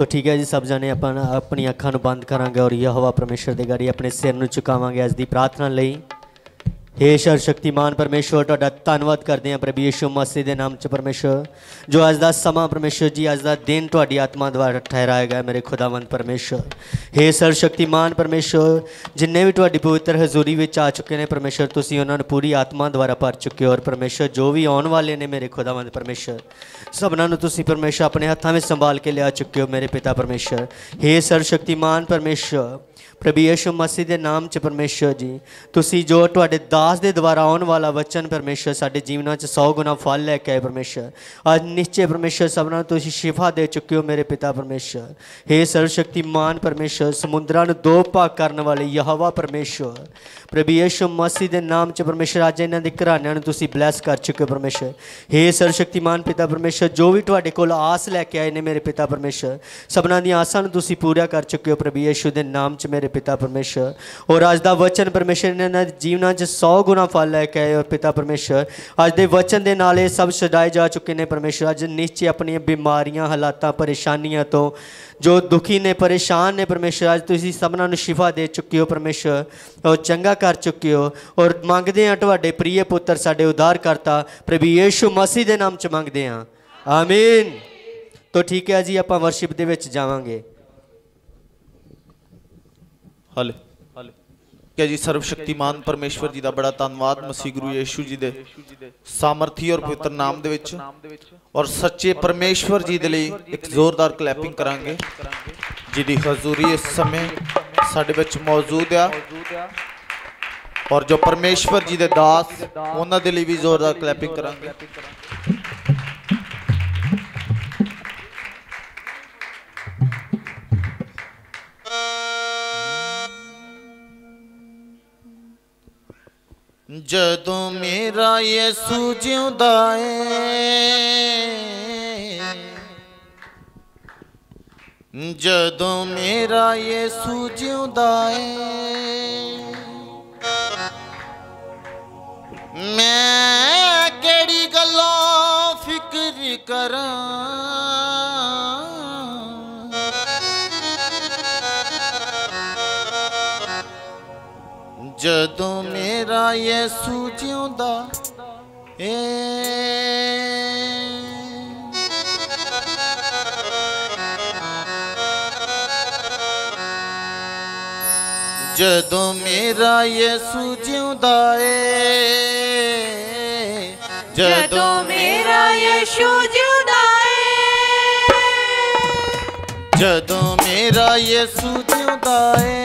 ਤੋ ਠੀਕ ਹੈ ਜੀ, ਸਭ ਜਾਣੇ ਆਪਾਂ ਨਾ ਆਪਣੀ ਅੱਖਾਂ ਨੂੰ ਬੰਦ ਕਰਾਂਗੇ ਔਰ ਇਹ ਹਵਾ ਪਰਮੇਸ਼ਰ ਦੇ ਗਾੜੀ ਆਪਣੇ ਸਿਰ ਨੂੰ ਝੁਕਾਵਾਂਗੇ ਅੱਜ ਦੀ ਪ੍ਰਾਰਥਨਾ ਲਈ। ਹੇ ਸ਼ਰ ਸ਼ਕਤੀਮਾਨ ਪਰਮੇਸ਼ਵਰ, ਤੁਹਾਡਾ ਧੰਨਵਾਦ ਕਰਦੇ ਹਾਂ ਪ੍ਰਭੂ ਯਿਸੂ ਮਸੀਹ ਦੇ ਨਾਮ ਚ ਪਰਮੇਸ਼ਵਰ, ਜੋ ਅੱਜ ਦਾ ਸਮਾਂ ਪਰਮੇਸ਼ਵਰ ਜੀ, ਅੱਜ ਦਾ ਦਿਨ ਤੁਹਾਡੀ ਆਤਮਾ ਦੁਆਰਾ ਠਹਿਰਾਇਆ ਗਿਆ ਮੇਰੇ ਖੁਦਾਵੰਦ ਪਰਮੇਸ਼ਵਰ। ਹੇ ਸਰ ਸ਼ਕਤੀਮਾਨ ਪਰਮੇਸ਼ਵਰ, ਜਿੰਨੇ ਵੀ ਤੁਹਾਡੀ ਪਵਿੱਤਰ ਹਜ਼ੂਰੀ ਵਿੱਚ ਆ ਚੁੱਕੇ ਨੇ ਪਰਮੇਸ਼ਵਰ, ਤੁਸੀਂ ਉਹਨਾਂ ਨੂੰ ਪੂਰੀ ਆਤਮਾ ਦੁਆਰਾ ਭਰ ਚੁੱਕੇ ਹੋ ਔਰ ਪਰਮੇਸ਼ਵਰ ਜੋ ਵੀ ਆਉਣ ਵਾਲੇ ਨੇ ਮੇਰੇ ਖੁਦਾਵੰਦ ਪਰਮੇਸ਼ਵਰ ਸਭਨਾਂ ਨੂੰ ਤੁਸੀਂ ਪਰਮੇਸ਼ਵਰ ਆਪਣੇ ਹੱਥਾਂ ਵਿੱਚ ਸੰਭਾਲ ਕੇ ਲਿਆ ਚੁੱਕੇ ਹੋ ਮੇਰੇ ਪਿਤਾ ਪਰਮੇਸ਼ਵਰ ਹੇ ਸਰ ਸ਼ਕਤੀਮਾਨ ਪਰਮੇਸ਼ਵਰ ਪ੍ਰਭੂ ਯਿਸੂ ਮਸੀਹ ਦੇ ਨਾਮ ਚ ਪਰਮੇਸ਼ਵਰ ਜੀ, ਤੁਸੀਂ ਜੋ ਤੁਹਾਡੇ ਦਾਸ ਦੇ ਦੁਆਰਾ ਆਉਣ ਵਾਲਾ ਵਚਨ ਪਰਮੇਸ਼ਵਰ ਸਾਡੇ ਜੀਵਨਾਂ ਚ 100 ਗੁਣਾ ਫਲ ਲੈ ਕੇ ਆਏ ਪਰਮੇਸ਼ਵਰ ਅੱਜ ਨਿਸ਼ਚੈ ਪਰਮੇਸ਼ਵਰ ਸਭਨਾਂ ਨੂੰ ਤੁਸੀਂ ਸ਼ਿਫਾ ਦੇ ਚੁੱਕੇ ਹੋ ਮੇਰੇ ਪਿਤਾ ਪਰਮੇਸ਼ਵਰ हे ਸਰਵ ਸ਼ਕਤੀਮਾਨ ਪਰਮੇਸ਼ਵਰ ਸਮੁੰਦਰਾਂ ਨੂੰ ਦੋ ਭਾਗ ਕਰਨ ਵਾਲੇ ਯਹਵਾ ਪਰਮੇਸ਼ਵਰ ਪ੍ਰਭੂ ਯਿਸੂ ਮਸੀਹ ਦੇ ਨਾਮ ਚ ਪਰਮੇਸ਼ਵਰ ਅੱਜ ਇਹਨਾਂ ਦੇ ਘਰਾਣਿਆਂ ਨੂੰ ਤੁਸੀਂ ਬਲੈਸ ਕਰ ਚੁੱਕੇ ਹੋ ਪਰਮੇਸ਼ਵਰ हे ਸਰਵ ਸ਼ਕਤੀਮਾਨ ਪਿਤਾ ਪਰਮੇਸ਼ਵਰ ਜੋ ਵੀ ਤੁਹਾਡੇ ਕੋਲ ਆਸ ਲੈ ਕੇ ਆਏ ਨੇ ਮੇਰੇ ਪਿਤਾ ਪਰਮੇਸ਼ਵਰ ਸਭਨਾਂ ਦੀਆਂ ਆਸਾਂ ਨੂੰ ਤੁਸੀਂ ਪੂਰਾ ਕਰ ਚੁੱਕੇ ਹੋ ਪ੍ਰਭੂ ਯਿਸੂ ਦੇ ਨਾਮ ਚ ਮੇਰੇ ਪਿਤਾ ਪਰਮੇਸ਼ਵਰ ਔਰ ਅੱਜ ਦਾ ਵਚਨ ਪਰਮੇਸ਼ਵਰ ਨੇ ਇਹਨਾਂ ਦੇ ਜੀਵਨਾਂ 'ਚ 100 ਗੁਣਾ ਫਲ ਲੈ ਕੇ ਆਏ ਔਰ ਪਿਤਾ ਪਰਮੇਸ਼ਵਰ ਅੱਜ ਦੇ ਵਚਨ ਦੇ ਨਾਲ ਇਹ ਸਭ ਛਡਾਏ ਜਾ ਚੁੱਕੇ ਨੇ ਪਰਮੇਸ਼ਵਰ ਅੱਜ ਨਿਸ਼ਚੈ ਆਪਣੀਆਂ ਬਿਮਾਰੀਆਂ, ਹਾਲਾਤਾਂ, ਪਰੇਸ਼ਾਨੀਆਂ ਤੋਂ ਜੋ ਦੁਖੀ ਨੇ, ਪਰੇਸ਼ਾਨ ਨੇ ਪਰਮੇਸ਼ਵਰ ਅੱਜ ਤੁਸੀਂ ਸਭਨਾਂ ਨੂੰ ਸ਼ਿਫਾ ਦੇ ਚੁੱਕੇ ਹੋ ਪਰਮੇਸ਼ਵਰ ਔਰ ਚੰਗਾ ਕਰ ਚੁੱਕੇ ਹੋ ਔਰ ਮੰਗਦੇ ਹਾਂ ਤੁਹਾਡੇ ਪ੍ਰਿਯ ਪੁੱਤਰ ਸਾਡੇ ਉਦਾਰ ਕਰਤਾ। ਪ੍ਰਭੂ ਯੀਸ਼ੂ ਮਸੀਹ ਦੇ ਨਾਮ 'ਚ ਮੰਗਦੇ ਹਾਂ। ਆਮੀਨ। ਤੋ ਠੀਕ ਹੈ ਜੀ, ਆਪਾਂ ਵਰਸ਼ਿਪ ਦੇ ਵਿੱਚ ਜਾਵਾਂਗੇ। ਹਲੇ। ਕਿ ਜੀ ਸਰਵ ਸ਼ਕਤੀਮਾਨ ਪਰਮੇਸ਼ਵਰ ਜੀ ਦਾ ਬੜਾ ਧੰਨਵਾਦ ਮਸੀਹ ਗੁਰੂ ਯੀਸ਼ੂ ਜੀ ਦੇ ਸਾਮਰਥੀ ਔਰ ਪਵਿੱਤਰ ਨਾਮ ਦੇ ਵਿੱਚ ਔਰ ਸੱਚੇ ਪਰਮੇਸ਼ਵਰ ਜੀ ਦੇ ਲਈ ਇੱਕ ਜ਼ੋਰਦਾਰ ਕਲੈਪਿੰਗ ਕਰਾਂਗੇ ਜਿਹਦੀ ਹਜ਼ੂਰੀ ਇਸ ਸਮੇਂ ਸਾਡੇ ਵਿੱਚ ਮੌਜੂਦ ਆ। ਔਰ ਜੋ ਪਰਮੇਸ਼ਵਰ ਜੀ ਦੇ ਦਾਸ ਉਹਨਾਂ ਦੇ ਲਈ ਵੀ ਜ਼ੋਰਦਾਰ ਕਲੈਪਿੰਗ ਕਰਾਂਗੇ। ਜਦੋਂ ਮੇਰਾ ਯਿਸੂ ਜਿਉਂਦਾ ਏ, ਜਦੋਂ ਮੇਰਾ ਯਿਸੂ ਜਿਉਂਦਾ ਏ, ਮੈਂ ਕਿਹੜੀ ਗੱਲਾਂ ਫਿਕਰ ਕਰਾਂ? ਜਦੋਂ ਮੇਰਾ ਯਿਸੂ ਜਿਉਂਦਾ, ਏ। ਜਦੋਂ ਮੇਰਾ ਯਿਸੂ ਜਿਉਂਦਾ, ਏ। ਜਦੋਂ ਮੇਰਾ ਯਿਸੂ ਜਿਉਂਦਾ, ਏ। ਜਦੋਂ ਮੇਰਾ ਯਿਸੂ ਜਿਉਂਦਾ, ਏ।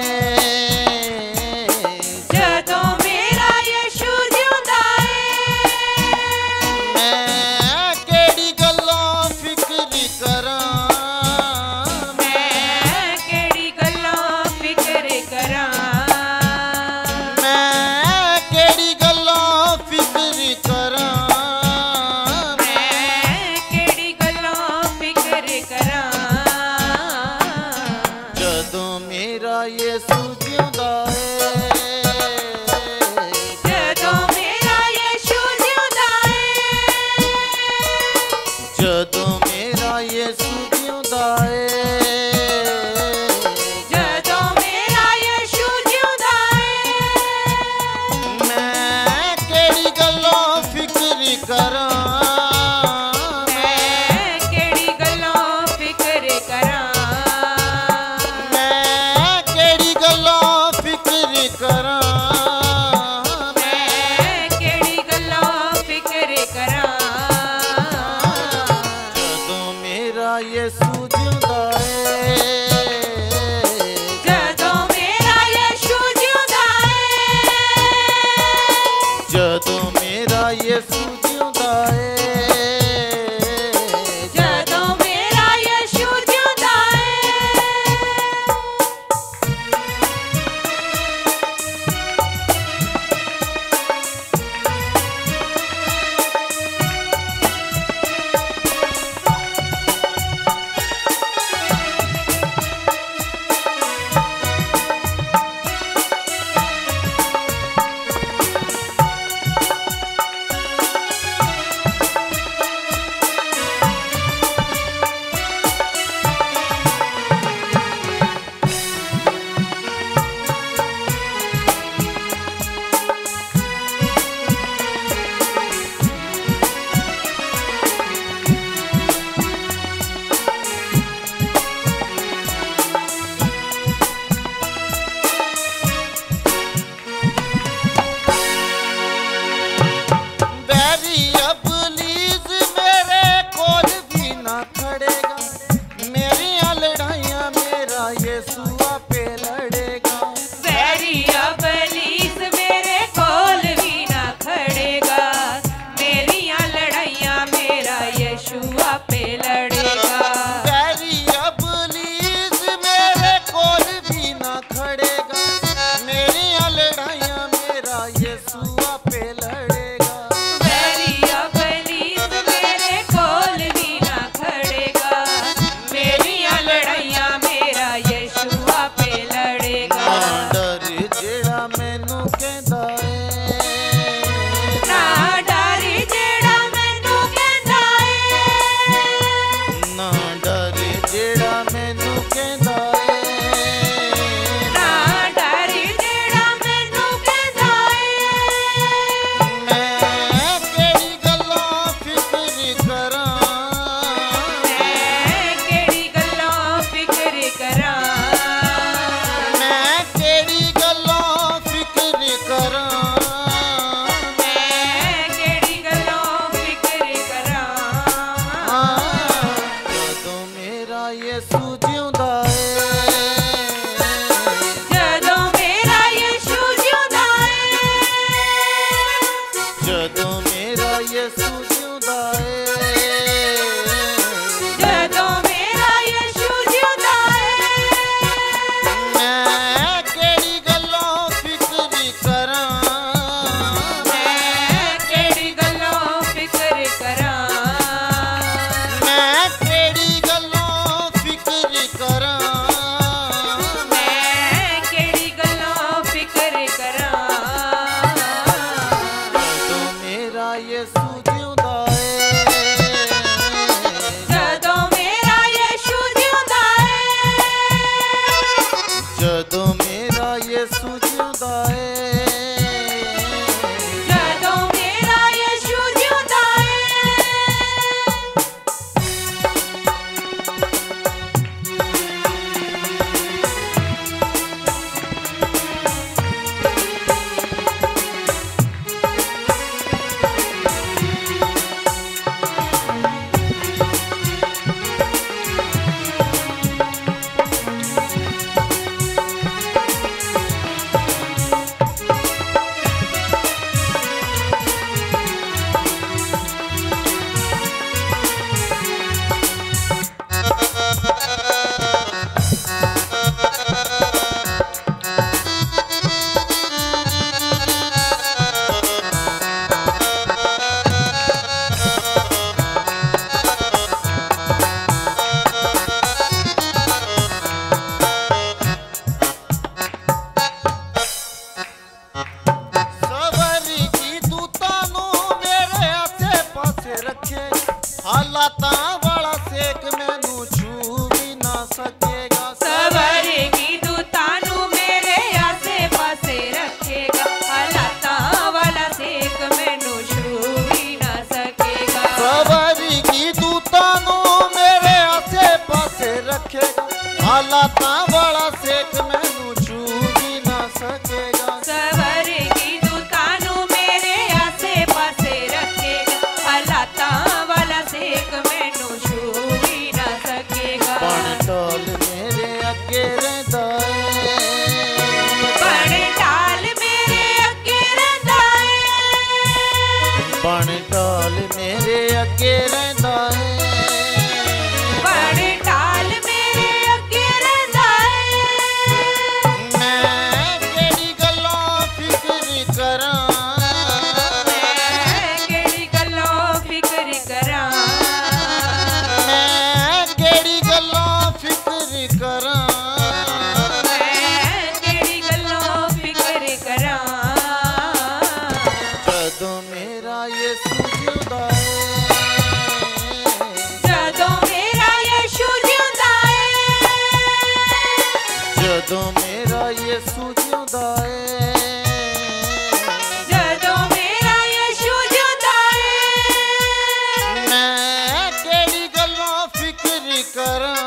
ਫਿਕਰ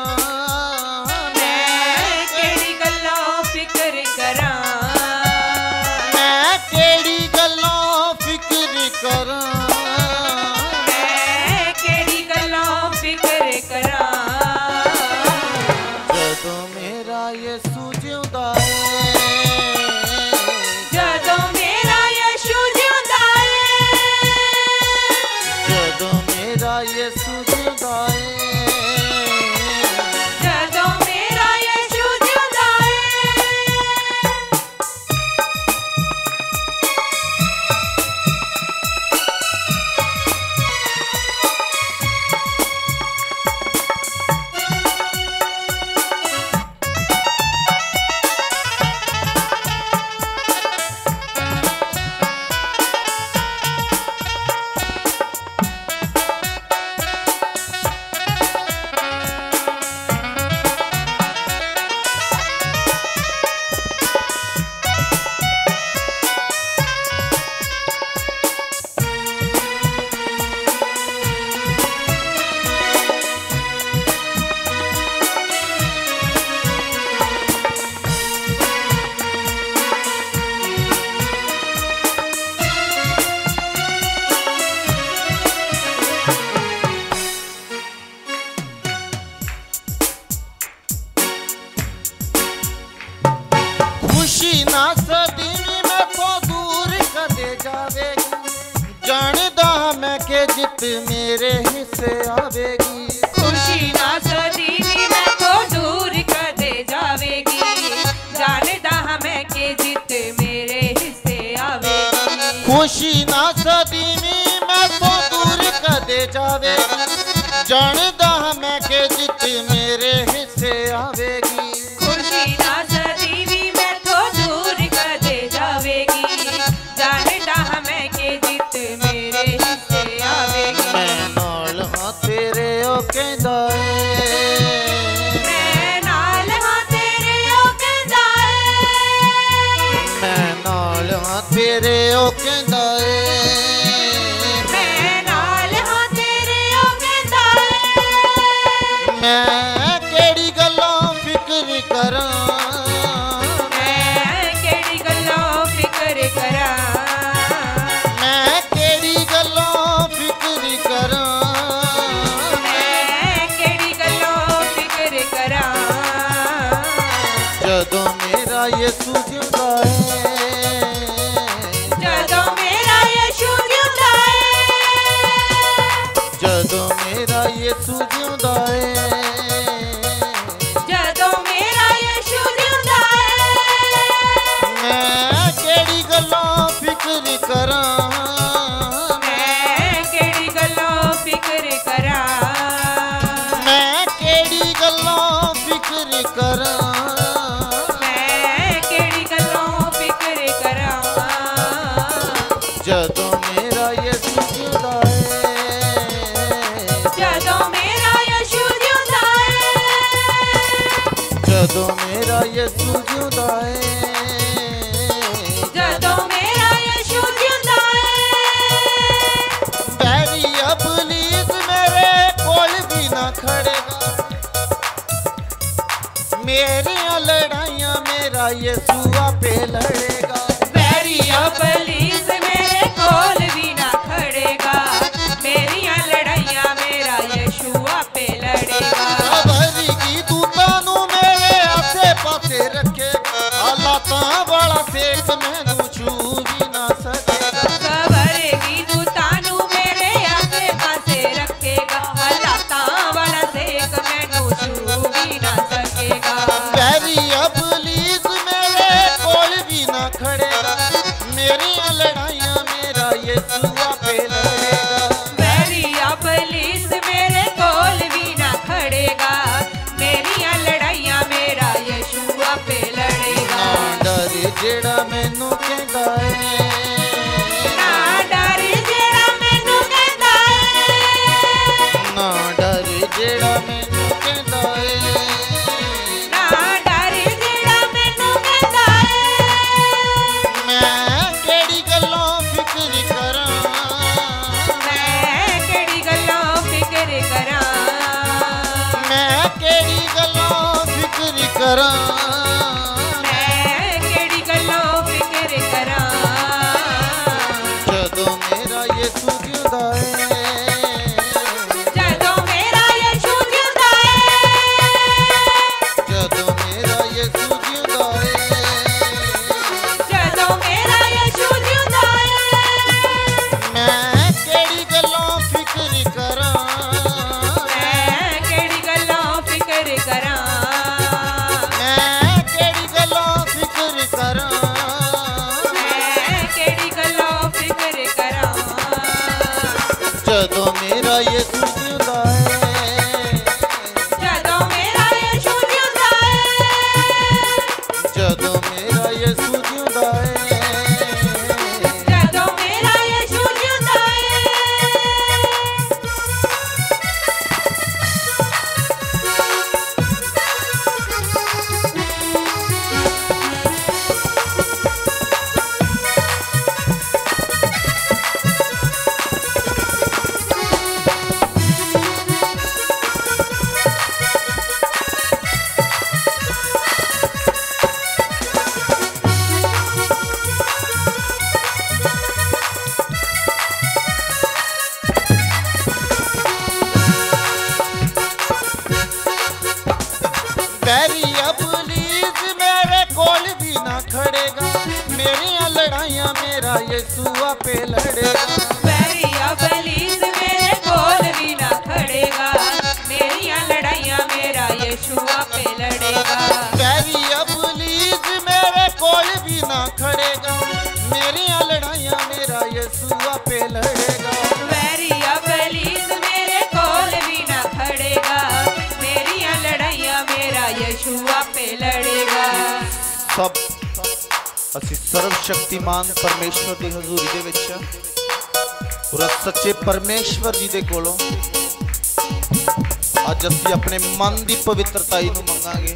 ਪਵਿੱਤਰਤਾਈ ਨੂੰ ਮੰਗਾਂਗੇ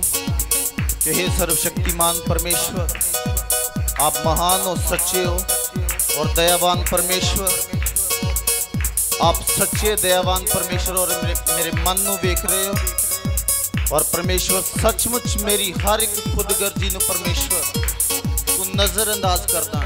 ਕਿ हे ਸਰਵ ਸ਼ਕਤੀਮਾਨ ਪਰਮੇਸ਼ਵਰ, ਆਪ ਮਹਾਨ ਹੋ ਸੱਚੇ ਹੋ ਔਰ ਦਇਆਵਾਨ ਪਰਮੇਸ਼ਵਰ। ਆਪ ਸੱਚੇ, ਦਇਆਵਾਨ ਪਰਮੇਸ਼ਵਰ ਔਰ ਮੇਰੇ ਮਨ ਨੂੰ ਵੇਖ ਰਹੇ ਹੋ ਔਰ ਪਰਮੇਸ਼ਵਰ ਸੱਚਮੁੱਚ ਮੇਰੀ ਹਰ ਇੱਕ ਖੁਦਗਰਜ਼ੀ ਨੂੰ ਪਰਮੇਸ਼ਵਰ, ਤੂੰ ਨਜ਼ਰ ਅੰਦਾਜ਼ ਕਰਦਾ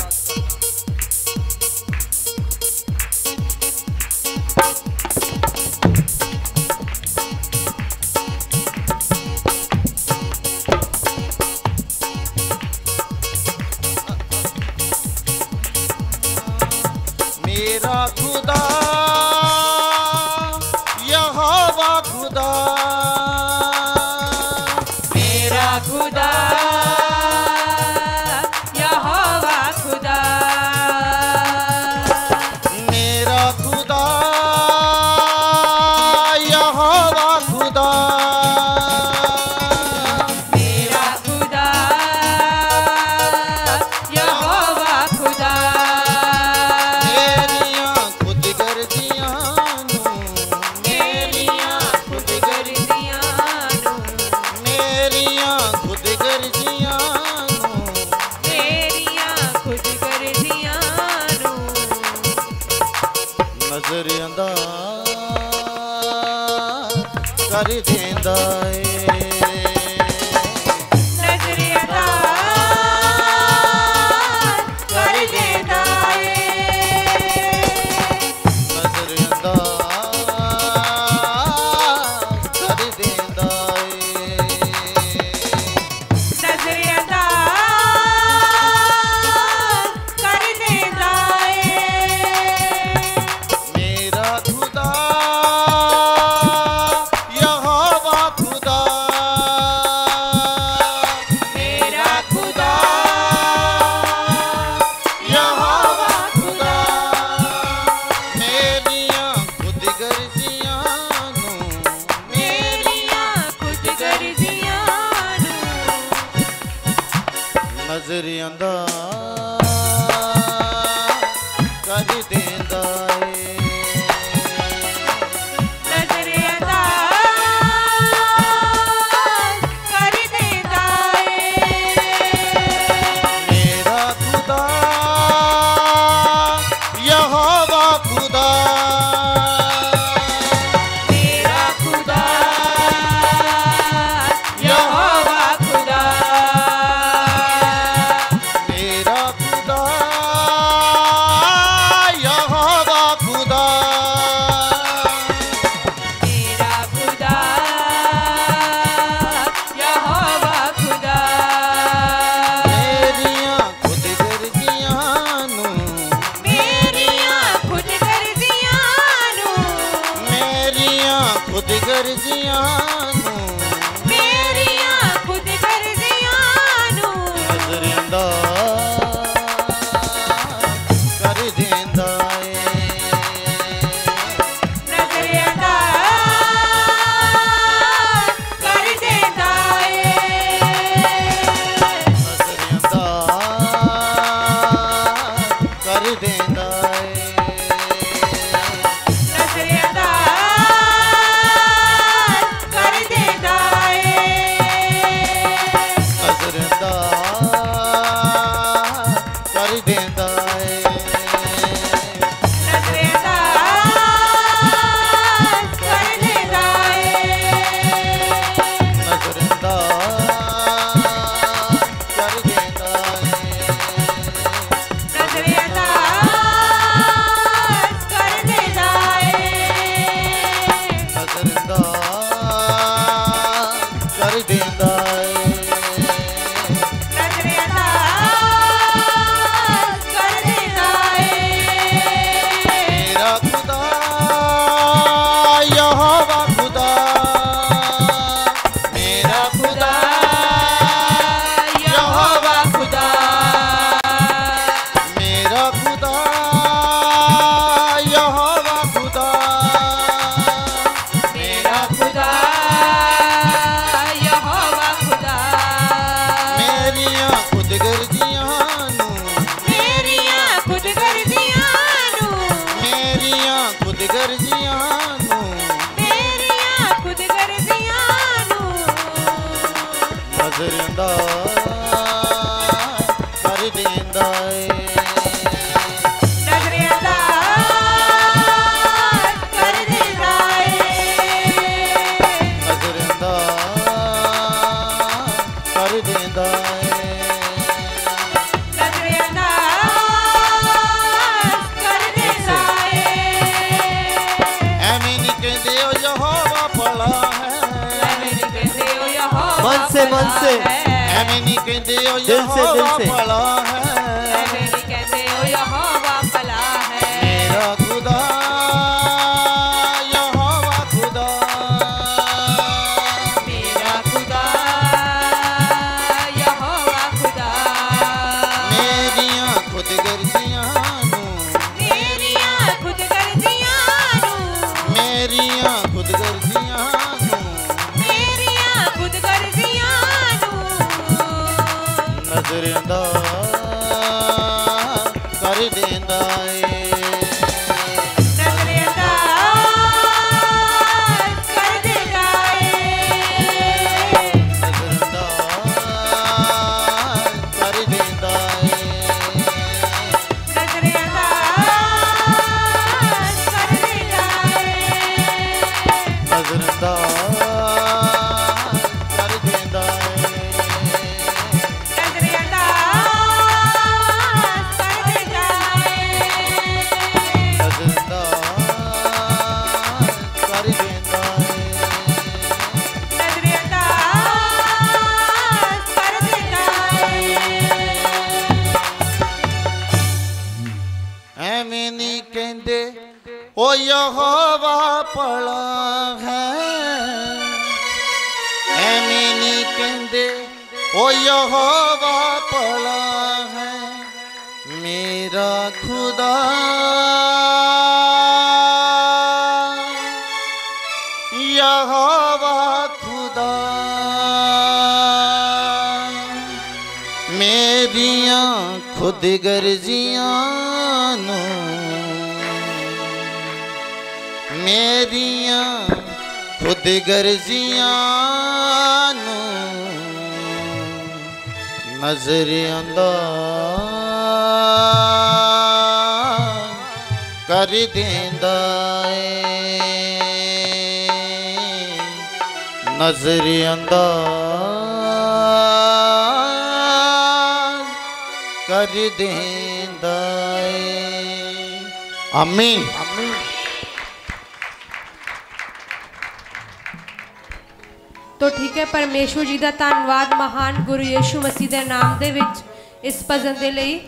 ਤੋ ਠੀਕ ਹੈ, ਪਰਮੇਸ਼ੁਰ ਜੀ ਦਾ ਧੰਨਵਾਦ ਮਹਾਨ ਗੁਰੂ ਯੇਸ਼ੂ ਮਸੀਹ ਦੇ ਨਾਮ ਦੇ ਵਿੱਚ ਇਸ ਭਜਨ ਦੇ ਲਈ।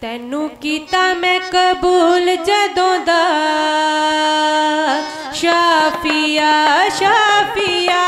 ਤੈਨੂੰ ਕੀਤਾ ਮੈਂ ਕਬੂਲ ਜਦੋਂ ਦਾ ਸ਼ਾਫੀਆ ਸ਼ਾਫੀਆ।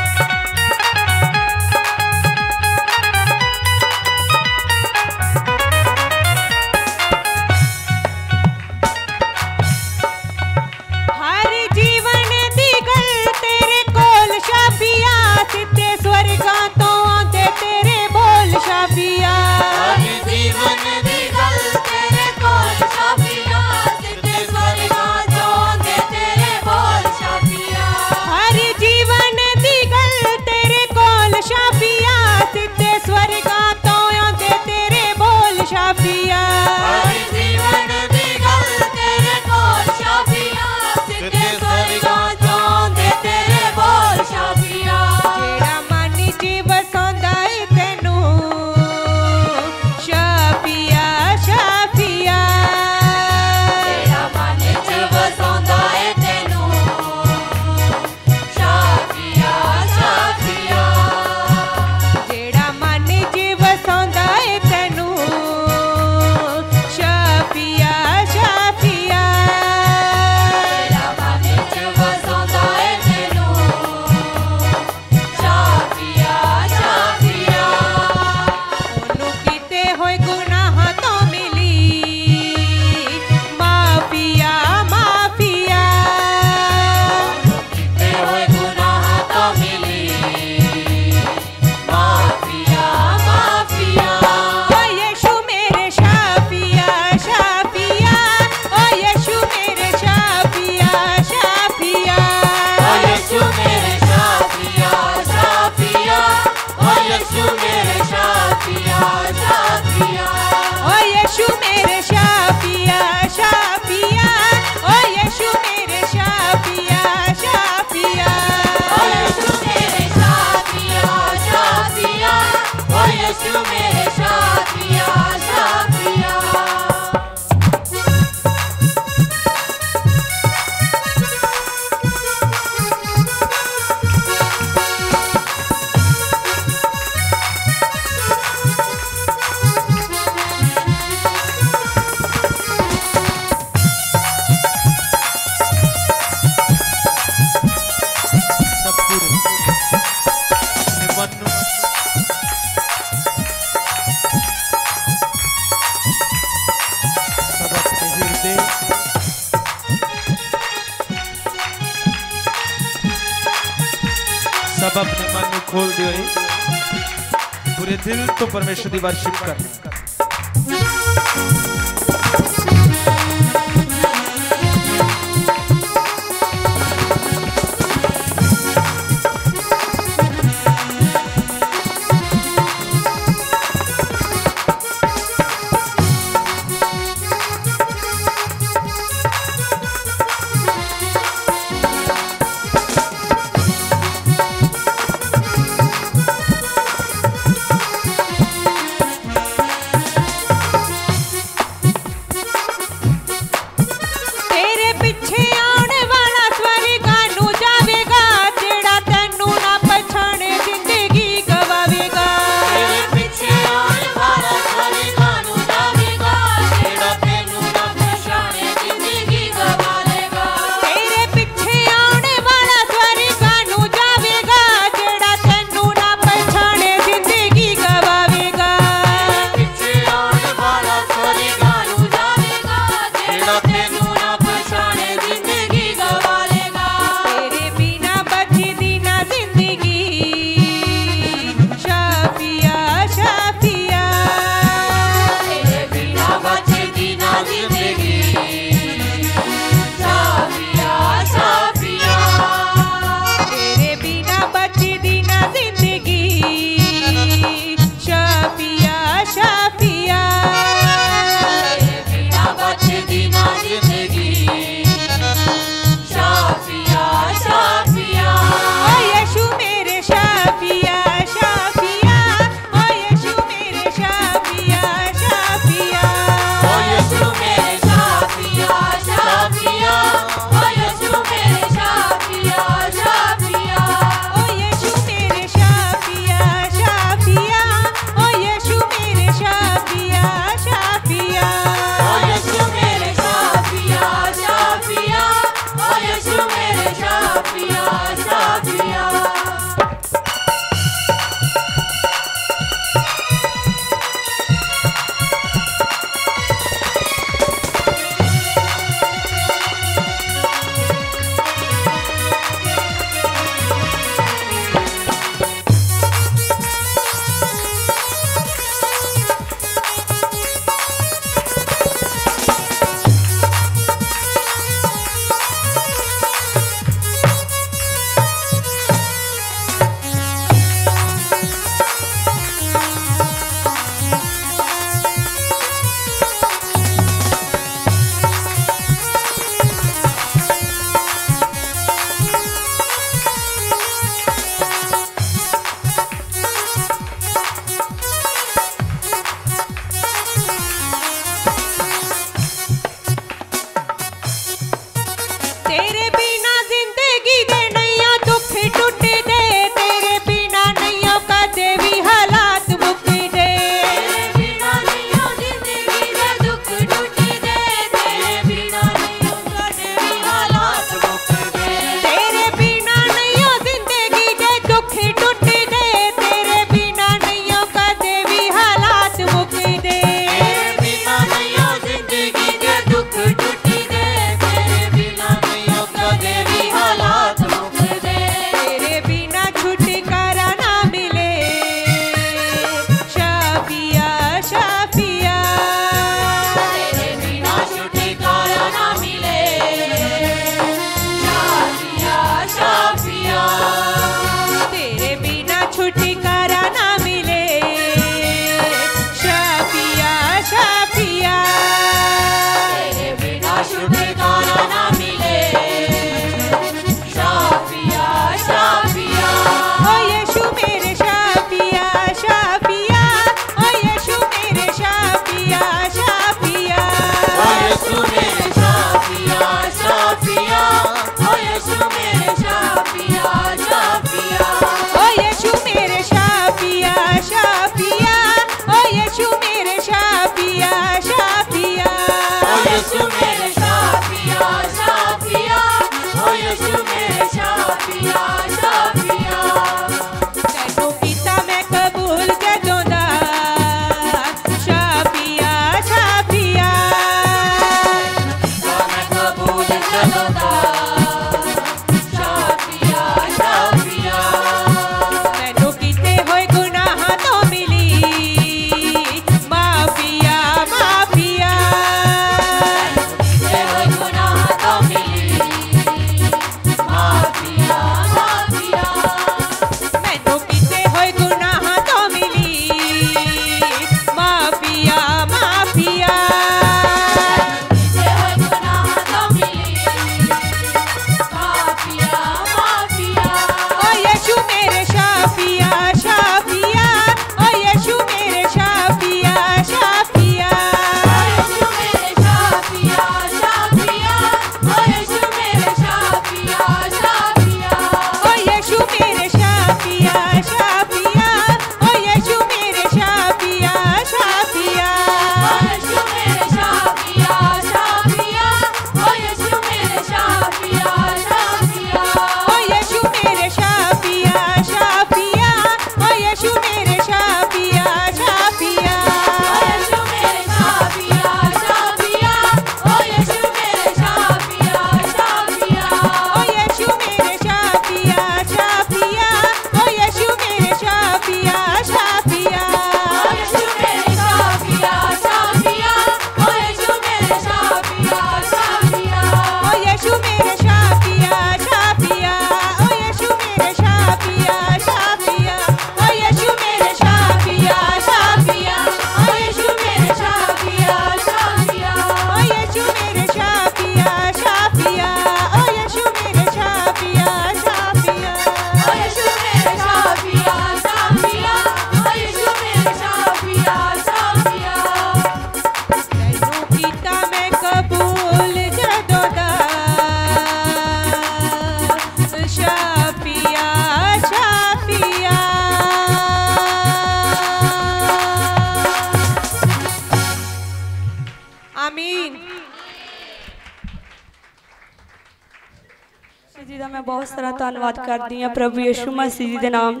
यशु मसीह के नाम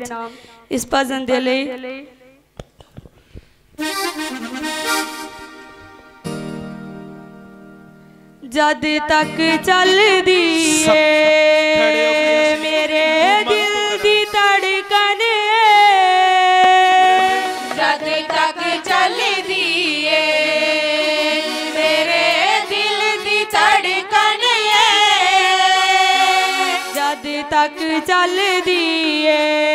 इस भजन के लिए जद तक चल दी है চল দিয়ে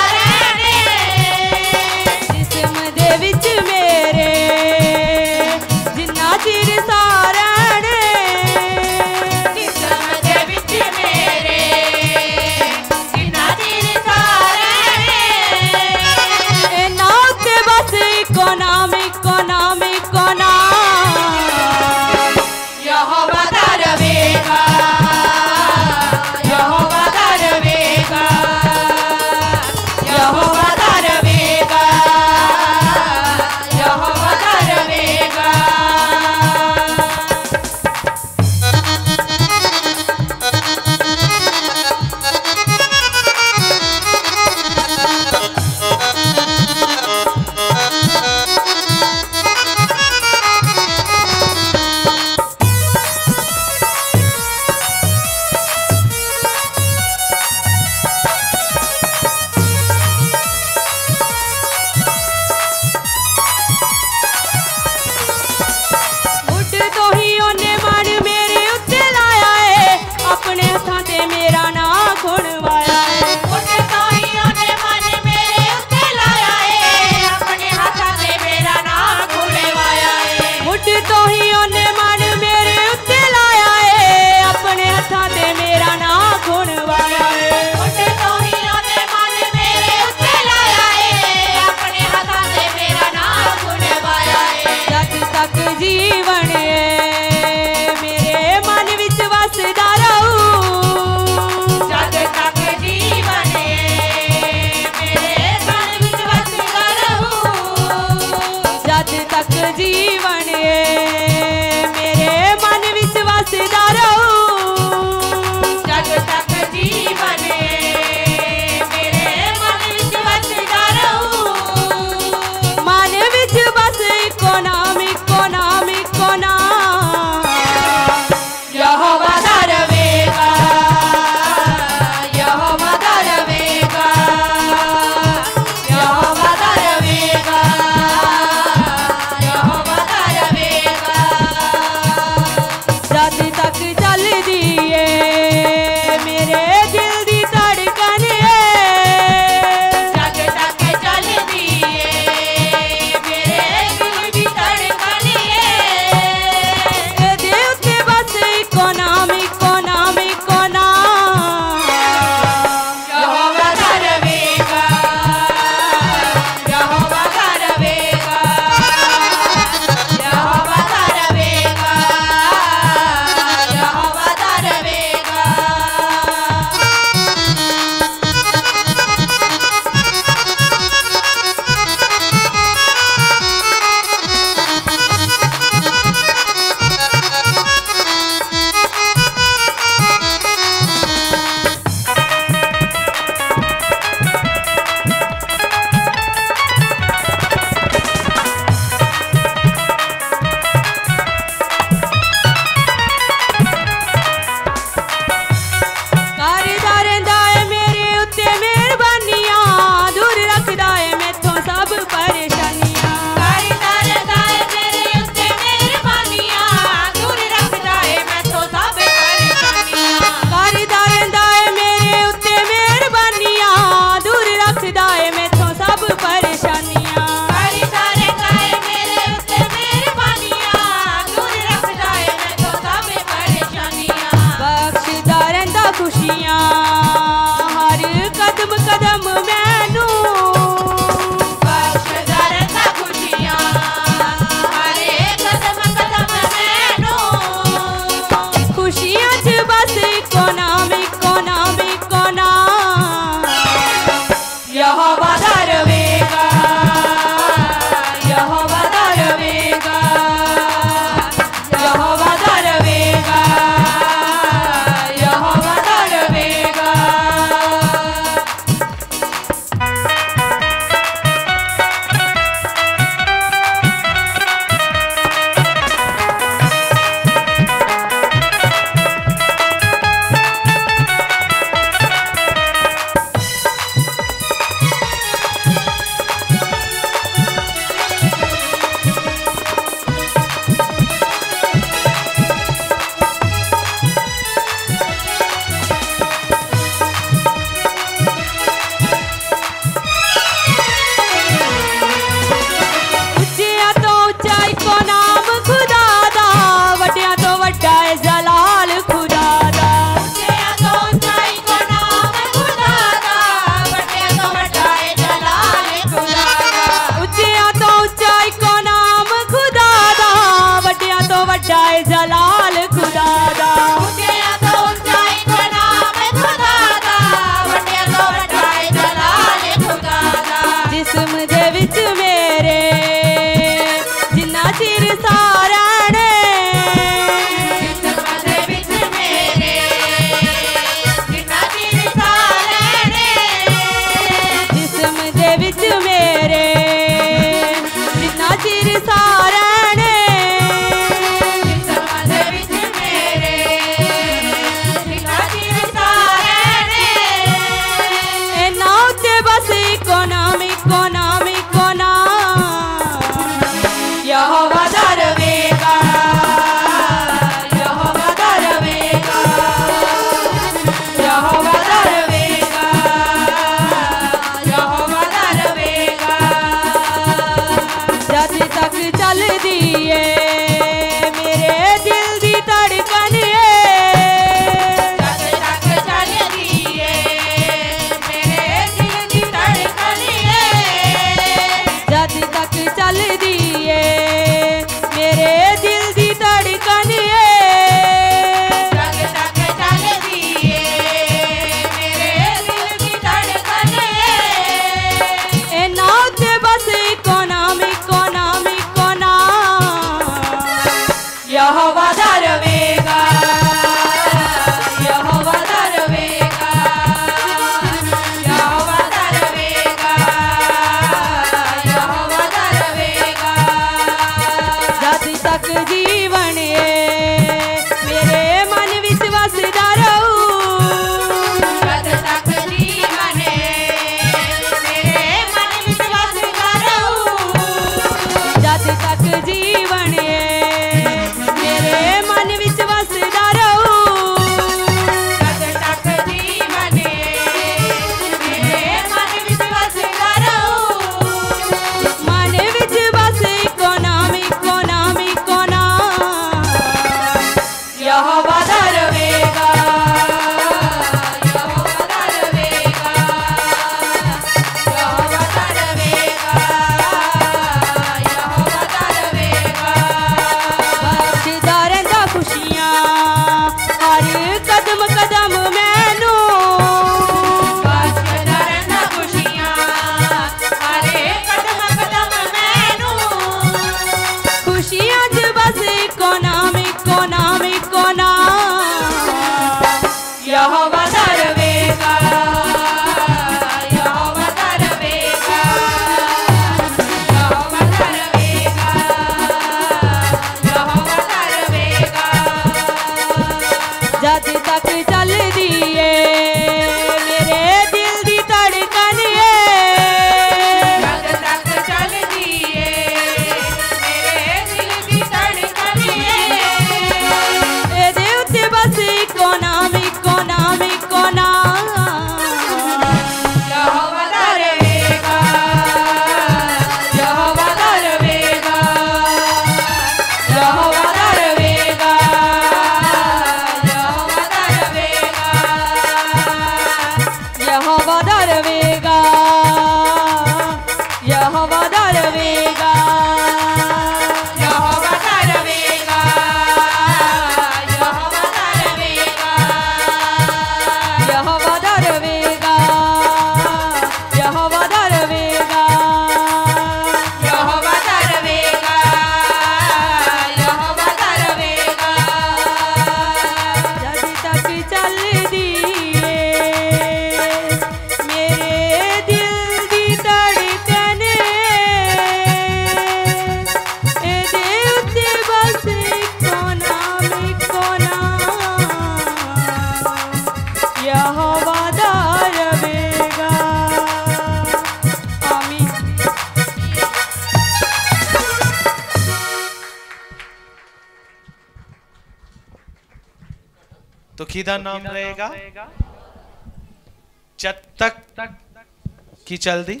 ਚੱਲਦੀ?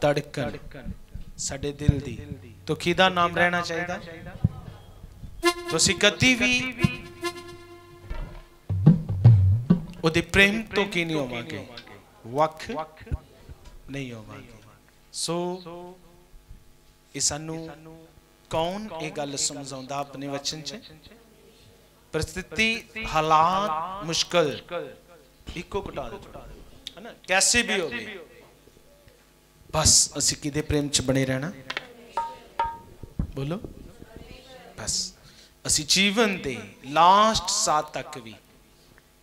ਧੜਕਣ। ਸਾਡੇ ਦਿਲ ਦੀ। ਤੋ ਕਿਹਦਾ ਨਾਮ ਰਹਿਣਾ ਚਾਹੀਦਾ? ਤੁਸੀਂ ਕਦੀ ਵੀ। ਉਹਦੇ ਪ੍ਰੇਮ ਤੋਂ ਕੀ ਨਹੀਂ ਹੋਵਾਂਗੇ? ਵਕ ਨਹੀਂ ਹੋਵਾਂਗੇ। ਸੋ ਇਹ ਸਾਨੂੰ ਕੌਣ ਇਹ ਗੱਲ ਸਮਝਾਉਂਦਾ ਆਪਣੇ ਵਚਨ 'ਚ? ਪ੍ਰਸਥਿਤੀ ਹਾਲਾਤ ਮੁਸ਼ਕਲ। ਇੱਕੋ ਘਟਾ ਦੇ ਹਨਾ? ਕੈਸੇ ਵੀ ਹੋਵੇ। ਬਸ, ਅਸੀਂ ਕਿਹਦੇ ਪ੍ਰੇਮ ਚ ਬਣੇ ਰਹਿਣਾ? ਬੋਲੋ। ਬਸ, ਅਸੀਂ ਜੀਵਨ ਦੇ ਲਾਸਟ ਸਾਹ ਤੱਕ ਵੀ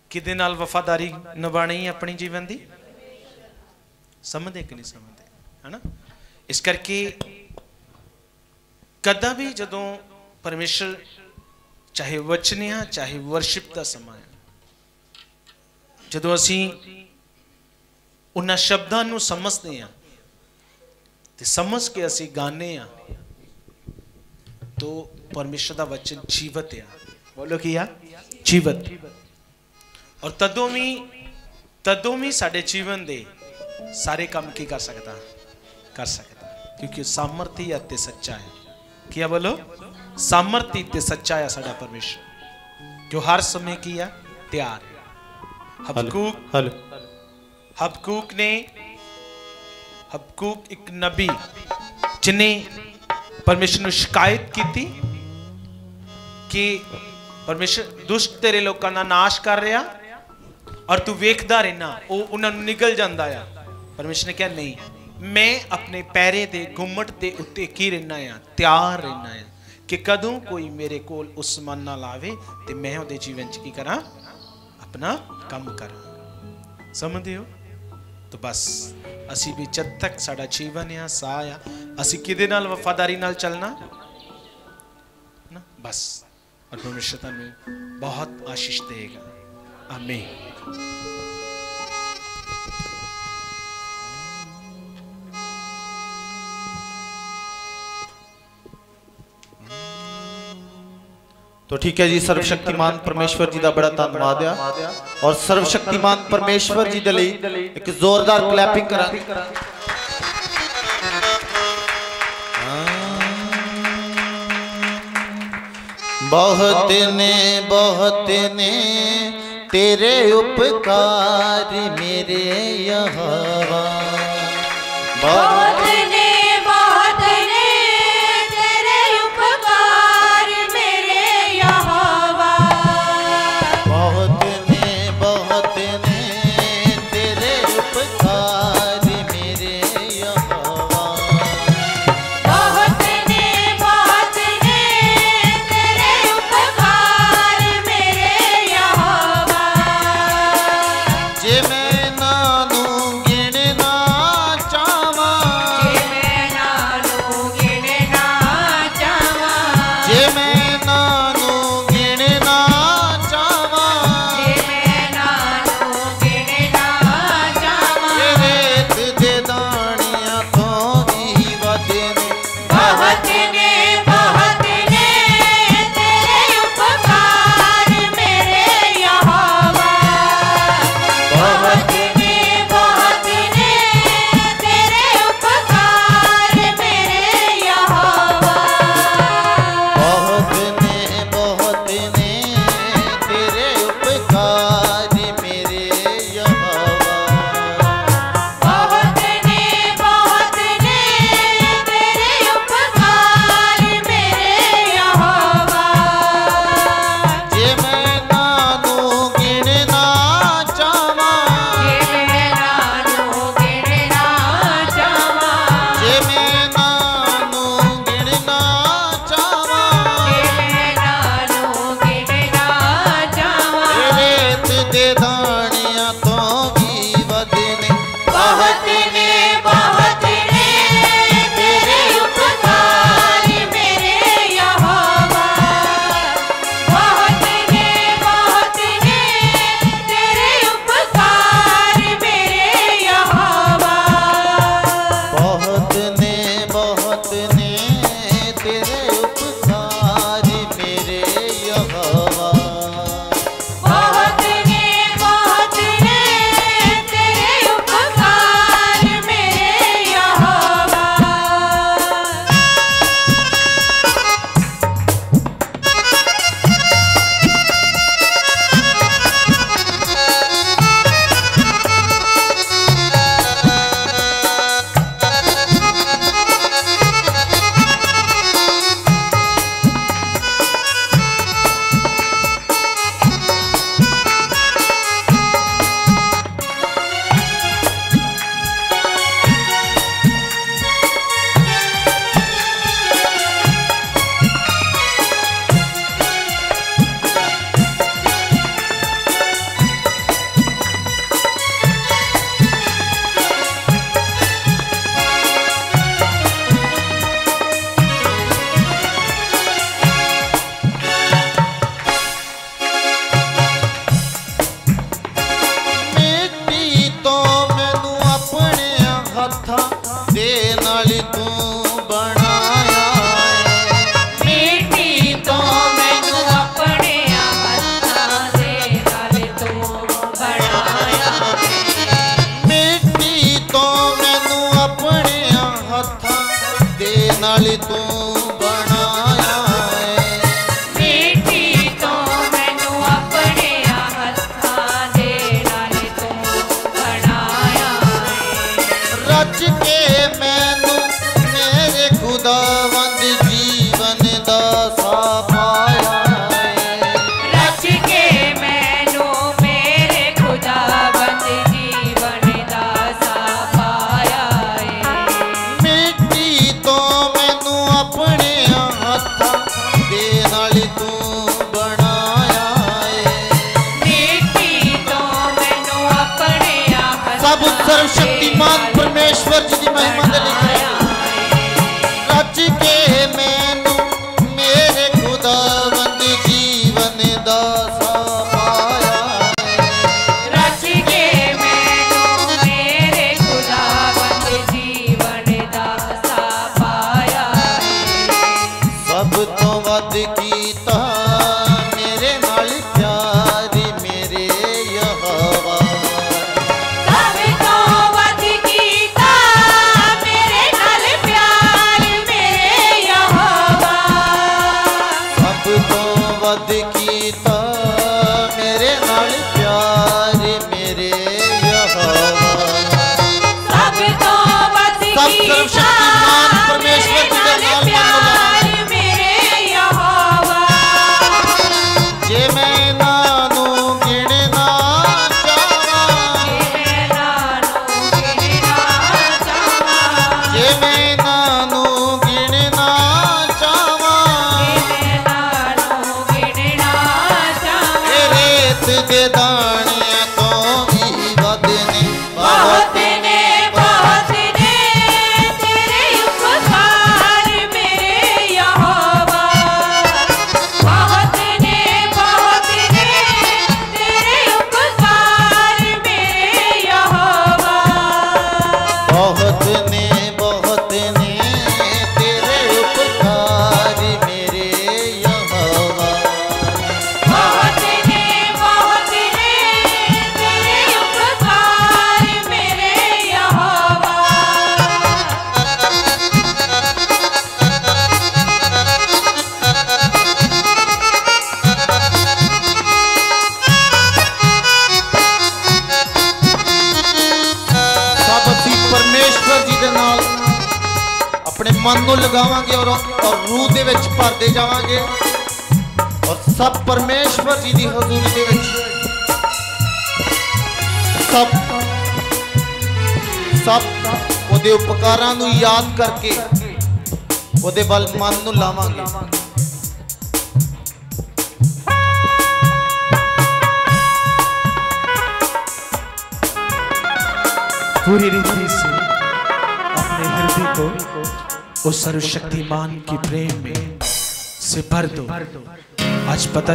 ਕਿਹਦੇ ਨਾਲ ਵਫਾਦਾਰੀ ਨਿਭਾਣੀ ਹੈ ਆਪਣੀ ਜੀਵਨ ਦੀ? ਸਮਝਦੇ ਕਿ ਨਹੀਂ ਸਮਝਦੇ? ਹਨਾ? ਇਸ ਕਰਕੇ ਕਦਾ ਵੀ ਜਦੋਂ ਪਰਮੇਸ਼ਰ ਚਾਹੇ ਵਚਨਿਆ, ਚਾਹੇ ਵਰਸ਼ਿਪ ਦਾ ਸਮਾਂ ਹੈ, ਜਦੋਂ ਅਸੀਂ ਉਹਨਾਂ ਸ਼ਬਦਾਂ ਨੂੰ ਸਮਝਦੇ ਹਾਂ ਤੇ ਸਮਝ ਕੇ ਅਸੀਂ ਗਾਣੇ ਆ ਤੋ ਪਰਮੇਸ਼ਰ ਦਾ ਵਚਨ ਜੀਵਤ ਆ ਬੋਲੋ ਕੀ ਆ ਜੀਵਤ ਔਰ ਤਦੋਂ ਵੀ ਤਦੋਂ ਵੀ ਸਾਡੇ ਜੀਵਨ ਦੇ ਸਾਰੇ ਕੰਮ ਕੀ ਕਰ ਸਕਦਾ ਕਰ ਸਕਦਾ ਕਿਉਂਕਿ ਸਾਮਰਥੀ ਅਤੇ ਸੱਚਾ ਹੈ ਕੀ ਆ ਬੋਲੋ ਸਾਮਰਥੀ ਤੇ ਸੱਚਾ ਹੈ ਸਾਡਾ ਪਰਮੇਸ਼ਰ ਜੋ ਹਰ ਸਮੇਂ ਕੀ ਆ ਤਿਆਰ ਹੈ ਹਬਕੂਕ ਹਲ ਹਬਕੂਕ ਇੱਕ ਨਬੀ ਜਿਨੇ ਪਰਮੇਸ਼ਰ ਨੂੰ ਸ਼ਿਕਾਇਤ ਕੀਤੀ ਕਿ ਪਰਮੇਸ਼ਰ ਦੁਸ਼ਟ ਤੇਰੇ ਲੋਕਾਂ ਦਾ ਨਾਸ਼ ਕਰ ਰਿਹਾ ਔਰ ਤੂੰ ਵੇਖਦਾ ਰਹਿਣਾ, ਉਹ ਉਹਨਾਂ ਨੂੰ ਨਿਗਲ ਜਾਂਦਾ ਆ। ਪਰਮੇਸ਼ਰ ਨੇ ਕਿਹਾ, ਨਹੀਂ, ਮੈਂ ਆਪਣੇ ਪੈਰੇ ਦੇ ਗੁੰਮਟ ਦੇ ਉੱਤੇ ਕੀ ਰਹਿਣਾ ਆ? ਤਿਆਰ ਰਹਿਣਾ ਆ ਕਿ ਕਦੋਂ ਕੋਈ ਮੇਰੇ ਕੋਲ ਉਸ ਮਨ ਨਾਲ ਆਵੇ ਤੇ ਮੈਂ ਉਹਦੇ ਜੀਵਨ 'ਚ ਕੀ ਕਰਾਂ? ਆਪਣਾ ਕੰਮ ਕਰਾਂ। ਸਮਝਦੇ ਹੋ? ਤਾਂ ਬਸ। ਅਸੀਂ ਵੀ ਜਦ ਤੱਕ ਸਾਡਾ ਜੀਵਨ ਆ ਸਾਹ ਆ ਅਸੀਂ ਕਿਹਦੇ ਨਾਲ ਵਫਾਦਾਰੀ ਨਾਲ ਚੱਲਣਾ ਨਾ ਬਸ ਔਰ ਪਰਮੇਸ਼ਰ ਤੁਹਾਨੂੰ ਬਹੁਤ ਆਸ਼ੀਸ਼ ਦੇਗਾ ਆਮੀਨ तो ठीक है जी ਸਰਵਸ਼ਕਤੀਮਾਨ ਪਰਮੇਸ਼ਵਰ ਜੀ ਦਾ ਬੜਾ ਧੰਨਵਾਦ ਆ ਔਰ ਸਰਵਸ਼ਕਤੀਮਾਨ ਪਰਮੇਸ਼ਵਰ ਜੀ ਦੇ ਲਈ ਇੱਕ ਜ਼ੋਰਦਾਰ ਕਲੈਪਿੰਗ ਕਰਾਂਗੇ ਬਹੁਤ ਨੇ ਬਹੁਤ ਨੇ ਤੇਰੇ ਉਪਕਾਰ ਮੇਰੇ ਯਹਵਾ ਬਹੁਤ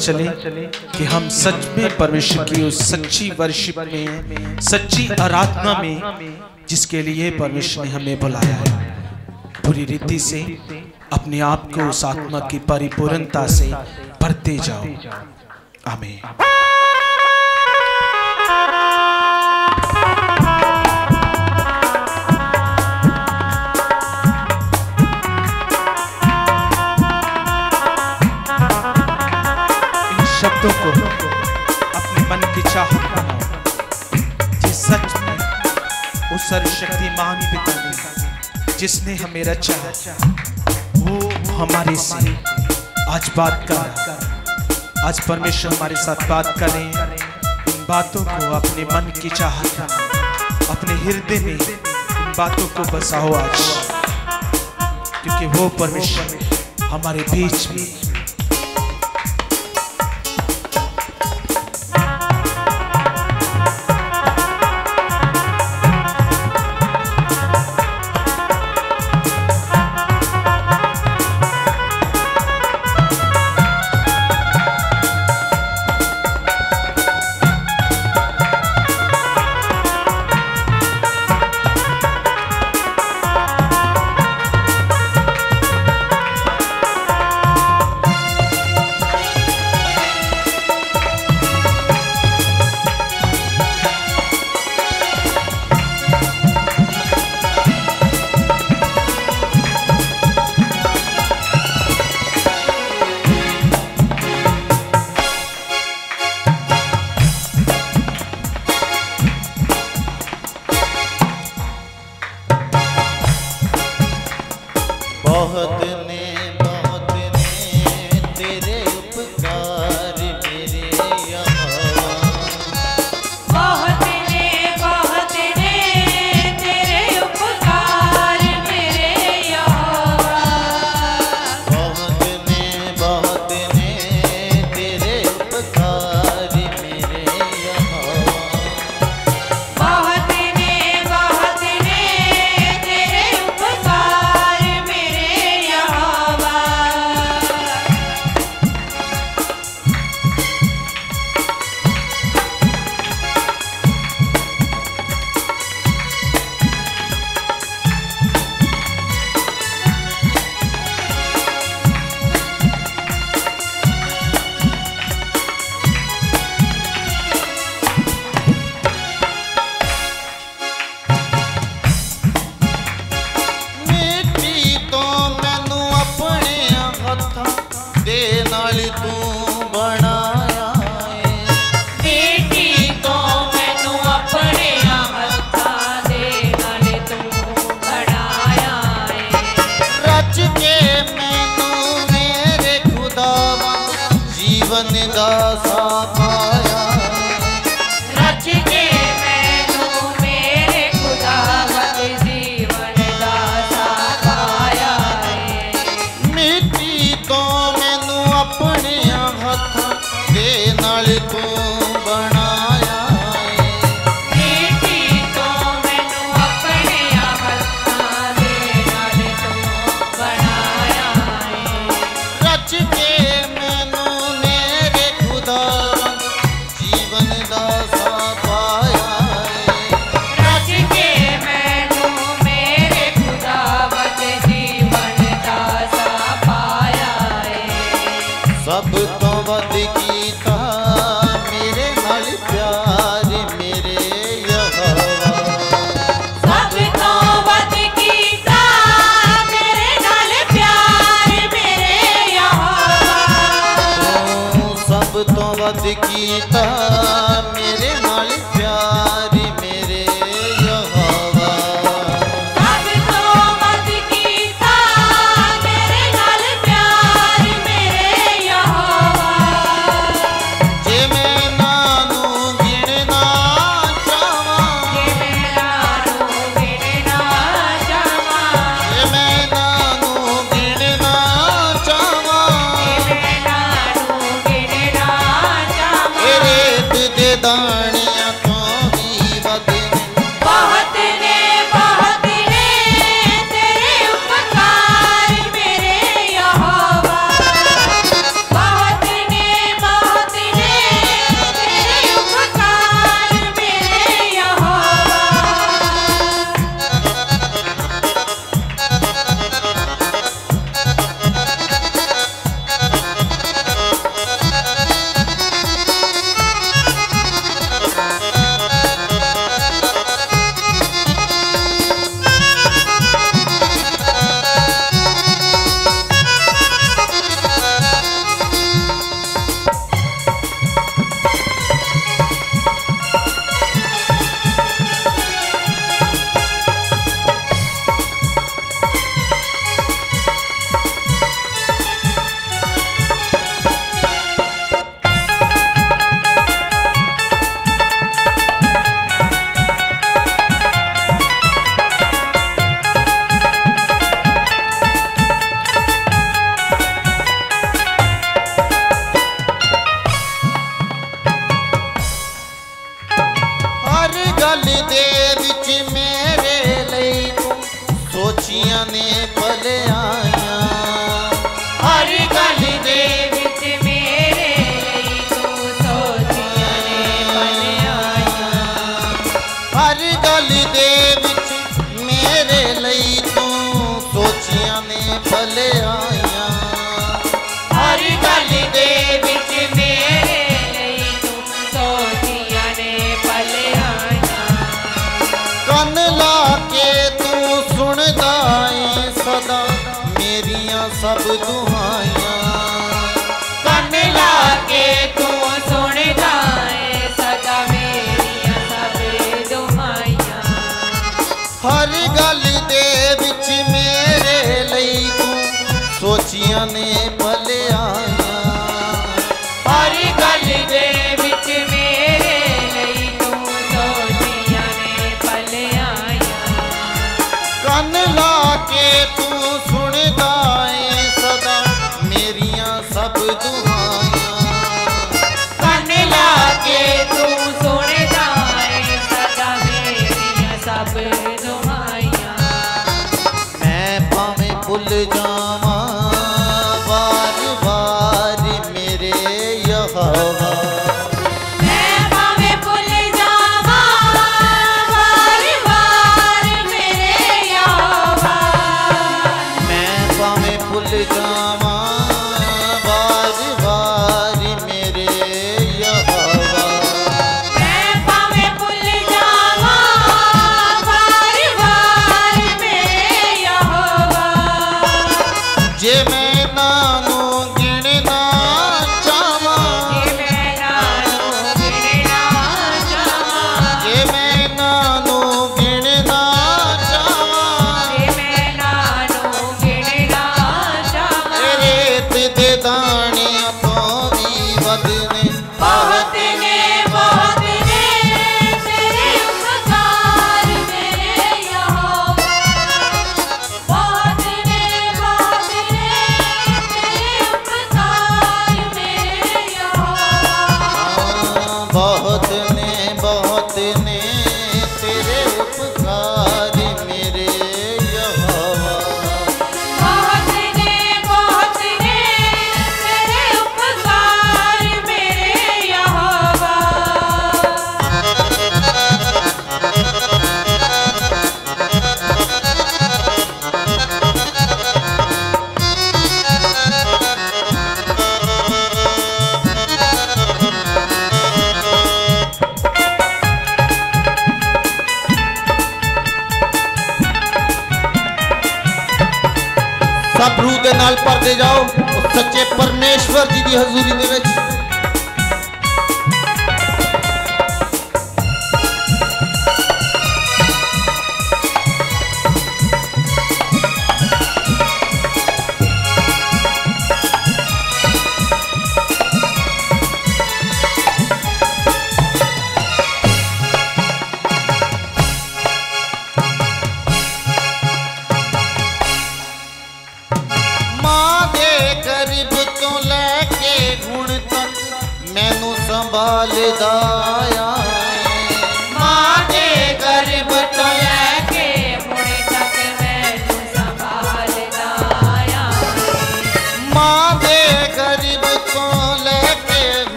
चले कि हम सच में परमेश्वर की उस सच्ची वर्षिप में सच्ची आराधना में, जिसके लिए परमेश्वर ने हमें बुलाया है। पूरी रीति से, अपने आप को उस आत्मा की परिपूर्णता से भरते जाओ। हमें सर्वशक्तिमान पिता ने जिसने हमें रचा, वो हमारे से। आज बात कर, आज परमेश्वर हमारे साथ बात करें। इन बातों को अपने मन की चाहत अपने हृदय में इन बातों को बसाओ आज। क्योंकि वो परमेश्वर हमारे बीच में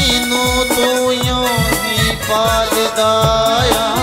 ਜ਼ਿੰਦਗੀ ਤੂੰ ਯੋਂ ਹੀ ਪਾਲਦਾ ਆਇਆ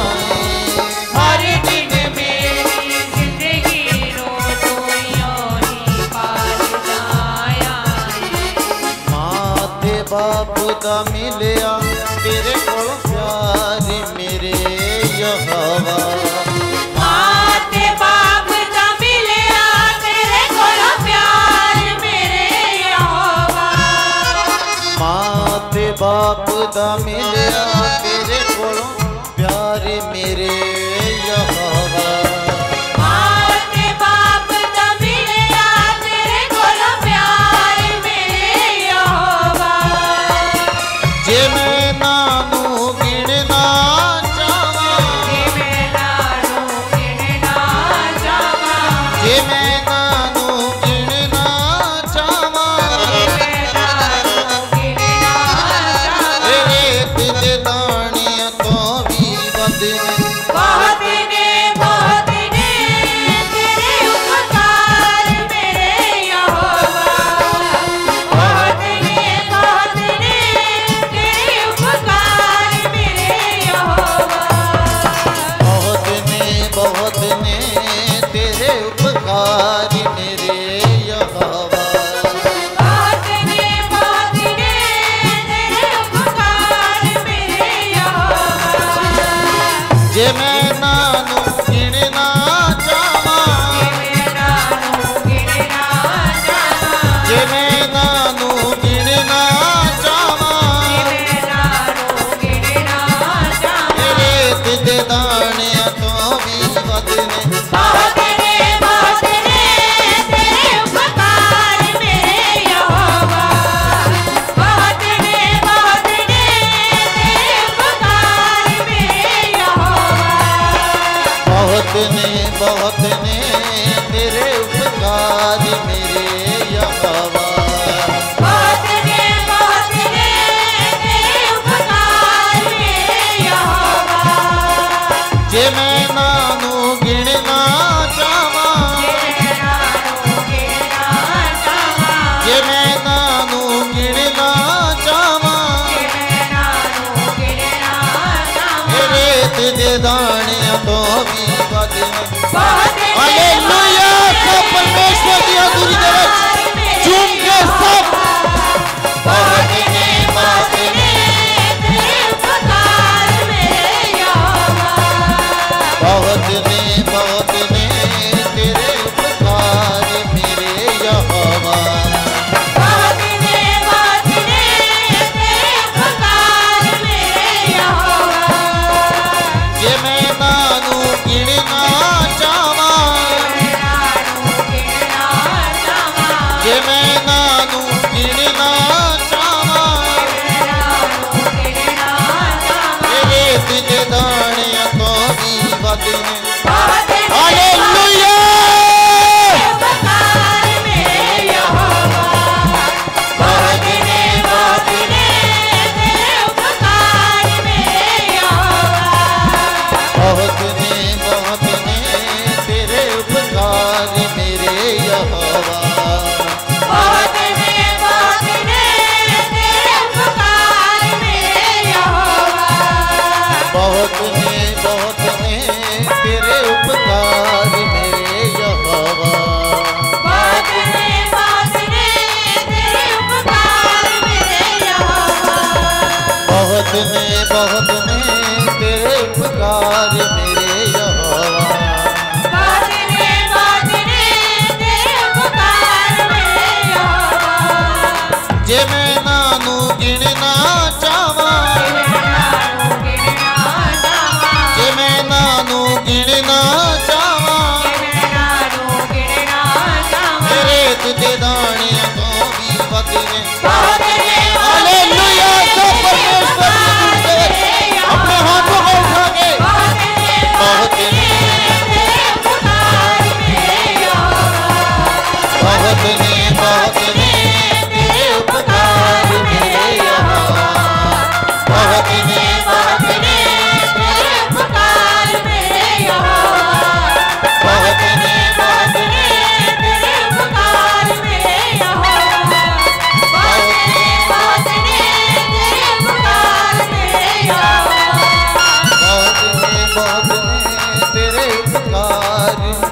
ਉਪਕਾਰ ਮੇਰੇ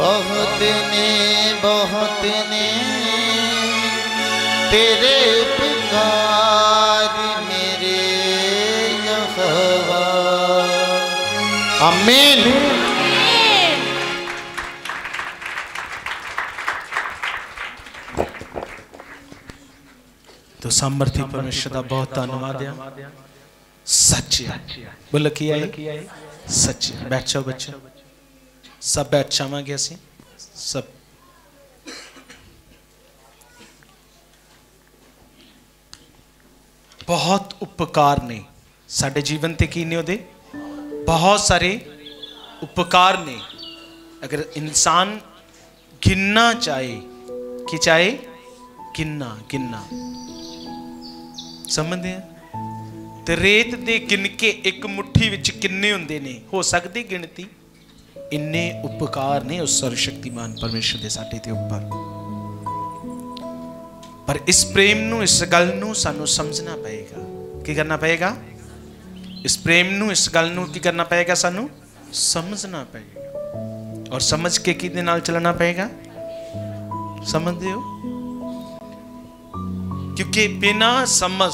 ਬਹੁਤ ਨੇ ਬਹੁਤ ਨੇ ਤੇਰੇ ਉਪਕਾਰ ਮੇਰੇ ਯਹਵਾ ਆਮੀਨ ਤੋ ਸਮਰਥੀ ਪਰਮੇਸ਼ਰ ਦਾ ਬਹੁਤ ਧੰਨਵਾਦ ਆ ਸੱਚ ਆ ਬੋਲ ਕੀ ਆਏ ਸੱਚ ਆ। ਬੈਠ ਜਾਓ ਬੱਚੇ ਸਭ ਬੈਠ ਜਾਵਾਂਗੇ ਅਸੀਂ, ਸਭ। ਬਹੁਤ ਉਪਕਾਰ ਨੇ ਸਾਡੇ ਜੀਵਨ ਤੇ ਕੀ ਨੇ ਉਹਦੇ? ਬਹੁਤ ਸਾਰੇ ਉਪਕਾਰ ਨੇ। ਅਗਰ ਇਨਸਾਨ ਗਿਣਨਾ ਚਾਹੇ, ਕਿ ਚਾਹੇ? ਗਿਣਨਾ ਗਿਣਨਾ। ਸਮਝਦੇ ਆ? ਤੇ ਰੇਤ ਦੇ ਗਿਣ ਕੇ ਇੱਕ ਮੁਠੀ ਵਿੱਚ ਕਿੰਨੇ ਹੁੰਦੇ ਨੇ? ਹੋ ਸਕਦੀ ਗਿਣਤੀ। ਇੰਨੇ ਉਪਕਾਰ ਨੇ ਉਸ ਸਰਵਸ਼ਕਤੀਮਾਨ ਪਰਮੇਸ਼ਰ ਦੇ ਸਾਡੇ ਤੇ ਉੱਪਰ ਪਰ ਇਸ ਪ੍ਰੇਮ ਨੂੰ ਇਸ ਗੱਲ ਨੂੰ ਸਾਨੂੰ ਸਮਝਣਾ ਪਏਗਾ ਕੀ ਕਰਨਾ ਪਏਗਾ ਇਸ ਪ੍ਰੇਮ ਨੂੰ ਇਸ ਗੱਲ ਨੂੰ ਕੀ ਕਰਨਾ ਪਏਗਾ ਸਾਨੂੰ ਸਮਝਣਾ ਪਏਗਾ ਔਰ ਸਮਝ ਕੇ ਕਿਹਦੇ ਨਾਲ ਚੱਲਣਾ ਪਏਗਾ ਸਮਝਦੇ ਹੋ ਕਿਉਂਕਿ ਬਿਨਾ ਸਮਝ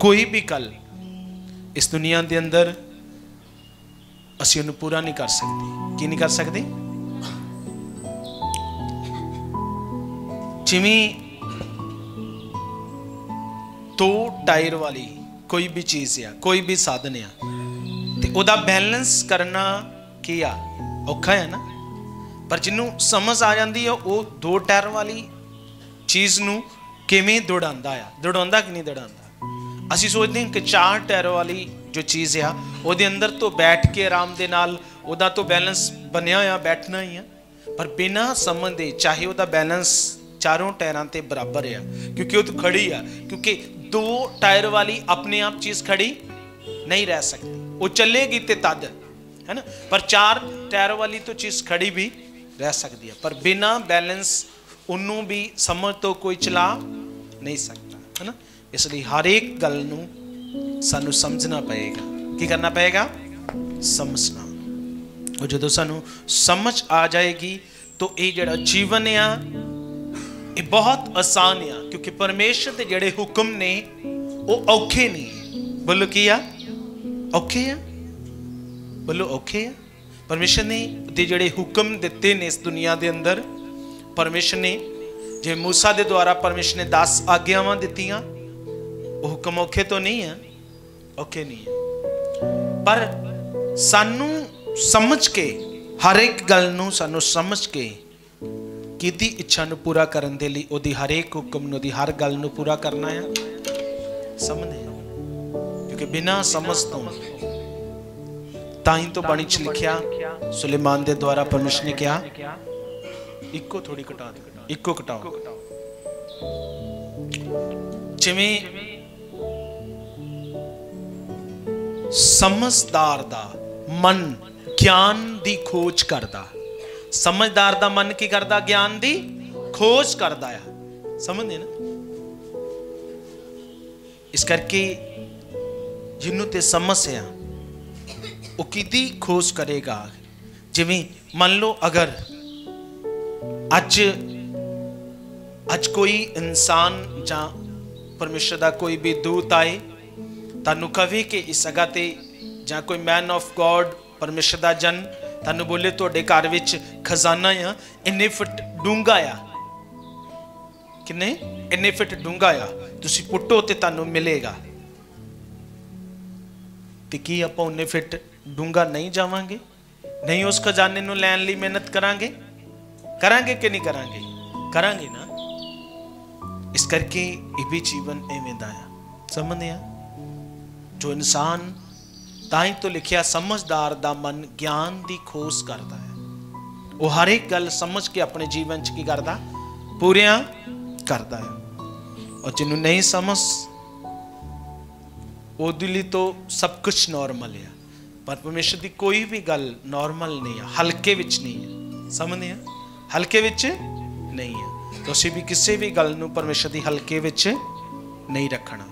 ਕੋਈ ਵੀ ਗੱਲ ਇਸ ਦੁਨੀਆ ਦੇ ਅੰਦਰ ਅਸੀਂ ਉਹਨੂੰ ਪੂਰਾ ਨਹੀਂ ਕਰ ਸਕਦੇ। ਕੀ ਨਹੀਂ ਕਰ ਸਕਦੇ? ਜਿਵੇਂ ਦੋ ਟਾਇਰ ਵਾਲੀ ਕੋਈ ਵੀ ਚੀਜ਼ ਆ, ਕੋਈ ਵੀ ਸਾਧਨ ਆ, ਤੇ ਉਹਦਾ ਬੈਲੈਂਸ ਕਰਨਾ ਕੀ ਆ? ਔਖਾ ਹੈ ਨਾ? ਪਰ ਜਿਹਨੂੰ ਸਮਝ ਆ ਜਾਂਦੀ ਆ, ਉਹ ਦੋ ਟਾਇਰ ਵਾਲੀ ਚੀਜ਼ ਨੂੰ ਕਿਵੇਂ ਦੌੜਾਉਂਦਾ ਆ? ਦੌੜਾਉਂਦਾ ਕਿ ਨਹੀਂ ਦੌੜਾਉਂਦਾ? ਅਸੀਂ ਸੋਚਦੇ ਹਾਂ ਕਿ ਚਾਰ ਟਾਇਰ ਵਾਲੀ ਜੋ ਚੀਜ਼ ਆ, ਉਹਦੇ ਅੰਦਰ ਤੋਂ ਬੈਠ ਕੇ ਆਰਾਮ ਦੇ ਨਾਲ ਉਹਦਾ ਤੋਂ ਬੈਲੈਂਸ ਬਣਿਆ ਹੋਇਆ, ਬੈਠਣਾ ਹੀ ਆ। ਪਰ ਬਿਨਾ ਸਮਝ ਦੇ, ਚਾਹੇ ਉਹਦਾ ਬੈਲੈਂਸ ਚਾਰੋਂ ਟਾਇਰਾਂ ਤੇ ਬਰਾਬਰ ਆ, ਕਿਉਂਕਿ ਉਹ ਤਾਂ ਖੜੀ ਆ, ਕਿਉਂਕਿ ਦੋ ਟਾਇਰ ਵਾਲੀ ਆਪਣੇ ਆਪ ਚੀਜ਼ ਖੜੀ ਨਹੀਂ ਰਹਿ ਸਕਦੀ। ਉਹ ਚੱਲੇਗੀ ਤੇ ਤਦ, ਹੈ ਨਾ? ਪਰ ਚਾਰ ਟਾਇਰ ਵਾਲੀ ਤੋਂ ਚੀਜ਼ ਖੜੀ ਵੀ ਰਹਿ ਸਕਦੀ ਹੈ ਪਰ ਬਿਨਾ ਬੈਲੈਂਸ ਉਹਨੂੰ ਵੀ ਸਮਝ ਤੋਂ ਕੋਈ ਚਲਾ ਨਹੀਂ ਸਕਦਾ, ਹੈ ਨਾ? ਇਸ ਲਈ ਹਰ ਇੱਕ ਗੱਲ ਨੂੰ ਸਾਨੂੰ ਸਮਝਣਾ ਪਏਗਾ। ਕੀ ਕਰਨਾ ਪਏਗਾ? ਸਮਝਣਾ। ਉਹ ਜਦੋਂ ਸਾਨੂੰ ਸਮਝ ਆ ਜਾਏਗੀ, ਤਾਂ ਇਹ ਜਿਹੜਾ ਜੀਵਨ ਆ, ਇਹ ਬਹੁਤ ਆਸਾਨ ਆ, ਕਿਉਂਕਿ ਪਰਮੇਸ਼ਰ ਦੇ ਜਿਹੜੇ ਹੁਕਮ ਨੇ, ਉਹ ਔਖੇ ਨਹੀਂ ਬੋਲੋ ਕੀ ਆ? ਔਖੇ ਆ। ਬੋਲੋ ਔਖੇ ਆ। ਪਰਮੇਸ਼ਰ ਨੇ ਦੇ ਜਿਹੜੇ ਹੁਕਮ ਦਿੱਤੇ ਨੇ ਇਸ ਦੁਨੀਆ ਦੇ ਅੰਦਰ, ਪਰਮੇਸ਼ਰ ਨੇ, ਜਿਵੇਂ ਮੂਸਾ ਦੇ ਦੁਆਰਾ ਪਰਮੇਸ਼ਰ ਨੇ 10 ਆਗਿਆਵਾਂ ਦਿੱਤੀਆਂ, ਉਹ ਹੁਕਮ ਔਖੇ ਤੋਂ ਨਹੀਂ ਆ। ਔਖੇ ਨਹੀਂ ਆ ਪਰ ਸਾਨੂੰ ਸਮਝ ਕੇ ਹਰ ਇੱਕ ਗੱਲ ਨੂੰ ਸਾਨੂੰ ਸਮਝ ਕੇ ਕਿਹਦੀ ਇੱਛਾ ਨੂੰ ਪੂਰਾ ਕਰਨ ਦੇ ਲਈ ਉਹਦੀ ਹਰ ਹੁਕਮ ਨੂੰ, ਉਹਦੀ ਹਰ ਗੱਲ ਨੂੰ ਪੂਰਾ ਕਰਨਾ ਹੈ? ਸਮਝਦੇ ਕਿਉਂਕਿ ਬਿਨਾ ਸਮਝ ਤੋਂ, ਤਾਂ ਹੀ ਤੋਂ ਬਾਣੀ ਚ ਲਿਖਿਆ, ਸੁਲੇਮਾਨ ਦੇ ਦੁਆਰਾ ਪਰਮੇਸ਼ਰ ਨੇ ਕਿਹਾ, ਇੱਕੋ ਥੋੜੀ ਘਟਾ ਦੇ ਇੱਕੋ ਘਟਾਓ। ਜਿਵੇਂ ਸਮਝਦਾਰ ਦਾ ਮਨ ਗਿਆਨ ਦੀ ਖੋਜ ਕਰਦਾ। ਸਮਝਦਾਰ ਦਾ ਮਨ ਕੀ ਕਰਦਾ? ਗਿਆਨ ਦੀ ਖੋਜ ਕਰਦਾ ਆ। ਸਮਝਦੇ ਨਾ? ਇਸ ਕਰਕੇ ਜਿਹਨੂੰ ਤੇ ਸਮੱਸਿਆ, ਉਹ ਕਿਹਦੀ ਖੋਜ ਕਰੇਗਾ? ਜਿਵੇਂ ਮੰਨ ਲਓ ਅਗਰ ਅੱਜ ਅੱਜ ਕੋਈ ਇਨਸਾਨ ਜਾਂ ਪਰਮੇਸ਼ਰ ਦਾ ਕੋਈ ਵੀ ਦੂਤ ਆਏ ਤੁਹਾਨੂੰ ਕਵੇ ਕਿ ਇਸ ਜਗ੍ਹਾ ਤੇ ਜਾਂ ਕੋਈ ਮੈਨ ਆਫ ਗੋਡ ਪਰਮੇਸ਼ਰ ਦਾ ਜਨ ਤੁਹਾਨੂੰ ਬੋਲੇ, ਤੁਹਾਡੇ ਘਰ ਵਿੱਚ ਖਜ਼ਾਨਾ ਆ, ਇੰਨੇ ਫੁੱਟ ਡੂੰਗਾ ਆ। ਕਿੰਨੇ? ਇੰਨੇ ਫੁੱਟ ਡੂੰਘਾ ਆ। ਤੁਸੀਂ ਪੁੱਟੋ ਤੇ ਤੁਹਾਨੂੰ ਮਿਲੇਗਾ। ਤੇ ਕੀ ਆਪਾਂ ਉਹਨੇ ਫਿੱਟ ਡੂੰਗਾ ਨਹੀਂ ਜਾਵਾਂਗੇ? ਨਹੀਂ ਉਸ ਖਜ਼ਾਨੇ ਨੂੰ ਲੈਣ ਲਈ ਮਿਹਨਤ ਕਰਾਂਗੇ? ਕਰਾਂਗੇ ਕਿ ਨਹੀਂ ਕਰਾਂਗੇ? ਕਰਾਂਗੇ ਨਾ। ਇਸ ਕਰਕੇ ਇਹ ਵੀ ਜੀਵਨ ਐਵੇਂ ਦਾ ਆ। ਸਮਝਦੇ ਆ? ਜੋ ਇਨਸਾਨ ਤਾਂ ਹੀ ਤੋਂ ਲਿਖਿਆ ਸਮਝਦਾਰ ਦਾ ਮਨ ਗਿਆਨ ਦੀ ਖੋਜ ਕਰਦਾ ਹੈ। ਉਹ ਹਰ ਇੱਕ ਗੱਲ ਸਮਝ ਕੇ ਆਪਣੇ ਜੀਵਨ 'ਚ ਕੀ ਕਰਦਾ? ਪੂਰੀਆਂ ਕਰਦਾ ਹੈ। ਔਰ ਜਿਹਨੂੰ ਨਹੀਂ ਸਮਝ, ਉਹਦੇ ਲਈ ਤੋਂ ਸਭ ਕੁਝ ਨਾਰਮਲ ਹੈ ਪਰ ਪਰਮੇਸ਼ਰ ਦੀ ਕੋਈ ਵੀ ਗੱਲ ਨਾਰਮਲ ਨਹੀਂ ਹੈ ਹਲਕੇ ਵਿੱਚ ਨਹੀਂ ਹੈ ਸਮਝਦੇ ਆ? ਹਲਕੇ ਵਿੱਚ ਨਹੀਂ ਹੈ ਤੁਸੀਂ ਵੀ ਕਿਸੇ ਵੀ ਗੱਲ ਨੂੰ ਪਰਮੇਸ਼ਰ ਦੀ ਹਲਕੇ ਵਿੱਚ ਨਹੀਂ ਰੱਖਣਾ।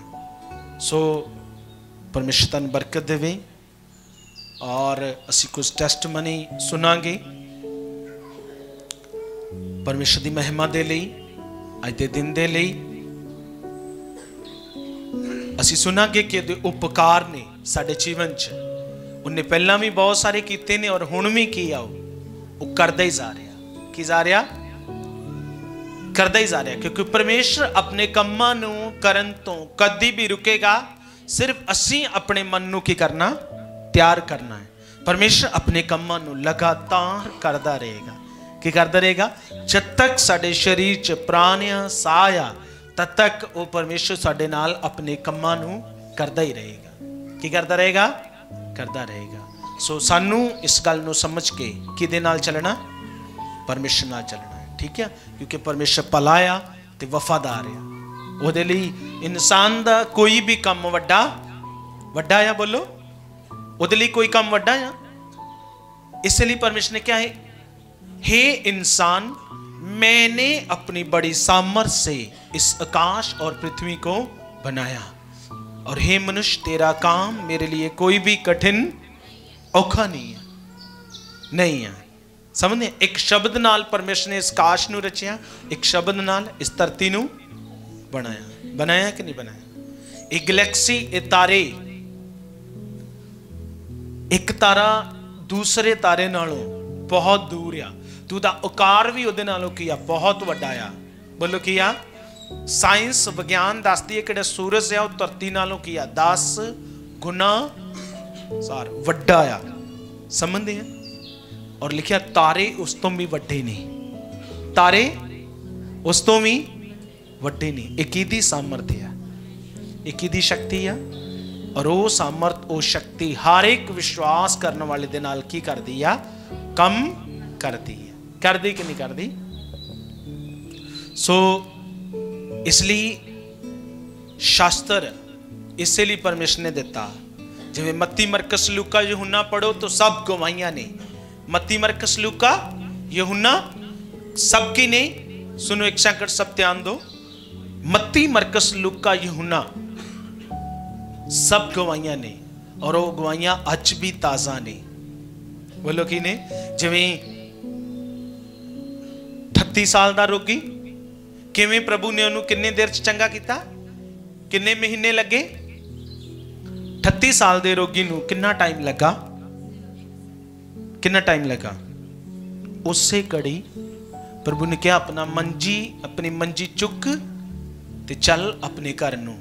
ਸੋ ਪਰਮੇਸ਼ਰ ਤੁਹਾਨੂੰ ਬਰਕਤ ਦੇਵੇ ਔਰ ਅਸੀਂ ਕੁਝ ਟੈਸਟਮਨੀ ਸੁਣਾਂਗੇ। ਪਰਮੇਸ਼ਰ ਦੀ ਮਹਿਮਾ ਦੇ ਲਈ, ਅੱਜ ਦੇ ਦਿਨ ਦੇ ਲਈ ਅਸੀਂ ਸੁਣਾਂਗੇ ਕਿ ਉਹਦੇ ਉਪਕਾਰ ਨੇ ਸਾਡੇ ਜੀਵਨ 'ਚ। ਉਹਨੇ ਪਹਿਲਾਂ ਵੀ ਬਹੁਤ ਸਾਰੇ ਕੀਤੇ ਨੇ ਔਰ ਹੁਣ ਵੀ ਕੀ ਆ ਉਹ? ਉਹ ਕਰਦਾ ਹੀ ਜਾ ਰਿਹਾ। ਕੀ ਜਾ ਰਿਹਾ? ਕਰਦਾ ਹੀ ਜਾ ਰਿਹਾ। ਕਿਉਂਕਿ ਪਰਮੇਸ਼ਰ ਆਪਣੇ ਕੰਮਾਂ ਨੂੰ ਕਰਨ ਤੋਂ ਕਦੀ ਵੀ ਰੁਕੇਗਾ ਸਿਰਫ ਅਸੀਂ ਆਪਣੇ ਮਨ ਨੂੰ ਕੀ ਕਰਨਾ? ਤਿਆਰ ਕਰਨਾ ਹੈ। ਪਰਮੇਸ਼ਰ ਆਪਣੇ ਕੰਮਾਂ ਨੂੰ ਲਗਾਤਾਰ ਕਰਦਾ ਰਹੇਗਾ। ਕੀ ਕਰਦਾ ਰਹੇਗਾ? ਜਦ ਤੱਕ ਸਾਡੇ ਸਰੀਰ 'ਚ ਪ੍ਰਾਣ ਆ ਸਾਹ ਆ ਤਦ ਤੱਕ ਉਹ ਪਰਮੇਸ਼ਰ ਸਾਡੇ ਨਾਲ ਆਪਣੇ ਕੰਮਾਂ ਨੂੰ ਕਰਦਾ ਹੀ ਰਹੇਗਾ। ਕੀ ਕਰਦਾ ਰਹੇਗਾ? ਕਰਦਾ ਰਹੇਗਾ। ਸੋ ਸਾਨੂੰ ਇਸ ਗੱਲ ਨੂੰ ਸਮਝ ਕੇ ਕਿਹਦੇ ਨਾਲ ਚੱਲਣਾ? ਪਰਮੇਸ਼ਰ ਨਾਲ ਚੱਲਣਾ ਹੈ। ਠੀਕ ਹੈ? ਕਿਉਂਕਿ ਪਰਮੇਸ਼ਰ ਆ ਤੇ ਵਫਾਦਾਰ ਆ। ਉਹਦੇ ਲਈ ਇਨਸਾਨ ਦਾ ਕੋਈ ਵੀ ਕੰਮ ਵੱਡਾ ਵੱਡਾ ਆ ਬੋਲੋ ਉਹਦੇ ਲਈ ਕੋਈ ਕੰਮ ਵੱਡਾ ਆ ਇਸ ਲਈ ਪਰਮੇਸ਼ਰ ਨੇ ਕਿਹਾ ਹੈ हे इंसान मैंने अपनी बड़ी सामर्थ से इस आकाश और पृथ्वी को बनाया और हे मनुष्य तेरा काम मेरे लिए कोई भी कठिन औखा नहीं है नहीं है ਸਮਝਦੇ ਇੱਕ ਸ਼ਬਦ ਨਾਲ ਪਰਮੇਸ਼ਰ ਨੇ ਇਸ ਕਾਸ਼ ਨੂੰ ਰਚਿਆ ਇੱਕ ਸ਼ਬਦ ਨਾਲ ਇਸ ਧਰਤੀ ਨੂੰ ਬਣਾਇਆ ਬਣਾਇਆ ਕਿ ਨਹੀਂ ਬਣਾਇਆ ਇਹ ਗੈਲੈਕਸੀ ਇਹ ਤਾਰੇ ਇੱਕ ਤਾਰਾ ਦੂਸਰੇ ਤਾਰੇ ਨਾਲੋਂ ਬਹੁਤ ਦੂਰ ਆ ਤੂੰ ਦਾ ਆਕਾਰ ਵੀ ਉਹਦੇ ਨਾਲੋਂ ਕੀ ਆ ਬਹੁਤ ਵੱਡਾ ਆ ਬੋਲੋ ਕੀ ਆ ਸਾਇੰਸ ਵਿਗਿਆਨ ਦੱਸਦੀ ਹੈ ਕਿ ਜਿਹੜਾ ਸੂਰਜ ਆ ਉਹ ਧਰਤੀ ਨਾਲੋਂ ਕੀ ਆ 10 ਗੁਣਾ ਸਾਰ ਵੱਡਾ ਆ ਸਮਝਦੇ ਆ ਔਰ ਲਿਖਿਆ ਤਾਰੇ ਉਸ ਤੋਂ ਵੀ ਵੱਡੇ ਨੇ ਤਾਰੇ ਉਸ ਤੋਂ ਵੀ ਵੱਡੇ ਨੇ ਇਹ ਕਿਹਦੀ ਸਾਮਰਥ ਆ ਇਹ ਕਿਹਦੀ ਸ਼ਕਤੀ ਆ ਔਰ ਉਹ ਸਾਮਰਥ ਉਹ ਸ਼ਕਤੀ ਹਰ ਇੱਕ ਵਿਸ਼ਵਾਸ ਕਰਨ ਵਾਲੇ ਦੇ ਨਾਲ ਕੀ ਕਰਦੀ ਆ ਕੰਮ ਕਰਦੀ ਹੈ ਕਰਦੀ ਕਿ ਨਹੀਂ ਕਰਦੀ ਸੋ ਇਸ ਲਈ ਸ਼ਾਸਤਰ ਇਸੇ ਲਈ ਪਰਮੇਸ਼ਰ ਨੇ ਦਿੱਤਾ ਜਿਵੇਂ ਮੱਤੀ ਮਰਕਸ ਲੂਕਾ ਯਹੂਨਾ ਪੜੋ ਤਾਂ ਸਭ ਗਵਾਹੀਆਂ ਨੇ ਮੱਤੀ ਮਰਕਸ ਲੂਕਾ ਯਹੂਨਾ ਸਭ ਕੀ ਨੇ ਸੁਣੋ ਮੱਤੀ ਮਰਕਸ ਲੂਕਾ ਯਹੂਨਾ ਸਭ ਗਵਾਈਆਂ ਨੇ ਔਰ ਉਹ ਗਵਾਈਆਂ ਅੱਜ ਵੀ ਤਾਜ਼ਾ ਨੇ ਬੋਲੋ ਕੀ ਨੇ ਜਿਵੇਂ 38 ਸਾਲ ਦਾ ਰੋਗੀ ਕਿਵੇਂ ਪ੍ਰਭੂ ਨੇ ਉਹਨੂੰ ਕਿੰਨੇ ਦੇਰ ਚ ਚੰਗਾ ਕੀਤਾ ਕਿੰਨੇ ਮਹੀਨੇ ਲੱਗੇ 38 ਸਾਲ ਦੇ ਰੋਗੀ ਨੂੰ ਕਿੰਨਾ ਟਾਈਮ ਲੱਗਾ ਕਿੰਨਾ ਟਾਈਮ ਲੱਗਾ ਉਸੇ ਘੜੀ ਪ੍ਰਭੂ ਨੇ ਕਿਹਾ ਆਪਣਾ ਮੰਜੀ ਆਪਣੀ ਮੰਜੀ ਚੁੱਕ ਤੇ ਚੱਲ ਆਪਣੇ ਘਰ ਨੂੰ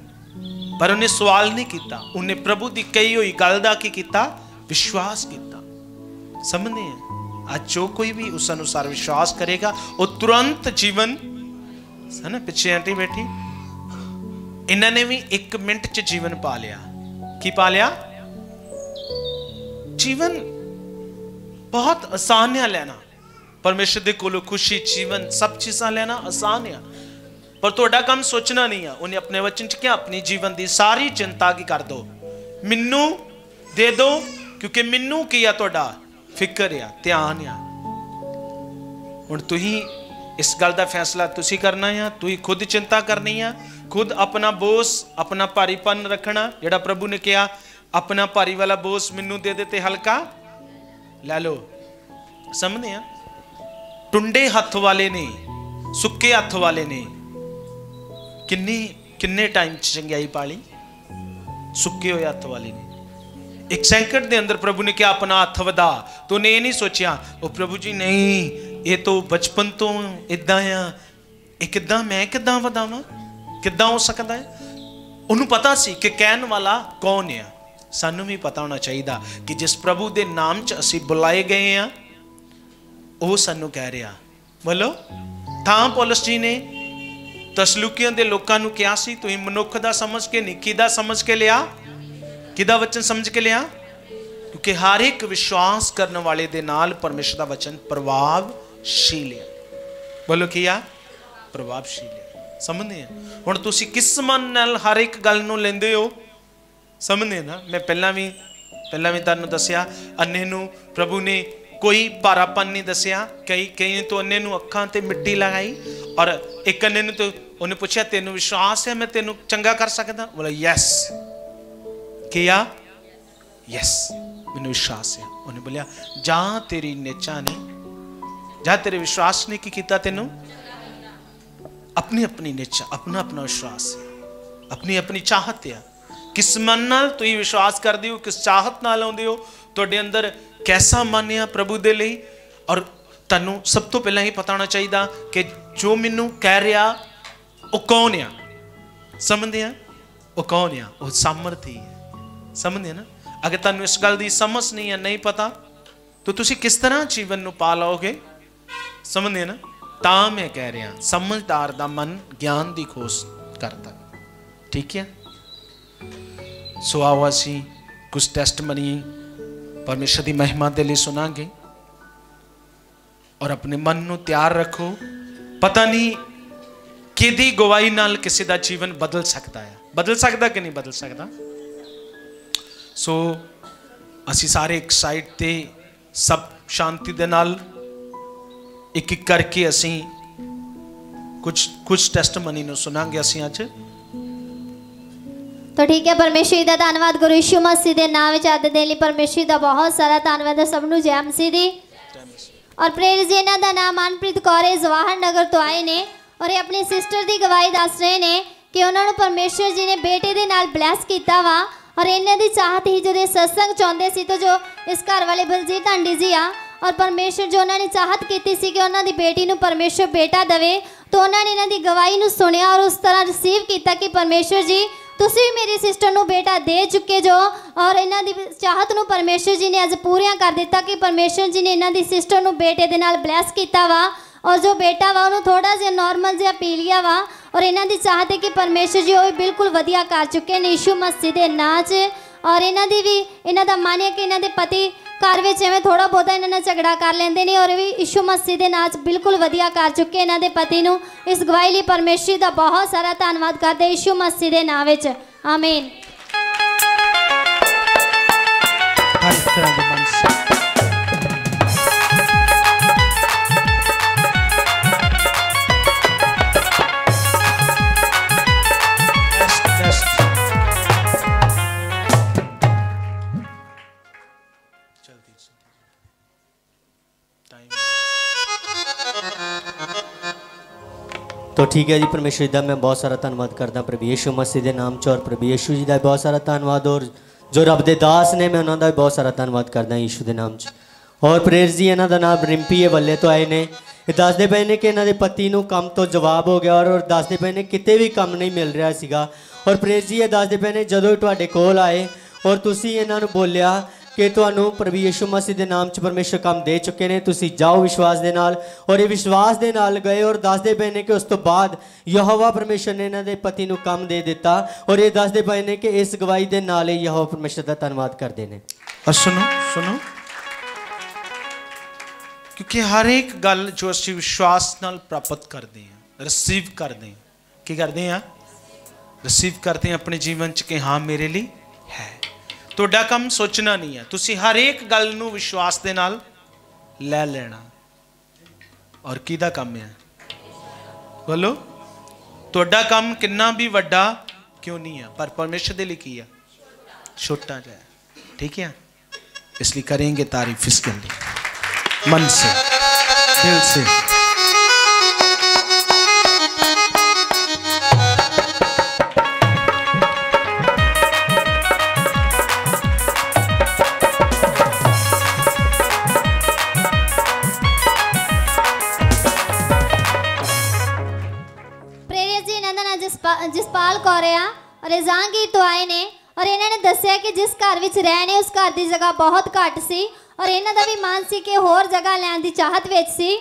ਪਰ ਉਹਨੇ ਸਵਾਲ ਨਹੀਂ ਕੀਤਾ ਉਹਨੇ ਪ੍ਰਭੂ ਦੀ ਕਹੀ ਹੋਈ ਗੱਲ ਦਾ ਕੀ ਕੀਤਾ ਵਿਸ਼ਵਾਸ ਕੀਤਾ ਸਮਝਦੇ ਆ ਅੱਜ ਜੋ ਕੋਈ ਵੀ ਉਸ ਅਨੁਸਾਰ ਵਿਸ਼ਵਾਸ ਕਰੇਗਾ ਉਹ ਤੁਰੰਤ ਜੀਵਨ ਹੈ ਨਾ ਪਿੱਛੇ ਆਂਟੀ ਬੈਠੀ ਇਹਨਾਂ ਨੇ ਵੀ 1 ਮਿੰਟ ਚ ਜੀਵਨ ਪਾ ਲਿਆ ਕੀ ਪਾ ਲਿਆ ਜੀਵਨ ਬਹੁਤ ਆਸਾਨ ਹੈ ਲੈਣਾ ਪਰਮੇਸ਼ਰ ਦੇ ਕੋਲੋਂ ਖੁਸ਼ੀ ਜੀਵਨ ਸਭ ਚੀਜ਼ਾਂ ਲੈਣਾ ਆਸਾਨ ਆ ਪਰ ਤੁਹਾਡਾ ਕੰਮ ਸੋਚਣਾ ਨਹੀਂ ਆ। ਉਹਨੇ ਆਪਣੇ ਵਚਨ ਚ ਕਿਹਾ, ਆਪਣੀ ਜੀਵਨ ਦੀ ਸਾਰੀ ਚਿੰਤਾ ਕੀ ਕਰ ਦੋ ਮੈਨੂੰ ਦੇ ਦੋ ਕਿਉਂਕਿ ਮੈਨੂੰ ਕੀ ਆ ਤੁਹਾਡਾ? ਫਿਕਰ ਆ, ਧਿਆਨ ਆ। ਹੁਣ ਤੁਸੀਂ ਇਸ ਗੱਲ ਦਾ ਫੈਸਲਾ ਤੁਸੀਂ ਕਰਨਾ ਆ, ਤੁਸੀਂ ਖੁਦ ਚਿੰਤਾ ਕਰਨੀ ਆ। ਖੁਦ ਆਪਣਾ ਬੋਸ, ਆਪਣਾ ਭਾਰੀਪਨ ਰੱਖਣਾ, ਜਿਹੜਾ ਪ੍ਰਭੂ ਨੇ ਕਿਹਾ, ਆਪਣਾ ਭਾਰੀ ਵਾਲਾ ਬੋਸ ਮੈਨੂੰ ਦੇ ਦੇ ਤੇ ਹਲਕਾ ਲੈ ਲਓ। ਸਮਝਦੇ ਆ। ਟੁੰਡੇ ਹੱਥ ਵਾਲੇ ਨੇ, ਸੁੱਕੇ ਹੱਥ ਵਾਲੇ ਨੇ ਕਿੰਨੀ, ਕਿੰਨੇ ਟਾਈਮ ਚ ਚੰਗਿਆਈ ਪਾਲੀ ਸੁੱਕੇ ਹੋਏ ਹੱਥ ਵਾਲੇ ਨੇ। ਇੱਕ ਸੈਕਿੰਡ ਦੇ ਅੰਦਰ ਪ੍ਰਭੂ ਨੇ ਕਿਹਾ, ਆਪਣਾ ਹੱਥ ਵਧਾ। ਤੂੰ ਨੇ ਇਹ ਨਹੀਂ ਸੋਚਿਆ, ਉਹ ਪ੍ਰਭੂ ਜੀ, ਨਹੀਂ, ਇਹ ਤਾਂ ਬਚਪਨ ਤੋਂ ਇਦਾਂ ਆ। ਇਹ ਕਿਦਾਂ, ਮੈਂ ਕਿਦਾਂ ਵਧਾਵਾਂ? ਕਿਦਾਂ ਹੋ ਸਕਦਾ ਹੈ? ਉਹਨੂੰ ਪਤਾ ਸੀ ਕਿ ਕਹਿਣ ਵਾਲਾ ਕੌਣ ਆ। ਸਾਨੂੰ ਵੀ ਪਤਾ ਹੋਣਾ ਚਾਹੀਦਾ ਕਿ ਜਿਸ ਪ੍ਰਭੂ ਦੇ ਨਾਮ 'ਚ ਅਸੀਂ ਬੁਲਾਏ ਗਏ ਆ, ਉਹ ਸਾਨੂੰ ਕਹਿ ਰਿਹਾ। ਬੋਲੋ, ਤਾਂ ਪੌਲਸ ਜੀ ਨੇ ਤਸਲੂਕੀਆਂ ਦੇ ਲੋਕਾਂ ਨੂੰ ਕਿਹਾ ਸੀ, ਤੁਸੀਂ ਮਨੁੱਖ ਦਾ ਸਮਝ ਕੇ ਨਹੀਂ, ਕਿਹਦਾ ਸਮਝ ਕੇ ਲਿਆ? ਕਿਹਦਾ ਵਚਨ ਸਮਝ ਕੇ ਲਿਆ? ਕਿਉਂਕਿ ਹਰ ਇੱਕ ਵਿਸ਼ਵਾਸ ਕਰਨ ਵਾਲੇ ਦੇ ਨਾਲ ਪਰਮੇਸ਼ਰ ਦਾ ਵਚਨ ਪ੍ਰਭਾਵਸ਼ੀਲ ਹੈ। ਬੋਲੋ ਕੀ ਆ? ਪ੍ਰਭਾਵਸ਼ੀਲ ਹੈ। ਸਮਝਦੇ ਆ? ਹੁਣ ਤੁਸੀਂ ਕਿਸ ਮਨ ਨਾਲ ਹਰ ਇੱਕ ਗੱਲ ਨੂੰ ਲੈਂਦੇ ਹੋ? ਸਮਝਦੇ ਨਾ? ਮੈਂ ਪਹਿਲਾਂ ਵੀ ਪਹਿਲਾਂ ਵੀ ਤੁਹਾਨੂੰ ਦੱਸਿਆ ਅੰਨੇ ਨੂੰ ਪ੍ਰਭੂ ਨੇ ਕੋਈ ਭਾਰਾਪਨ ਨਹੀਂ ਦੱਸਿਆ। ਕਈ ਕਈ ਤੋਂ ਅੰਨੇ ਨੂੰ ਅੱਖਾਂ ਤੇ ਮਿੱਟੀ ਲਗਾਈ ਔਰ ਇੱਕ ਅੰਨੇ ਨੂੰ ਤੇ ਉਹਨੇ ਪੁੱਛਿਆ, ਤੈਨੂੰ ਵਿਸ਼ਵਾਸ ਹੈ ਮੈਂ ਤੈਨੂੰ ਚੰਗਾ ਕਰ ਸਕਦਾ? ਬੋਲਾ ਯੈਸ ਕਿਹਾ ਯੈਸ ਮੈਨੂੰ ਵਿਸ਼ਵਾਸ ਹੈ। ਉਹਨੇ ਬੋਲਿਆ, ਜਾਂ ਤੇਰੀ ਨਿਚਾ ਨੇ, ਜਾਂ ਤੇਰੇ ਵਿਸ਼ਵਾਸ ਨੇ ਕੀ ਕੀਤਾ ਤੈਨੂੰ? ਆਪਣੀ ਆਪਣੀ ਨਿਚਾ, ਆਪਣਾ ਆਪਣਾ ਵਿਸ਼ਵਾਸ ਹੈ। ਆਪਣੀ ਆਪਣੀ ਚਾਹਤ ਹੈ। ਕਿਸ ਮਨ ਨਾਲ ਤੁਸੀਂ ਵਿਸ਼ਵਾਸ ਕਰਦੇ ਹੋ, ਕਿਸ ਚਾਹਤ ਨਾਲ ਆਉਂਦੇ ਹੋ, ਤੁਹਾਡੇ ਅੰਦਰ ਕੈਸਾ ਮਨ ਹੈ ਪ੍ਰਭੂ ਦੇ ਲਈ? ਔਰ ਤੁਹਾਨੂੰ ਸਭ ਤੋਂ ਪਹਿਲਾਂ ਇਹ ਪਤਾ ਹੋਣਾ ਚਾਹੀਦਾ ਕਿ ਜੋ ਮੈਨੂੰ ਕਹਿ ਰਿਹਾ ਉਹ ਕੌਣ ਆ? ਸਮਝਦੇ ਆ? ਉਹ ਕੌਣ ਆ? ਉਹ ਸਮਰਥੀ ਹੈ। ਸਮਝਦੇ ਨਾ? ਅਗਰ ਤੁਹਾਨੂੰ ਇਸ ਗੱਲ ਦੀ ਸਮਝ ਨਹੀਂ ਹੈ, ਨਹੀਂ ਪਤਾ, ਤਾਂ ਤੁਸੀਂ ਕਿਸ ਤਰ੍ਹਾਂ ਜੀਵਨ ਨੂੰ ਪਾ ਲਓਗੇ? ਸਮਝਦੇ ਨਾ? ਤਾਂ ਮੈਂ ਕਹਿ ਰਿਹਾ, ਸਮਝਦਾਰ ਦਾ ਮਨ ਗਿਆਨ ਦੀ ਖੋਜ ਕਰਦਾ। ਠੀਕ ਹੈ? ਸੋ ਆਓ ਅਸੀਂ ਕੁਝ ਟੈਸਟਮਨੀ ਪਰਮੇਸ਼ਰ ਦੀ ਮਹਿਮਾ ਦੇ ਲਈ ਸੁਣਾਂਗੇ। ਔਰ ਆਪਣੇ ਮਨ ਨੂੰ ਤਿਆਰ ਰੱਖੋ। ਪਤਾ ਨਹੀਂ ਕਿਹਦੀ ਗਵਾਹੀ ਨਾਲ ਕਿਸੇ ਦਾ ਜੀਵਨ ਬਦਲ ਸਕਦਾ ਹੈ? ਬਦਲ ਸਕਦਾ ਕਿ ਨਹੀਂ ਬਦਲ ਸਕਦਾ? ਸੋ ਅਸੀਂ ਸਾਰੇ ਇੱਕ ਸਾਈਡ ਤੇ ਸਭ ਸ਼ਾਂਤੀ ਦੇ ਨਾਲ ਇੱਕ ਇੱਕ ਕਰਕੇ ਅਸੀਂ ਕੁਝ ਕੁਝ ਟੈਸਟਮਨੀ ਨੂੰ ਸੁਣਾਂਗੇ ਅਸੀਂ ਅੱਜ। ਤਾਂ ਠੀਕ ਹੈ ਪਰਮੇਸ਼ਰ ਦਾ ਧੰਨਵਾਦ। ਗੁਰੂ ਯਿਸੂ ਮਸੀਹ ਦੇ ਨਾਮ ਵਿੱਚ ਅੱਜ ਦੇ ਲਈ ਪਰਮੇਸ਼ਰ ਦਾ ਬਹੁਤ ਸਾਰਾ ਧੰਨਵਾਦ। ਹੈ ਸਭ ਨੂੰ ਜੈ ਮਸੀਹ ਦੀ। ਔਰ ਪ੍ਰੇਰਿਤ ਜੀ ਇਹਨਾਂ ਦਾ ਨਾਮ ਮਨਪ੍ਰੀਤ ਕੌਰ ਜਵਾਹਰ ਨਗਰ ਤੋਂ ਆਏ ਨੇ। ਔਰ ਇਹ ਆਪਣੀ ਸਿਸਟਰ ਦੀ ਗਵਾਹੀ ਦੱਸ ਰਹੇ ਨੇ ਕਿ ਉਹਨਾਂ ਨੂੰ ਪਰਮੇਸ਼ਰ ਜੀ ਨੇ ਬੇਟੇ ਦੇ ਨਾਲ ਬਲੈਸ ਕੀਤਾ ਵਾ। ਔਰ ਇਹਨਾਂ ਦੀ ਚਾਹਤ ਹੀ ਜਦੋਂ ਸਤਸੰਗ ਚਾਹੁੰਦੇ ਸੀ ਤਾਂ ਜੋ ਇਸ ਘਰ ਵਾਲੇ ਬਲਜੀਤ ਆਂਡੀ ਜੀ ਆ, ਔਰ ਪਰਮੇਸ਼ਰ ਜੋ ਉਹਨਾਂ ਨੇ ਚਾਹਤ ਕੀਤੀ ਸੀ ਕਿ ਉਹਨਾਂ ਦੀ ਬੇਟੀ ਨੂੰ ਪਰਮੇਸ਼ਰ ਬੇਟਾ ਦੇਵੇ, ਤਾਂ ਉਹਨਾਂ ਨੇ ਇਹਨਾਂ ਦੀ ਗਵਾਹੀ ਨੂੰ ਸੁਣਿਆ ਔਰ ਉਸ ਤਰ੍ਹਾਂ ਰਿਸੀਵ ਕੀਤਾ ਕਿ ਪਰਮੇਸ਼ਰ ਜੀ, ਤੁਸੀਂ ਵੀ ਮੇਰੀ ਸਿਸਟਰ ਨੂੰ ਬੇਟਾ ਦੇ ਚੁੱਕੇ ਜੋ, ਔਰ ਇਹਨਾਂ ਦੀ ਚਾਹਤ ਨੂੰ ਪਰਮੇਸ਼ਰ ਜੀ ਨੇ ਅੱਜ ਪੂਰੀਆਂ ਕਰ ਦਿੱਤਾ ਕਿ ਪਰਮੇਸ਼ਰ ਜੀ ਨੇ ਇਹਨਾਂ ਦੀ ਸਿਸਟਰ ਨੂੰ ਬੇਟੇ ਦੇ ਨਾਲ ਬਲੈਸ ਕੀਤਾ ਵਾ। ਔਰ ਜੋ ਬੇਟਾ ਵਾ, ਉਹਨੂੰ ਥੋੜਾ ਜਿਹਾ ਨਾਰਮਲ ਜਿਹਾ ਪੀਲੀਆ ਵਾ ਔਰ ਇਹਨਾਂ ਦੀ ਚਾਹਤ ਹੈ ਕਿ ਪਰਮੇਸ਼ਰ ਜੀ ਉਹ ਵੀ ਬਿਲਕੁਲ ਵਧੀਆ ਕਰ ਚੁੱਕੇ ਨੇ, ਯਿਸੂ ਮਸੀਹ ਦੇ ਨਾਂ 'ਚ ਔਰ ਇਹਨਾਂ ਦੀ ਵੀ, ਇਹਨਾਂ ਦਾ ਮਨ ਹੈ ਕਿ ਇਹਨਾਂ ਦੇ ਪਤੀ ਘਰ ਵਿੱਚ ਐਵੇਂ ਥੋੜਾ ਬਹੁਤਾ ਇਹਨਾਂ ਨਾਲ ਝਗੜਾ ਕਰ ਲੈਂਦੇ ਨੇ ਔਰ ਵੀ ਯਿਸੂ ਮਸੀਹ ਦੇ ਨਾਂ 'ਚ ਬਿਲਕੁਲ ਵਧੀਆ ਕਰ ਚੁੱਕੇ ਇਹਨਾਂ ਦੇ ਪਤੀ ਨੂੰ। ਇਸ ਗਵਾਹੀ ਲਈ ਪਰਮੇਸ਼ਰ ਦਾ ਬਹੁਤ ਸਾਰਾ ਧੰਨਵਾਦ ਕਰਦੇ ਯਿਸੂ ਮਸੀਹ ਦੇ ਨਾਂ ਵਿੱਚ। ਆਮੀਨ ਹਰ ਤਰ੍ਹਾਂ ਦੇ ਮਨ ਤਾਂ ਠੀਕ ਹੈ ਜੀ ਪਰਮੇਸ਼ਰ ਜੀ ਦਾ ਮੈਂ ਬਹੁਤ ਸਾਰਾ ਧੰਨਵਾਦ ਕਰਦਾ ਪ੍ਰਭੂ ਯੇਸ਼ੂ ਮਸੀਹ ਦੇ ਨਾਮ ਚ ਔਰ ਪ੍ਰਭੂ ਯਿਸੂ ਜੀ ਦਾ ਬਹੁਤ ਸਾਰਾ ਧੰਨਵਾਦ ਔਰ ਜੋ ਰੱਬ ਦੇ ਦਾਸ ਨੇ, ਮੈਂ ਉਹਨਾਂ ਦਾ ਵੀ ਬਹੁਤ ਸਾਰਾ ਧੰਨਵਾਦ ਕਰਦਾ ਯਿਸੂ ਦੇ ਨਾਮ ਚ। ਔਰ ਪ੍ਰੇਰਜ਼ ਜੀ, ਇਹਨਾਂ ਦਾ ਨਾਮ ਰਿੰਪੀ ਹੈ ਵੱਲੇ ਤੋਂ ਆਏ ਨੇ। ਇਹ ਦੱਸਦੇ ਪਏ ਨੇ ਕਿ ਇਹਨਾਂ ਦੇ ਪਤੀ ਨੂੰ ਕੰਮ ਤੋਂ ਜਵਾਬ ਹੋ ਗਿਆ ਔਰ ਉਹ ਦੱਸਦੇ ਪਏ ਨੇ ਕਿਤੇ ਵੀ ਕੰਮ ਨਹੀਂ ਮਿਲ ਰਿਹਾ ਸੀਗਾ। ਔਰ ਪ੍ਰੇਰਜ਼ ਜੀ, ਇਹ ਦੱਸਦੇ ਪਏ ਨੇ ਜਦੋਂ ਤੁਹਾਡੇ ਕੋਲ ਆਏ ਔਰ ਤੁਸੀਂ ਇਹਨਾਂ ਨੂੰ ਬੋਲਿਆ ਕਿ ਤੁਹਾਨੂੰ ਪ੍ਰਭੂ ਯਿਸੂ ਮਸੀਹ ਦੇ ਨਾਮ 'ਚ ਪਰਮੇਸ਼ਰ ਕੰਮ ਦੇ ਚੁੱਕੇ ਨੇ। ਤੁਸੀਂ ਜਾਓ ਵਿਸ਼ਵਾਸ ਦੇ ਨਾਲ ਔਰ ਇਹ ਵਿਸ਼ਵਾਸ ਦੇ ਨਾਲ ਗਏ ਔਰ ਦੱਸਦੇ ਪਏ ਨੇ ਕਿ ਉਸ ਤੋਂ ਬਾਅਦ ਯਹੋਵਾ ਪਰਮੇਸ਼ਰ ਨੇ ਇਹਨਾਂ ਦੇ ਪਤੀ ਨੂੰ ਕੰਮ ਦੇ ਦਿੱਤਾ ਔਰ ਇਹ ਦੱਸਦੇ ਪਏ ਨੇ ਕਿ ਇਸ ਗਵਾਹੀ ਦੇ ਨਾਲ ਹੀ ਯਹੋਵਾ ਪਰਮੇਸ਼ਰ ਦਾ ਧੰਨਵਾਦ ਕਰਦੇ ਨੇ। ਔਰ ਸੁਣੋ ਸੁਣੋ। ਕਿਉਂਕਿ ਹਰ ਇੱਕ ਗੱਲ ਜੋ ਅਸੀਂ ਵਿਸ਼ਵਾਸ ਨਾਲ ਪ੍ਰਾਪਤ ਕਰਦੇ ਹਾਂ ਰਿਸੀਵ ਕਰਦੇ ਹਾਂ। ਕੀ ਕਰਦੇ ਹਾਂ? ਰਿਸੀਵ ਕਰਦੇ ਹਾਂ, ਆਪਣੇ ਜੀਵਨ 'ਚ ਕਿ ਹਾਂ ਮੇਰੇ ਲਈ ਤੁਹਾਡਾ ਕੰਮ ਸੋਚਣਾ ਨਹੀਂ ਹੈ ਤੁਸੀਂ ਹਰ ਇੱਕ ਗੱਲ ਨੂੰ ਵਿਸ਼ਵਾਸ ਦੇ ਨਾਲ ਲੈ ਲੈਣਾ ਔਰ ਕਿਹਦਾ ਕੰਮ ਹੈ ਬੋਲੋ ਤੁਹਾਡਾ ਕੰਮ ਕਿੰਨਾ ਵੀ ਵੱਡਾ ਕਿਉਂ ਨਹੀਂ ਹੈ ਪਰ ਪਰਮੇਸ਼ਰ ਦੇ ਲਈ ਕੀ ਹੈ छोटा जो है ठीक है इसलिए करेंगे तारीफ इसके लिए मन से दिल से ਜਸਪਾ- ਕੌਰ ਆ ਔਰ ਇਹ ਜਹਾਂਗੀਰ ਤੋਂ ਆਏ ਨੇ। ਔਰ ਇਹਨਾਂ ਨੇ ਦੱਸਿਆ ਕਿ ਜਿਸ ਘਰ ਵਿੱਚ ਰਹੇ ਨੇ, ਉਸ ਘਰ ਦੀ ਜਗ੍ਹਾ ਬਹੁਤ ਘੱਟ ਸੀ। ਔਰ ਇਹਨਾਂ ਦਾ ਵੀ ਮਨ ਸੀ ਕਿ ਹੋਰ ਜਗ੍ਹਾ ਲੈਣ ਦੀ ਚਾਹਤ ਵਿੱਚ ਸੀ।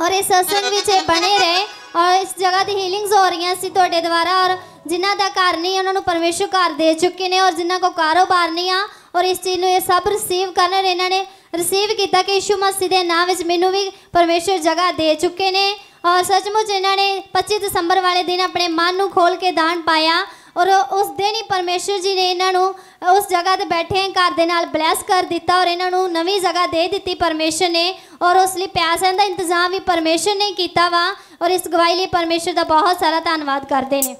ਔਰ ਇਸ ਸਤਸੰਗ ਵਿੱਚ ਇਹ ਬਣੇ ਰਹੇ। ਔਰ ਇਸ ਜਗ੍ਹਾ ਦੀ ਹੀਲਿੰਗਸ ਹੋ ਰਹੀਆਂ ਸੀ ਤੁਹਾਡੇ ਦੁਆਰਾ। ਔਰ ਜਿਨ੍ਹਾਂ ਦਾ ਘਰ ਨਹੀਂ, ਉਹਨਾਂ ਨੂੰ ਪਰਮੇਸ਼ਰ ਘਰ ਦੇ ਚੁੱਕੇ ਨੇ। ਔਰ ਜਿਨ੍ਹਾਂ ਕੋ ਕਾਰੋਬਾਰ ਨਹੀਂ ਆ, ਔਰ ਇਸ ਚੀਜ਼ ਨੂੰ ਇਹ ਸਭ ਰਿਸੀਵ ਕਰਨ ਔਰ ਇਹਨਾਂ ਨੇ ਰਿਸੀਵ ਕੀਤਾ ਕਿ ਯਿਸੂ ਮਸੀਹ ਦੇ ਨਾਮ ਵਿੱਚ ਮੈਨੂੰ ਵੀ ਪਰਮੇਸ਼ਰ ਜਗ੍ਹਾ ਦੇ ਚੁੱਕੇ ਨੇ। ਔਰ ਸੱਚਮੁੱਚ ਇਹਨਾਂ ਨੇ 25 ਦਸੰਬਰ ਵਾਲੇ ਦਿਨ ਆਪਣੇ ਮਨ ਨੂੰ ਖੋਲ ਕੇ ਦਾਨ ਪਾਇਆ ਔਰ ਉਸ ਦਿਨ ਹੀ ਪਰਮੇਸ਼ਰ ਜੀ ਨੇ ਇਹਨਾਂ ਨੂੰ ਉਸ ਜਗ੍ਹਾ ਤੇ ਬੈਠੇ ਘਰ ਦੇ ਨਾਲ ਬਲੈਸ ਕਰ ਦਿੱਤਾ ਔਰ ਇਹਨਾਂ ਨੂੰ ਨਵੀਂ ਜਗ੍ਹਾ ਦੇ ਦਿੱਤੀ ਪਰਮੇਸ਼ਰ ਨੇ ਔਰ ਉਸ ਲਈ ਪੈਸਿਆਂ ਦਾ ਇੰਤਜ਼ਾਮ ਵੀ ਪਰਮੇਸ਼ਰ ਨੇ ਕੀਤਾ ਵਾ ਔਰ ਇਸ ਗਵਾਹੀ ਲਈ ਪਰਮੇਸ਼ਰ ਦਾ ਬਹੁਤ ਸਾਰਾ ਧੰਨਵਾਦ ਕਰਦੇ ਨੇ।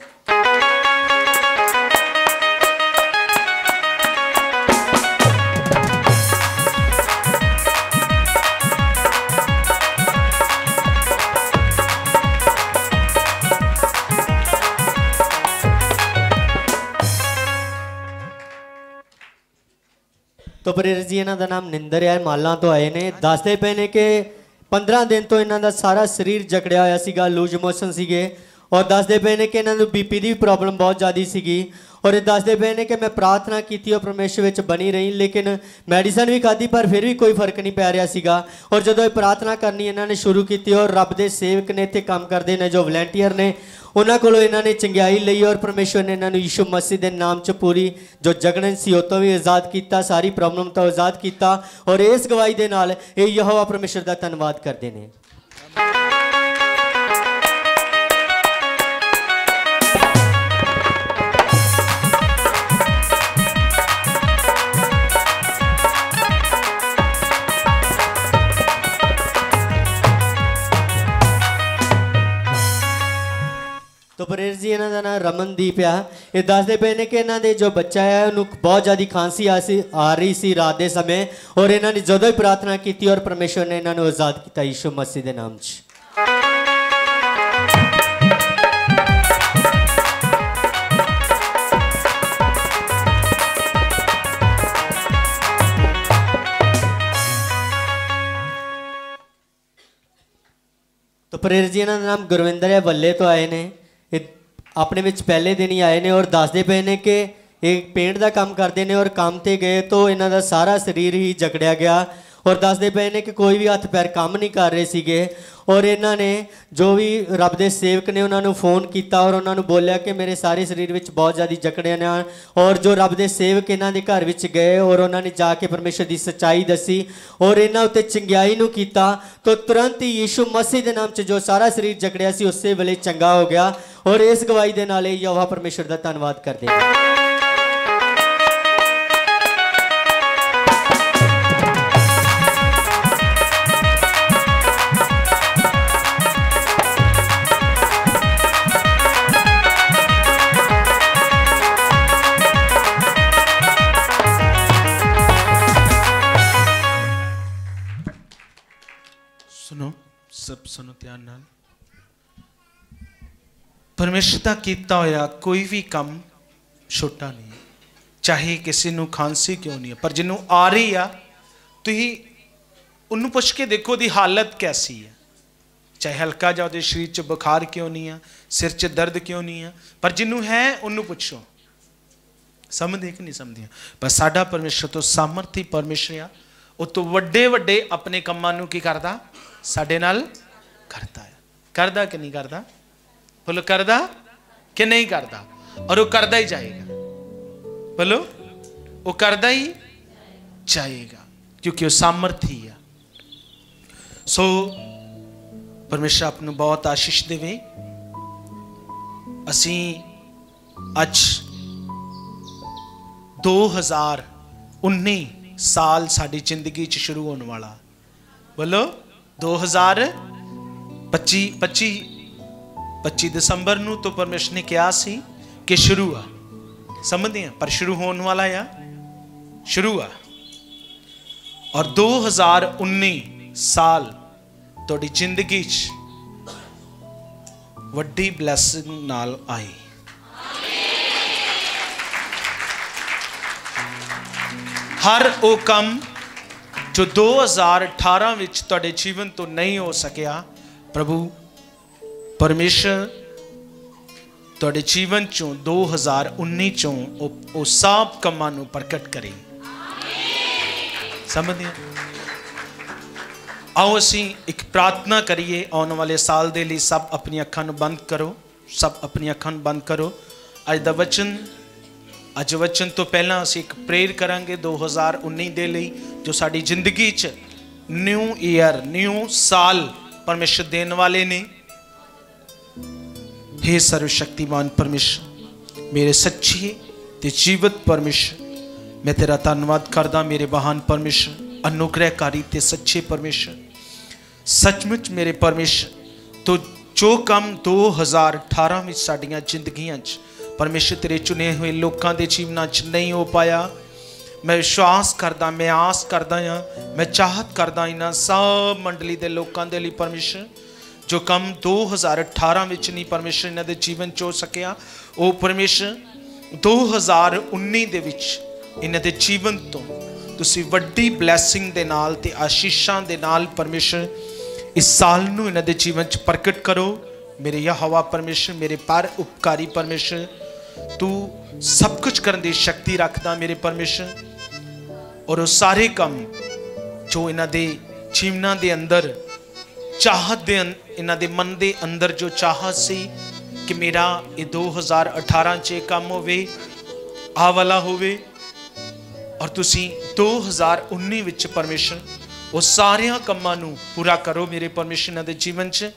ਤੋ ਪ੍ਰੇਰਿਤ ਜੀ ਇਹਨਾਂ ਦਾ ਨਾਮ ਨਿੰਦਰ ਹੈ, ਮਾਲਾਂ ਤੋਂ ਆਏ ਨੇ। ਦੱਸਦੇ ਪਏ ਨੇ ਕਿ 15 ਦਿਨ ਤੋਂ ਇਹਨਾਂ ਦਾ ਸਾਰਾ ਸਰੀਰ ਜਕੜਿਆ ਹੋਇਆ ਸੀਗਾ, ਲੂਜ ਮੋਸ਼ਨ ਸੀਗੇ। ਔਰ ਦੱਸਦੇ ਪਏ ਨੇ ਕਿ ਇਹਨਾਂ ਨੂੰ ਬੀਪੀ ਦੀ ਪ੍ਰੋਬਲਮ ਬਹੁਤ ਜ਼ਿਆਦੀ ਸੀਗੀ। ਔਰ ਇਹ ਦੱਸਦੇ ਪਏ ਨੇ ਕਿ ਮੈਂ ਪ੍ਰਾਰਥਨਾ ਕੀਤੀ ਔਰ ਪਰਮੇਸ਼ਰ ਵਿੱਚ ਬਣੀ ਰਹੀ, ਲੇਕਿਨ ਮੈਡੀਸਨ ਵੀ ਖਾਧੀ, ਪਰ ਫਿਰ ਵੀ ਕੋਈ ਫ਼ਰਕ ਨਹੀਂ ਪੈ ਰਿਹਾ ਸੀਗਾ। ਔਰ ਜਦੋਂ ਇਹ ਪ੍ਰਾਰਥਨਾ ਕਰਨੀ ਇਹਨਾਂ ਨੇ ਸ਼ੁਰੂ ਕੀਤੀ ਔਰ ਰੱਬ ਦੇ ਸੇਵਕ ਨੇ ਇੱਥੇ ਕੰਮ ਕਰਦੇ ਨੇ, ਜੋ ਵਲੰਟੀਅਰ ਨੇ ਉਹਨਾਂ ਕੋਲੋਂ ਇਹਨਾਂ ਨੇ ਚੰਗਿਆਈ ਲਈ ਔਰ ਪਰਮੇਸ਼ਰ ਨੇ ਇਹਨਾਂ ਨੂੰ ਯਿਸੂ ਮਸੀਹ ਦੇ ਨਾਮ 'ਚ ਪੂਰੀ ਜੋ ਜਗਣਨ ਸੀ, ਉਹ ਤੋਂ ਵੀ ਆਜ਼ਾਦ ਕੀਤਾ, ਸਾਰੀ ਪ੍ਰੋਬਲਮ ਤੋਂ ਆਜ਼ਾਦ ਕੀਤਾ ਔਰ ਇਸ ਗਵਾਹੀ ਦੇ ਨਾਲ ਇਹ ਯਹੋਵਾ ਪਰਮੇਸ਼ਰ ਦਾ ਧੰਨਵਾਦ ਕਰਦੇ ਨੇ। ਤੋ ਪ੍ਰੇਰ ਜੀ ਇਹਨਾਂ ਦਾ ਨਾਮ ਰਮਨਦੀਪ ਆ। ਇਹ ਦੱਸਦੇ ਪਏ ਨੇ ਕਿ ਇਹਨਾਂ ਦੇ ਜੋ ਬੱਚਾ ਹੈ ਉਹਨੂੰ ਬਹੁਤ ਜ਼ਿਆਦਾ ਖਾਂਸੀ ਆ ਸੀ, ਆ ਰਹੀ ਸੀ ਰਾਤ ਦੇ ਸਮੇਂ ਔਰ ਇਹਨਾਂ ਨੇ ਜਦੋਂ ਹੀ ਪ੍ਰਾਰਥਨਾ ਕੀਤੀ ਔਰ ਪਰਮੇਸ਼ਰ ਨੇ ਇਹਨਾਂ ਨੂੰ ਆਜ਼ਾਦ ਕੀਤਾ ਯਿਸੂ ਮਸੀਹ ਦੇ ਨਾਮ 'ਚ। ਤੋ ਪ੍ਰੇਰ ਜੀ ਇਹਨਾਂ ਦਾ ਨਾਮ ਗੁਰਵਿੰਦਰ ਹੈ ਬੱਲੇ ਤੋਂ ਆਏ ਨੇ। ਆਪਣੇ ਵਿੱਚ ਪਹਿਲੇ ਦਿਨ ਹੀ ਆਏ ਨੇ ਔਰ ਦੱਸਦੇ ਪਏ ਨੇ ਕਿ ਇਹ ਪੇਂਟ ਦਾ ਕੰਮ ਕਰਦੇ ਨੇ ਔਰ ਕੰਮ ਤੇ ਗਏ ਤੋਂ ਇਹਨਾਂ ਦਾ ਸਾਰਾ ਸਰੀਰ ਹੀ ਜਕੜਿਆ ਗਿਆ। ਔਰ ਦੱਸਦੇ ਪਏ ਨੇ ਕਿ ਕੋਈ ਵੀ ਹੱਥ ਪੈਰ ਕੰਮ ਨਹੀਂ ਕਰ ਰਹੇ ਸੀਗੇ। ਔਰ ਇਹਨਾਂ ਨੇ ਜੋ ਵੀ ਰੱਬ ਦੇ ਸੇਵਕ ਨੇ ਉਹਨਾਂ ਨੂੰ ਫੋਨ ਕੀਤਾ ਔਰ ਉਹਨਾਂ ਨੂੰ ਬੋਲਿਆ ਕਿ ਮੇਰੇ ਸਾਰੇ ਸਰੀਰ ਵਿੱਚ ਬਹੁਤ ਜ਼ਿਆਦੀ ਜਕੜਿਆਂ ਨੇ ਔਰ ਜੋ ਰੱਬ ਦੇ ਸੇਵਕ ਇਹਨਾਂ ਦੇ ਘਰ ਵਿੱਚ ਗਏ ਔਰ ਉਹਨਾਂ ਨੇ ਜਾ ਕੇ ਪਰਮੇਸ਼ਰ ਦੀ ਸੱਚਾਈ ਦੱਸੀ ਔਰ ਇਹਨਾਂ ਉੱਤੇ ਚੰਗਿਆਈ ਨੂੰ ਕੀਤਾ, ਤਾਂ ਤੁਰੰਤ ਹੀ ਯੀਸ਼ੂ ਮਸੀਹ ਦੇ ਨਾਮ 'ਚ ਜੋ ਸਾਰਾ ਸਰੀਰ ਜਕੜਿਆ ਸੀ, ਉਸੇ ਵੇਲੇ ਚੰਗਾ ਹੋ ਗਿਆ। ਔਰ ਇਸ ਗਵਾਹੀ ਦੇ ਨਾਲ ਇਹ ਯਹੋਵਾ ਪਰਮੇਸ਼ਰ ਦਾ ਧੰਨਵਾਦ ਕਰਦੇ ਹਾਂ। ਸਭ ਸੁਣੋ ਧਿਆਨ ਨਾਲ। ਪਰਮੇਸ਼ਰ ਦਾ ਕੀਤਾ ਹੋਇਆ ਕੋਈ ਵੀ ਕੰਮ ਛੋਟਾ ਨਹੀਂ ਚਾਹੇ ਕਿਸੇ ਨੂੰ ਖਾਂਸੀ ਕਿਉਂ ਨਹੀਂ ਹੈ, ਪਰ ਜਿਹਨੂੰ ਆ ਰਹੀ ਆ, ਤੁਸੀਂ ਉਹਨੂੰ ਪੁੱਛ ਕੇ ਦੇਖੋ ਦੀ ਹਾਲਤ ਕੈਸੀ ਹੈ। ਚਾਹੇ ਹਲਕਾ ਜਾਂ ਉਹਦੇ ਸਰੀਰ 'ਚ ਬੁਖਾਰ ਕਿਉਂ ਨਹੀਂ ਆ, ਸਿਰ 'ਚ ਦਰਦ ਕਿਉਂ ਨਹੀਂ ਆ, ਪਰ ਜਿਹਨੂੰ ਹੈ ਉਹਨੂੰ ਪੁੱਛੋ। ਸਮਝਦੇ ਕਿ ਨਹੀਂ ਸਮਝਦੀਆਂ। ਪਰ ਸਾਡਾ ਪਰਮੇਸ਼ਰ ਤੋਂ ਸਾਮਰਥੀ ਪਰਮੇਸ਼ਰ ਆ। ਉਹ ਤੋਂ ਵੱਡੇ ਵੱਡੇ ਆਪਣੇ ਕੰਮਾਂ ਨੂੰ ਕੀ ਕਰਦਾ? ਸਾਡੇ ਨਾਲ ਕਰਦਾ ਹੈ। ਕਰਦਾ ਕਿ ਨਹੀਂ ਕਰਦਾ? ਬੋਲੋ, ਕਰਦਾ ਕਿ ਨਹੀਂ ਕਰਦਾ? ਔਰ ਉਹ ਕਰਦਾ ਹੀ ਜਾਏਗਾ। ਬੋਲੋ, ਉਹ ਕਰਦਾ ਹੀ ਜਾਏਗਾ, ਕਿਉਂਕਿ ਉਹ ਸਾਮਰਥੀ ਆ। ਸੋ ਪਰਮੇਸ਼ਰ ਆਪ ਨੂੰ ਬਹੁਤ ਆਸ਼ੀਸ਼ ਦੇਵੇ। ਅਸੀਂ ਅੱਜ 2019 ਸਾਲ ਸਾਡੀ ਜ਼ਿੰਦਗੀ 'ਚ ਸ਼ੁਰੂ ਹੋਣ ਵਾਲਾ। ਬੋਲੋ 2025 25 25 ਦਸੰਬਰ ਨੂੰ ਤੋਂ ਪਰਮੇਸ਼ਰ ਨੇ ਕਿਹਾ ਸੀ ਕਿ ਸ਼ੁਰੂ ਆ। ਸਮਝਦੇ ਆ ਪਰ ਸ਼ੁਰੂ ਹੋਣ ਵਾਲਾ ਆ। ਸ਼ੁਰੂ ਆ। ਔਰ 2019 ਸਾਲ ਤੁਹਾਡੀ ਜ਼ਿੰਦਗੀ 'ਚ ਵੱਡੀ ਬਲੇਸਿੰਗ ਨਾਲ ਆਈ। ਹਰ ਉਹ ਕੰਮ ਜੋ 2018 ਵਿੱਚ ਤੁਹਾਡੇ ਜੀਵਨ ਤੋਂ ਨਹੀਂ ਹੋ ਸਕਿਆ ਪ੍ਰਭੂ ਪਰਮੇਸ਼ਰ ਤੁਹਾਡੇ ਜੀਵਨ ਚੋਂ 2019 ਚੋਂ ਉਹ ਉਹ ਸਭ ਕੰਮਾਂ ਨੂੰ ਪ੍ਰਗਟ ਕਰੇ ਸਮਝਦੇ ਹੋ ਆਓ ਅਸੀਂ ਇੱਕ ਪ੍ਰਾਰਥਨਾ ਕਰੀਏ ਆਉਣ ਵਾਲੇ ਸਾਲ ਦੇ ਲਈ ਸਭ ਆਪਣੀਆਂ ਅੱਖਾਂ ਨੂੰ ਬੰਦ ਕਰੋ ਸਭ ਆਪਣੀਆਂ ਅੱਖਾਂ ਨੂੰ ਬੰਦ ਕਰੋ ਅੱਜ ਦਾ ਵਚਨ ਅੱਜ ਵਚਨ ਤੋਂ ਪਹਿਲਾਂ ਅਸੀਂ ਇੱਕ ਪ੍ਰੇਅਰ ਕਰਾਂਗੇ 2019 ਦੇ ਲਈ, ਜੋ ਸਾਡੀ ਜ਼ਿੰਦਗੀ 'ਚ ਨਿਊ ਈਅਰ ਨਿਊ ਸਾਲ ਪਰਮੇਸ਼ਰ ਦੇਣ ਵਾਲੇ ਨੇ। हे ਸਰਵ ਸ਼ਕਤੀਮਾਨ ਪਰਮੇਸ਼ਰ, ਮੇਰੇ ਸੱਚੇ ਤੇ ਜੀਵਤ ਪਰਮੇਸ਼ਰ, ਮੈਂ ਤੇਰਾ ਧੰਨਵਾਦ ਕਰਦਾ, ਮੇਰੇ ਮਹਾਨ ਪਰਮੇਸ਼ਰ, ਅਨੁਗ੍ਰਹਕਾਰੀ ਤੇ ਸੱਚੇ ਪਰਮੇਸ਼ਰ। ਸੱਚਮੁੱਚ ਮੇਰੇ ਪਰਮੇਸ਼ਰ, ਤੋ ਜੋ ਕੰਮ 2018 ਵਿੱਚ ਸਾਡੀਆਂ ਜ਼ਿੰਦਗੀਆਂ 'ਚ ਪਰਮੇਸ਼ਰ ਤੇਰੇ ਚੁਣੇ ਹੋਏ ਲੋਕਾਂ ਦੇ ਜੀਵਨਾਂ 'ਚ ਨਹੀਂ ਹੋ ਪਾਇਆ। ਮੈਂ ਵਿਸ਼ਵਾਸ ਕਰਦਾ, ਮੈਂ ਆਸ ਕਰਦਾ ਹਾਂ, ਮੈਂ ਚਾਹਤ ਕਰਦਾ ਇਹਨਾਂ ਸਭ ਮੰਡਲੀ ਦੇ ਲੋਕਾਂ ਦੇ ਲਈ ਪਰਮੇਸ਼ਰ, ਜੋ ਕੰਮ 2018 ਵਿੱਚ ਨਹੀਂ ਪਰਮੇਸ਼ਰ ਇਹਨਾਂ ਦੇ ਜੀਵਨ 'ਚ ਹੋ ਸਕਿਆ। ਉਹ ਪਰਮੇਸ਼ਰ 2019 ਦੇ ਵਿੱਚ ਇਹਨਾਂ ਦੇ ਜੀਵਨ ਤੋਂ ਤੁਸੀਂ ਵੱਡੀ ਬਲੇਸਿੰਗ ਦੇ ਨਾਲ ਤੇ ਆਸ਼ੀਸ਼ਾਂ ਦੇ ਨਾਲ ਪਰਮੇਸ਼ਰ, ਇਸ ਸਾਲ ਨੂੰ ਇਹਨਾਂ ਦੇ ਜੀਵਨ 'ਚ ਪ੍ਰਗਟ ਕਰੋ। ਮੇਰੇ ਯਹਵਾ ਪਰਮੇਸ਼ਰ, ਮੇਰੇ ਪਰ ਉਪਕਾਰੀ ਪਰਮੇਸ਼ਰ ਤੂੰ ਸਭ ਕੁਝ ਕਰਨ ਦੀ ਸ਼ਕਤੀ ਰੱਖਦਾ ਮੇਰੇ ਪਰਮੇਸ਼ਰ। ਔਰ ਉਹ ਸਾਰੇ ਕੰਮ ਜੋ ਇਹਨਾਂ ਦੇ ਜੀਵਨਾਂ ਦੇ ਅੰਦਰ, ਚਾਹਤ ਦੇ ਅੰ- ਇਹਨਾਂ ਦੇ ਮਨ ਦੇ ਅੰਦਰ ਜੋ ਚਾਹਤ ਸੀ ਕਿ ਮੇਰਾ ਇਹ 2018 ਚ ਇਹ ਕੰਮ ਹੋਵੇ ਆ ਵਾਲਾ ਹੋਵੇ। ਔਰ ਤੁਸੀਂ 2019 ਵਿੱਚ ਪਰਮੇਸ਼ਰ, ਉਹ ਸਾਰਿਆਂ ਕੰਮਾਂ ਨੂੰ ਪੂਰਾ ਕਰੋ ਮੇਰੇ ਪਰਮੇਸ਼ਰ ਇਹਨਾਂ ਦੇ ਜੀਵਨ 'ਚ।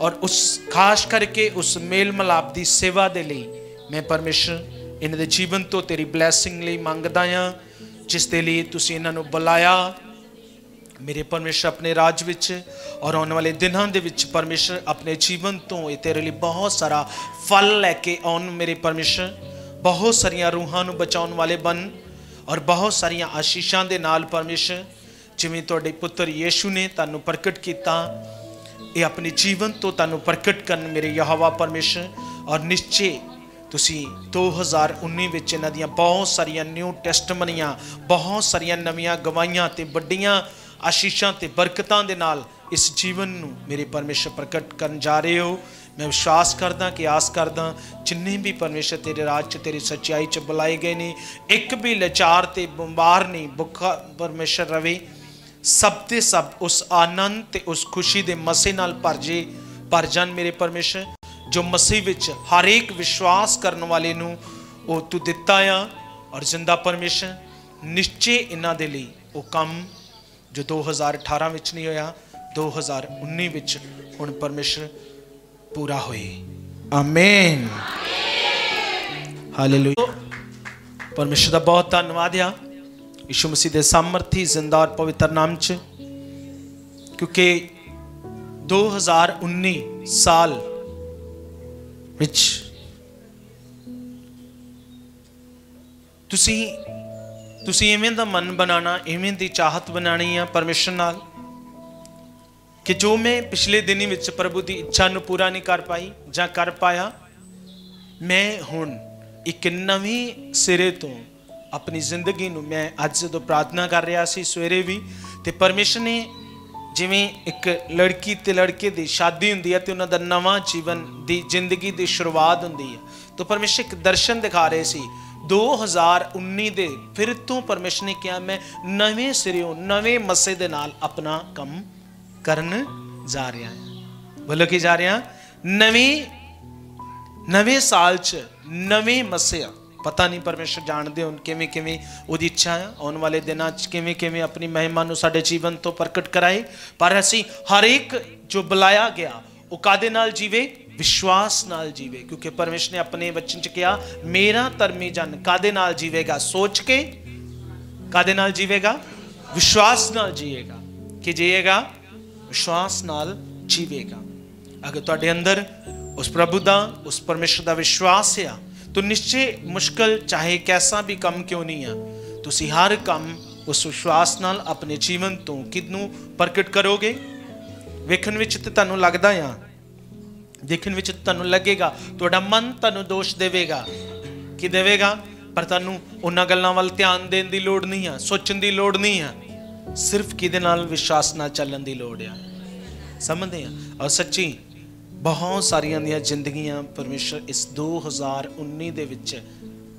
ਔਰ ਉਸ, ਖਾਸ ਕਰਕੇ ਉਸ ਮੇਲ ਮਲਾਪ ਦੀ ਸੇਵਾ ਦੇ ਲਈ ਮੈਂ ਪਰਮੇਸ਼ਰ, ਇਹਨਾਂ ਦੇ ਜੀਵਨ ਤੋਂ ਤੇਰੀ ਬਲੇਸਿੰਗ ਲਈ ਮੰਗਦਾ ਹਾਂ, ਜਿਸ ਦੇ ਲਈ ਤੁਸੀਂ ਇਹਨਾਂ ਨੂੰ ਬੁਲਾਇਆ। ਮੇਰੇ ਪਰਮੇਸ਼ਰ ਆਪਣੇ ਰਾਜ ਵਿੱਚ ਔਰ ਆਉਣ ਵਾਲੇ ਦਿਨਾਂ ਦੇ ਵਿੱਚ ਪਰਮੇਸ਼ਰ ਆਪਣੇ ਜੀਵਨ ਤੋਂ ਇਹ ਤੇਰੇ ਲਈ ਬਹੁਤ ਸਾਰਾ ਫਲ ਲੈ ਕੇ ਆਉਣ ਮੇਰੇ ਪਰਮੇਸ਼ਰ। ਬਹੁਤ ਸਾਰੀਆਂ ਰੂਹਾਂ ਨੂੰ ਬਚਾਉਣ ਵਾਲੇ ਬਣ ਔਰ ਬਹੁਤ ਸਾਰੀਆਂ ਆਸ਼ੀਸ਼ਾਂ ਦੇ ਨਾਲ ਪਰਮੇਸ਼ਰ, ਜਿਵੇਂ ਤੁਹਾਡੇ ਪੁੱਤਰ ਯੀਸ਼ੂ ਨੇ ਤੁਹਾਨੂੰ ਪ੍ਰਗਟ ਕੀਤਾ, ਇਹ ਆਪਣੇ ਜੀਵਨ ਤੋਂ ਤੁਹਾਨੂੰ ਪ੍ਰਗਟ ਕਰਨ ਮੇਰੇ ਯਹਵਾ ਪਰਮੇਸ਼ਰ ਔਰ ਨਿਸ਼ਚੇ ਤੁਸੀਂ 2019 ਵਿੱਚ ਇਹਨਾਂ ਦੀਆਂ ਬਹੁਤ ਸਾਰੀਆਂ ਨਿਊ ਟੈਸਟਮਨੀਆਂ ਬਹੁਤ ਸਾਰੀਆਂ ਨਵੀਆਂ ਗਵਾਹੀਆਂ ਤੇ ਵੱਡੀਆਂ ਆਸ਼ੀਸ਼ਾਂ ਤੇ ਬਰਕਤਾਂ ਦੇ ਨਾਲ ਇਸ ਜੀਵਨ ਨੂੰ ਮੇਰੇ ਪਰਮੇਸ਼ਰ ਪ੍ਰਗਟ ਕਰਨ ਜਾ ਰਹੇ ਹੋ। ਮੈਂ ਵਿਸ਼ਵਾਸ ਕਰਦਾ ਕਿ ਆਸ ਕਰਦਾ ਜਿੰਨੇ ਵੀ ਪਰਮੇਸ਼ਰ ਤੇਰੇ ਰਾਜ 'ਚ, ਤੇਰੀ ਸੱਚਾਈ 'ਚ ਬੁਲਾਏ ਗਏ ਨੇ, ਇੱਕ ਵੀ ਲਾਚਾਰ ਤੇ ਬਿਮਾਰ ਨਹੀਂ, ਭੁੱਖਾ ਪਰਮੇਸ਼ਰ ਰਵੇ। ਸਭ ਤੇ ਸਭ ਉਸ ਆਨੰਦ ਤੇ ਉਸ ਖੁਸ਼ੀ ਦੇ ਮਸੇ ਨਾਲ ਭਰ ਜੇ, ਭਰ ਜਾਣ ਮੇਰੇ ਪਰਮੇਸ਼ਰ। ਜੋ ਮਸੀਹ ਵਿੱਚ ਹਰ ਇੱਕ ਵਿਸ਼ਵਾਸ ਕਰਨ ਵਾਲੇ ਨੂੰ ਉਹ ਤੂੰ ਦਿੱਤਾ ਆ ਔਰ ਜ਼ਿੰਦਾ ਪਰਮੇਸ਼ਰ ਨਿਸ਼ਚੇ ਇਹਨਾਂ ਦੇ ਲਈ ਉਹ ਕੰਮ ਜੋ 2018 ਵਿੱਚ ਨਹੀਂ ਹੋਇਆ 2019 ਵਿੱਚ ਹੁਣ ਪਰਮੇਸ਼ਰ ਪੂਰਾ ਹੋਏ। ਆਮੇਨ ਹਾਲੇਲੂਇਆ ਪਰਮੇਸ਼ਰ ਦਾ ਬਹੁਤ ਧੰਨਵਾਦ ਆ। ਯਿਸੂ ਮਸੀਹ ਦੇ ਸਮਰਥੀ ਜ਼ਿੰਦਾ ਔਰ ਪਵਿੱਤਰ ਨਾਮ ਚ। ਕਿਉਂਕਿ 2019 ਸਾਲ ਵਿੱਚ ਤੁਸੀਂ ਤੁਸੀਂ ਇਵੇਂ ਦਾ ਮਨ ਬਣਾਣਾ ਇਵੇਂ ਦੀ ਚਾਹਤ ਬਣਾਣੀ ਆ ਪਰਮੇਸ਼ਰ ਨਾਲ ਕਿ ਜੋ ਮੈਂ ਪਿਛਲੇ ਦਿਨੀ ਵਿੱਚ ਪ੍ਰਭੂ ਦੀ ਇੱਛਾ ਨੂੰ ਪੂਰਾ ਨਹੀਂ ਕਰ ਪਾਈ ਜਾਂ ਕਰ ਪਾਇਆ, ਮੈਂ ਹੁਣ ਇੱਕ ਨਵੀਂ ਸਿਰੇ ਤੋਂ ਆਪਣੀ ਜ਼ਿੰਦਗੀ ਨੂੰ ਮੈਂ ਅੱਜ ਜਦੋਂ ਪ੍ਰਾਰਥਨਾ ਕਰ ਰਿਹਾ ਸੀ, ਸਵੇਰੇ ਵੀ, ਤੇ ਪਰਮੇਸ਼ਰ ਨੇ ਜਿਵੇਂ ਇੱਕ ਲੜਕੀ ਤੇ ਲੜਕੇ ਦੀ ਸ਼ਾਦੀ ਹੁੰਦੀ ਹੈ ਤੇ ਉਹਨਾਂ ਦਾ ਨਵਾਂ ਜੀਵਨ ਦੀ ਜ਼ਿੰਦਗੀ ਦੀ ਸ਼ੁਰੂਆਤ ਹੁੰਦੀ ਹੈ। ਤਾਂ ਪਰਮੇਸ਼ਰ ਇੱਕ ਦਰਸ਼ਨ ਦਿਖਾ ਰਹੇ ਸੀ। 2019 ਦੇ ਫਿਰ ਤੋਂ ਪਰਮੇਸ਼ਰ ਨੇ ਕਿਹਾ, ਮੈਂ ਨਵੇਂ ਸਿਰਿਓਂ, ਨਵੇਂ ਮਸੇ ਦੇ ਨਾਲ ਆਪਣਾ ਕੰਮ ਕਰਨ ਜਾ ਰਿਹਾ ਹਾਂ। ਬੋਲੋ ਕੀ ਜਾ ਰਿਹਾ? ਨਵੇਂ ਨਵੇਂ ਸਾਲ ਚ ਨਵੇਂ ਮਸਿਆ ਪਤਾ ਨਹੀਂ ਪਰਮੇਸ਼ਰ ਜਾਣਦੇ ਹੁਣ ਕਿਵੇਂ ਕਿਵੇਂ ਉਹਦੀ ਇੱਛਾ ਹੈ ਆਉਣ ਵਾਲੇ ਦਿਨਾਂ 'ਚ ਕਿਵੇਂ ਕਿਵੇਂ ਆਪਣੀ ਮਹਿਮਾ ਨੂੰ ਸਾਡੇ ਜੀਵਨ ਤੋਂ ਪ੍ਰਗਟ ਕਰਾਏ ਪਰ ਅਸੀਂ ਹਰ ਇੱਕ ਜੋ ਬੁਲਾਇਆ ਗਿਆ ਉਹ ਕਾਦੇ ਨਾਲ ਜੀਵੇ ਵਿਸ਼ਵਾਸ ਨਾਲ ਜੀਵੇ ਕਿਉਂਕਿ ਪਰਮੇਸ਼ਰ ਨੇ ਆਪਣੇ ਵਚਨ 'ਚ ਕਿਹਾ ਮੇਰਾ ਧਰਮੀ ਜਨ ਕਾਦੇ ਨਾਲ ਜੀਵੇਗਾ ਸੋਚ ਕੇ ਕਾਦੇ ਨਾਲ ਜੀਵੇਗਾ ਵਿਸ਼ਵਾਸ ਨਾਲ ਜੀਏਗਾ ਕਿ ਜੀਏਗਾ ਵਿਸ਼ਵਾਸ ਨਾਲ ਜੀਵੇਗਾ ਅਗਰ ਤੁਹਾਡੇ ਅੰਦਰ ਉਸ ਪ੍ਰਭੂ ਦਾ ਉਸ ਪਰਮੇਸ਼ਰ ਦਾ ਵਿਸ਼ਵਾਸ ਆ ਤਾਂ ਨਿਸ਼ਚੇ ਮੁਸ਼ਕਲ, ਚਾਹੇ ਕੈਸਾ ਵੀ ਕੰਮ ਕਿਉਂ ਨਹੀਂ ਆ, ਤੁਸੀਂ ਹਰ ਕੰਮ ਉਸ ਵਿਸ਼ਵਾਸ ਨਾਲ ਆਪਣੇ ਜੀਵਨ ਤੋਂ ਕਿਦਨੂੰ ਪ੍ਰਗਟ ਕਰੋਗੇ? ਵੇਖਣ ਵਿੱਚ ਤੇ ਤੁਹਾਨੂੰ ਲੱਗਦਾ ਆ, ਦੇਖਣ ਵਿੱਚ ਤੁਹਾਨੂੰ ਲੱਗੇਗਾ, ਤੁਹਾਡਾ ਮਨ ਤੁਹਾਨੂੰ ਦੋਸ਼ ਦੇਵੇਗਾ। ਕੀ ਦੇਵੇਗਾ? ਪਰ ਤੁਹਾਨੂੰ ਉਹਨਾਂ ਗੱਲਾਂ ਵੱਲ ਧਿਆਨ ਦੇਣ ਦੀ ਲੋੜ ਨਹੀਂ ਆ, ਸੋਚਣ ਦੀ ਲੋੜ ਨਹੀਂ ਆ। ਸਿਰਫ ਕਿਹਦੇ ਨਾਲ ਵਿਸ਼ਵਾਸ ਨਾਲ ਚੱਲਣ ਦੀ ਲੋੜ ਆ? ਸਮਝਦੇ ਆ? ਔਰ ਸੱਚੀ ਬਹੁਤ ਸਾਰੀਆਂ ਦੀਆਂ ਜ਼ਿੰਦਗੀਆਂ ਪਰਮੇਸ਼ਰ ਇਸ 2019 ਦੇ ਵਿੱਚ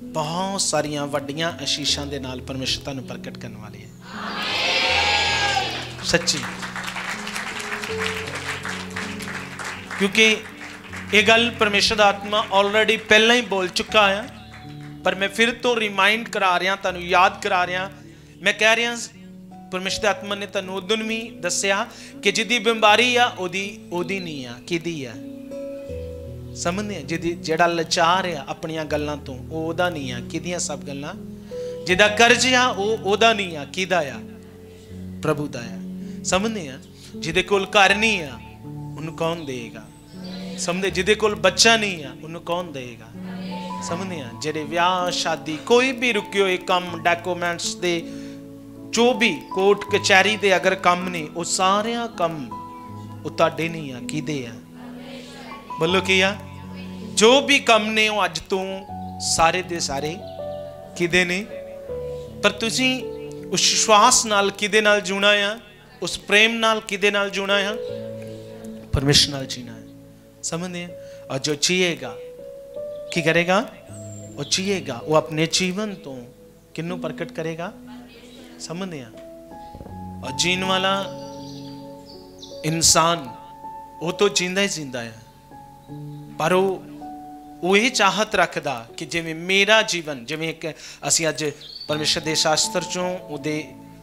ਬਹੁਤ ਸਾਰੀਆਂ ਵੱਡੀਆਂ ਅਸ਼ੀਸ਼ਾਂ ਦੇ ਨਾਲ ਪਰਮੇਸ਼ਰ ਤੁਹਾਨੂੰ ਪ੍ਰਗਟ ਕਰਨ ਵਾਲੀ ਹੈ। ਸੱਚੀ। ਕਿਉਂਕਿ ਇਹ ਗੱਲ ਪਰਮੇਸ਼ਰ ਦਾ ਆਤਮਾ ਆਲਰੇਡੀ ਪਹਿਲਾਂ ਹੀ ਬੋਲ ਚੁੱਕਾ ਆ, ਪਰ ਮੈਂ ਫਿਰ ਤੋਂ ਰਿਮਾਈਂਡ ਕਰਾ ਰਿਹਾ, ਤੁਹਾਨੂੰ ਯਾਦ ਕਰਾ ਰਿਹਾ। ਮੈਂ ਕਹਿ ਰਿਹਾ ਪਰਮੇਸ਼ਰ ਦੇ ਆਤਮਾ ਨੇ ਤੁਹਾਨੂੰ ਉਦੋਂ ਵੀ ਦੱਸਿਆ ਕਿ ਜਿਹਦੀ ਬਿਮਾਰੀ ਆ, ਉਹਦੀ ਉਹਦੀ ਨਹੀਂ ਆ। ਕਿਹਦੀ ਆ? ਸਮਝਦੇ ਆ? ਜਿਹਦੀ ਜਿਹੜਾ ਲਾਚਾਰ ਆ ਆਪਣੀਆਂ ਗੱਲਾਂ ਤੋਂ, ਉਹ ਉਹਦਾ ਨਹੀਂ ਆ। ਕਿਹਦੀਆਂ ਸਭ ਗੱਲਾਂ? ਜਿਹਦਾ ਕਰਜ਼ ਆ, ਉਹ ਉਹਦਾ ਨਹੀਂ ਆ। ਕਿਹਦਾ ਆ? ਪ੍ਰਭੂ ਦਾ ਆ। ਸਮਝਦੇ ਆ? ਜਿਹਦੇ ਕੋਲ ਘਰ ਨਹੀਂ ਆ, ਉਹਨੂੰ ਕੌਣ ਦੇਗਾ ਸਮਝਦੇ ਜਿਹਦੇ ਕੋਲ ਬੱਚਾ ਨਹੀਂ ਆ, ਉਹਨੂੰ ਕੌਣ ਦੇਗਾ ਸਮਝਦੇ ਆ? ਜਿਹੜੇ ਵਿਆਹ, ਸ਼ਾਦੀ, ਕੋਈ ਵੀ ਰੁਕੇ ਹੋਏ ਕੰਮ, ਡਾਕੂਮੈਂਟਸ ਦੇ ਜੋ ਵੀ ਕੋਰਟ ਕਚਹਿਰੀ ਦੇ ਅਗਰ ਕੰਮ ਨੇ, ਉਹ ਸਾਰਿਆਂ ਕੰਮ ਉਹ ਤੁਹਾਡੇ ਨਹੀਂ ਆ, ਕਿਹਦੇ ਆ? ਬੋਲੋ ਕੀ ਆ? ਜੋ ਵੀ ਕੰਮ ਨੇ ਉਹ ਅੱਜ ਤੋਂ ਸਾਰੇ ਦੇ ਸਾਰੇ ਕਿਹਦੇ ਨੇ? ਪਰ ਤੁਸੀਂ ਉਸ ਵਿਸ਼ਵਾਸ ਨਾਲ ਕਿਹਦੇ ਨਾਲ ਜੁਣਾ ਆ? ਉਸ ਪ੍ਰੇਮ ਨਾਲ ਕਿਹਦੇ ਨਾਲ ਜੁਣਾ ਆ? ਪਰਮੇਸ਼ਰ ਨਾਲ ਜੀਣਾ ਹੈ ਸਮਝਦੇ ਆ? ਔਰ ਜੋ ਜੀਏਗਾ। ਕੀ ਕਰੇਗਾ? ਉਹ ਜੀਏਗਾ। ਉਹ ਆਪਣੇ ਜੀਵਨ ਤੋਂ ਕਿੰਨੂੰ ਪ੍ਰਗਟ ਕਰੇਗਾ? ਸਮਝਦੇ ਆ ਔਰ ਜੀਣ ਵਾਲਾ ਇਨਸਾਨ ਉਹ ਤਾਂ ਜਿੰਦਾ ਹੀ ਜਿੰਦਾ ਹੈ ਪਰ ਉਹ ਉਹ ਇਹ ਚਾਹਤ ਰੱਖਦਾ ਕਿ ਜਿਵੇਂ ਮੇਰਾ ਜੀਵਨ ਜਿਵੇਂ ਇੱਕ ਅਸੀਂ ਅੱਜ ਪਰਮੇਸ਼ਰ ਦੇ ਸ਼ਾਸਤਰ ਚੋਂ ਉਹਦੇ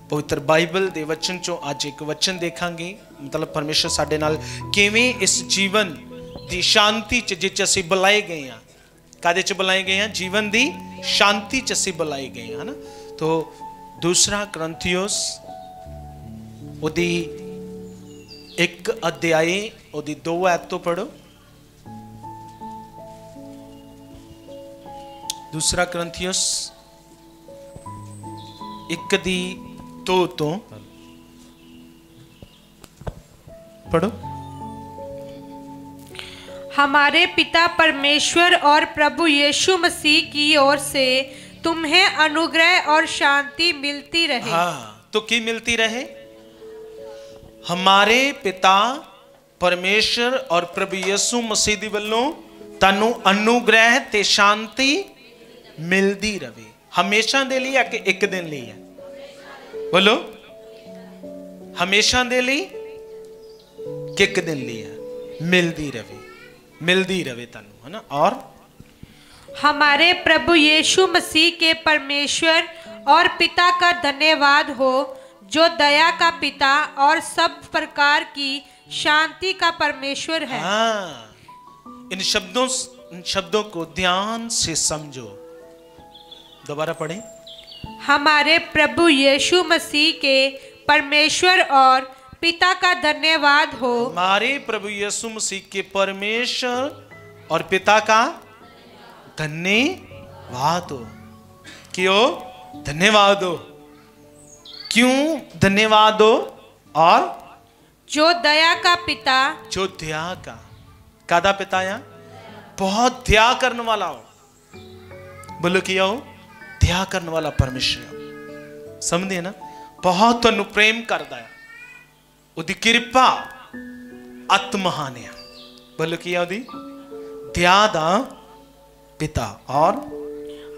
ਪਵਿੱਤਰ ਬਾਈਬਲ ਦੇ ਵਚਨ ਚੋਂ ਅੱਜ ਇੱਕ ਵਚਨ ਦੇਖਾਂਗੇ ਮਤਲਬ ਪਰਮੇਸ਼ਰ ਸਾਡੇ ਨਾਲ ਕਿਵੇਂ ਇਸ ਜੀਵਨ ਦੀ ਸ਼ਾਂਤੀ ਚ ਜਿੱਚ ਅਸੀਂ ਬੁਲਾਏ ਗਏ ਆ ਕਾਦੇ ਚ ਬੁਲਾਏ ਗਏ ਆ ਜੀਵਨ ਦੀ ਸ਼ਾਂਤੀ ਚ ਅਸੀਂ ਬੁਲਾਏ ਗਏ ਆ ਹਨਾ ਤੋ ਦੂਸਰਾ ਗ੍ਰੰਥੀਓਸ ਉਹਦੀ ਇੱਕ ਅਧਿਆਏ ਉਹਦੀ ਦੋ ਐਤ ਤੋਂ ਪੜੋ ਦੂਸਰਾ ਗ੍ਰੰਥੀਓਸ ਇੱਕ ਦੀ ਦੋ ਤੋਂ ਪੜੋ हमारे पिता परमेश्वर और प्रभु यीशु मसीह की ओर से तुम्हें अनुग्रह और शांति मिलती रहे हाँ तो की मिलती रहे ਹਮਾਰੇ ਪਿਤਾ ਪਰਮੇਸ਼ਰ ਔਰ ਪ੍ਰਭੂ ਯਿਸੂ ਮਸੀਹ ਦੀ ਵੱਲੋਂ ਤੁਹਾਨੂੰ ਅਨੁਗ੍ਰਹਿ ਤੇ ਸ਼ਾਂਤੀ ਮਿਲਦੀ ਰਵੇ ਹਮੇਸ਼ਾ ਦੇ ਲਈ ਆ ਕਿ ਇੱਕ ਦਿਨ ਲਈ ਹੈ ਬੋਲੋ ਹਮੇਸ਼ਾ ਦੇ ਲਈ ਕਿ ਇੱਕ ਦਿਨ ਲਈ ਹੈ ਮਿਲਦੀ ਰਵੇ ਮਿਲਦੀ ਰਵੇ ਤੁਹਾਨੂੰ ਹੈ ਨਾ ਔਰ हमारे प्रभु यीशु मसीह के परमेश्वर और पिता का धन्यवाद हो जो दया का पिता और सब प्रकार की शांति का परमेश्वर है। हाँ। इन शब्दों इन शब्दों को ध्यान से समझो। दोबारा पढ़ें। हमारे प्रभु यीशु मसीह के परमेश्वर और पिता का धन्यवाद हो। हमारे प्रभु यीशु मसीह के परमेश्वर और पिता का धन्यवाद हो क्यों धन्यवाद हो क्यों धन्यवाद हो और जो दया का पिता जो दया का कादा पिता या बहुत दया करने वाला हो बोलो किया हो दया करने वाला परमेश्वर समझे ना ਬਹੁਤ ਤੁਹਾਨੂੰ ਪ੍ਰੇਮ ਕਰਦਾ ਹੈ ਉਹਦੀ ਕਿਰਪਾ ਅਤ ਮਹਾਨ ਹੈ ਬੋਲੋ ਕੀ ਹੈ ਉਹਦੀ ਦਇਆ ਦਾ ਪਿਤਾ ਔਰ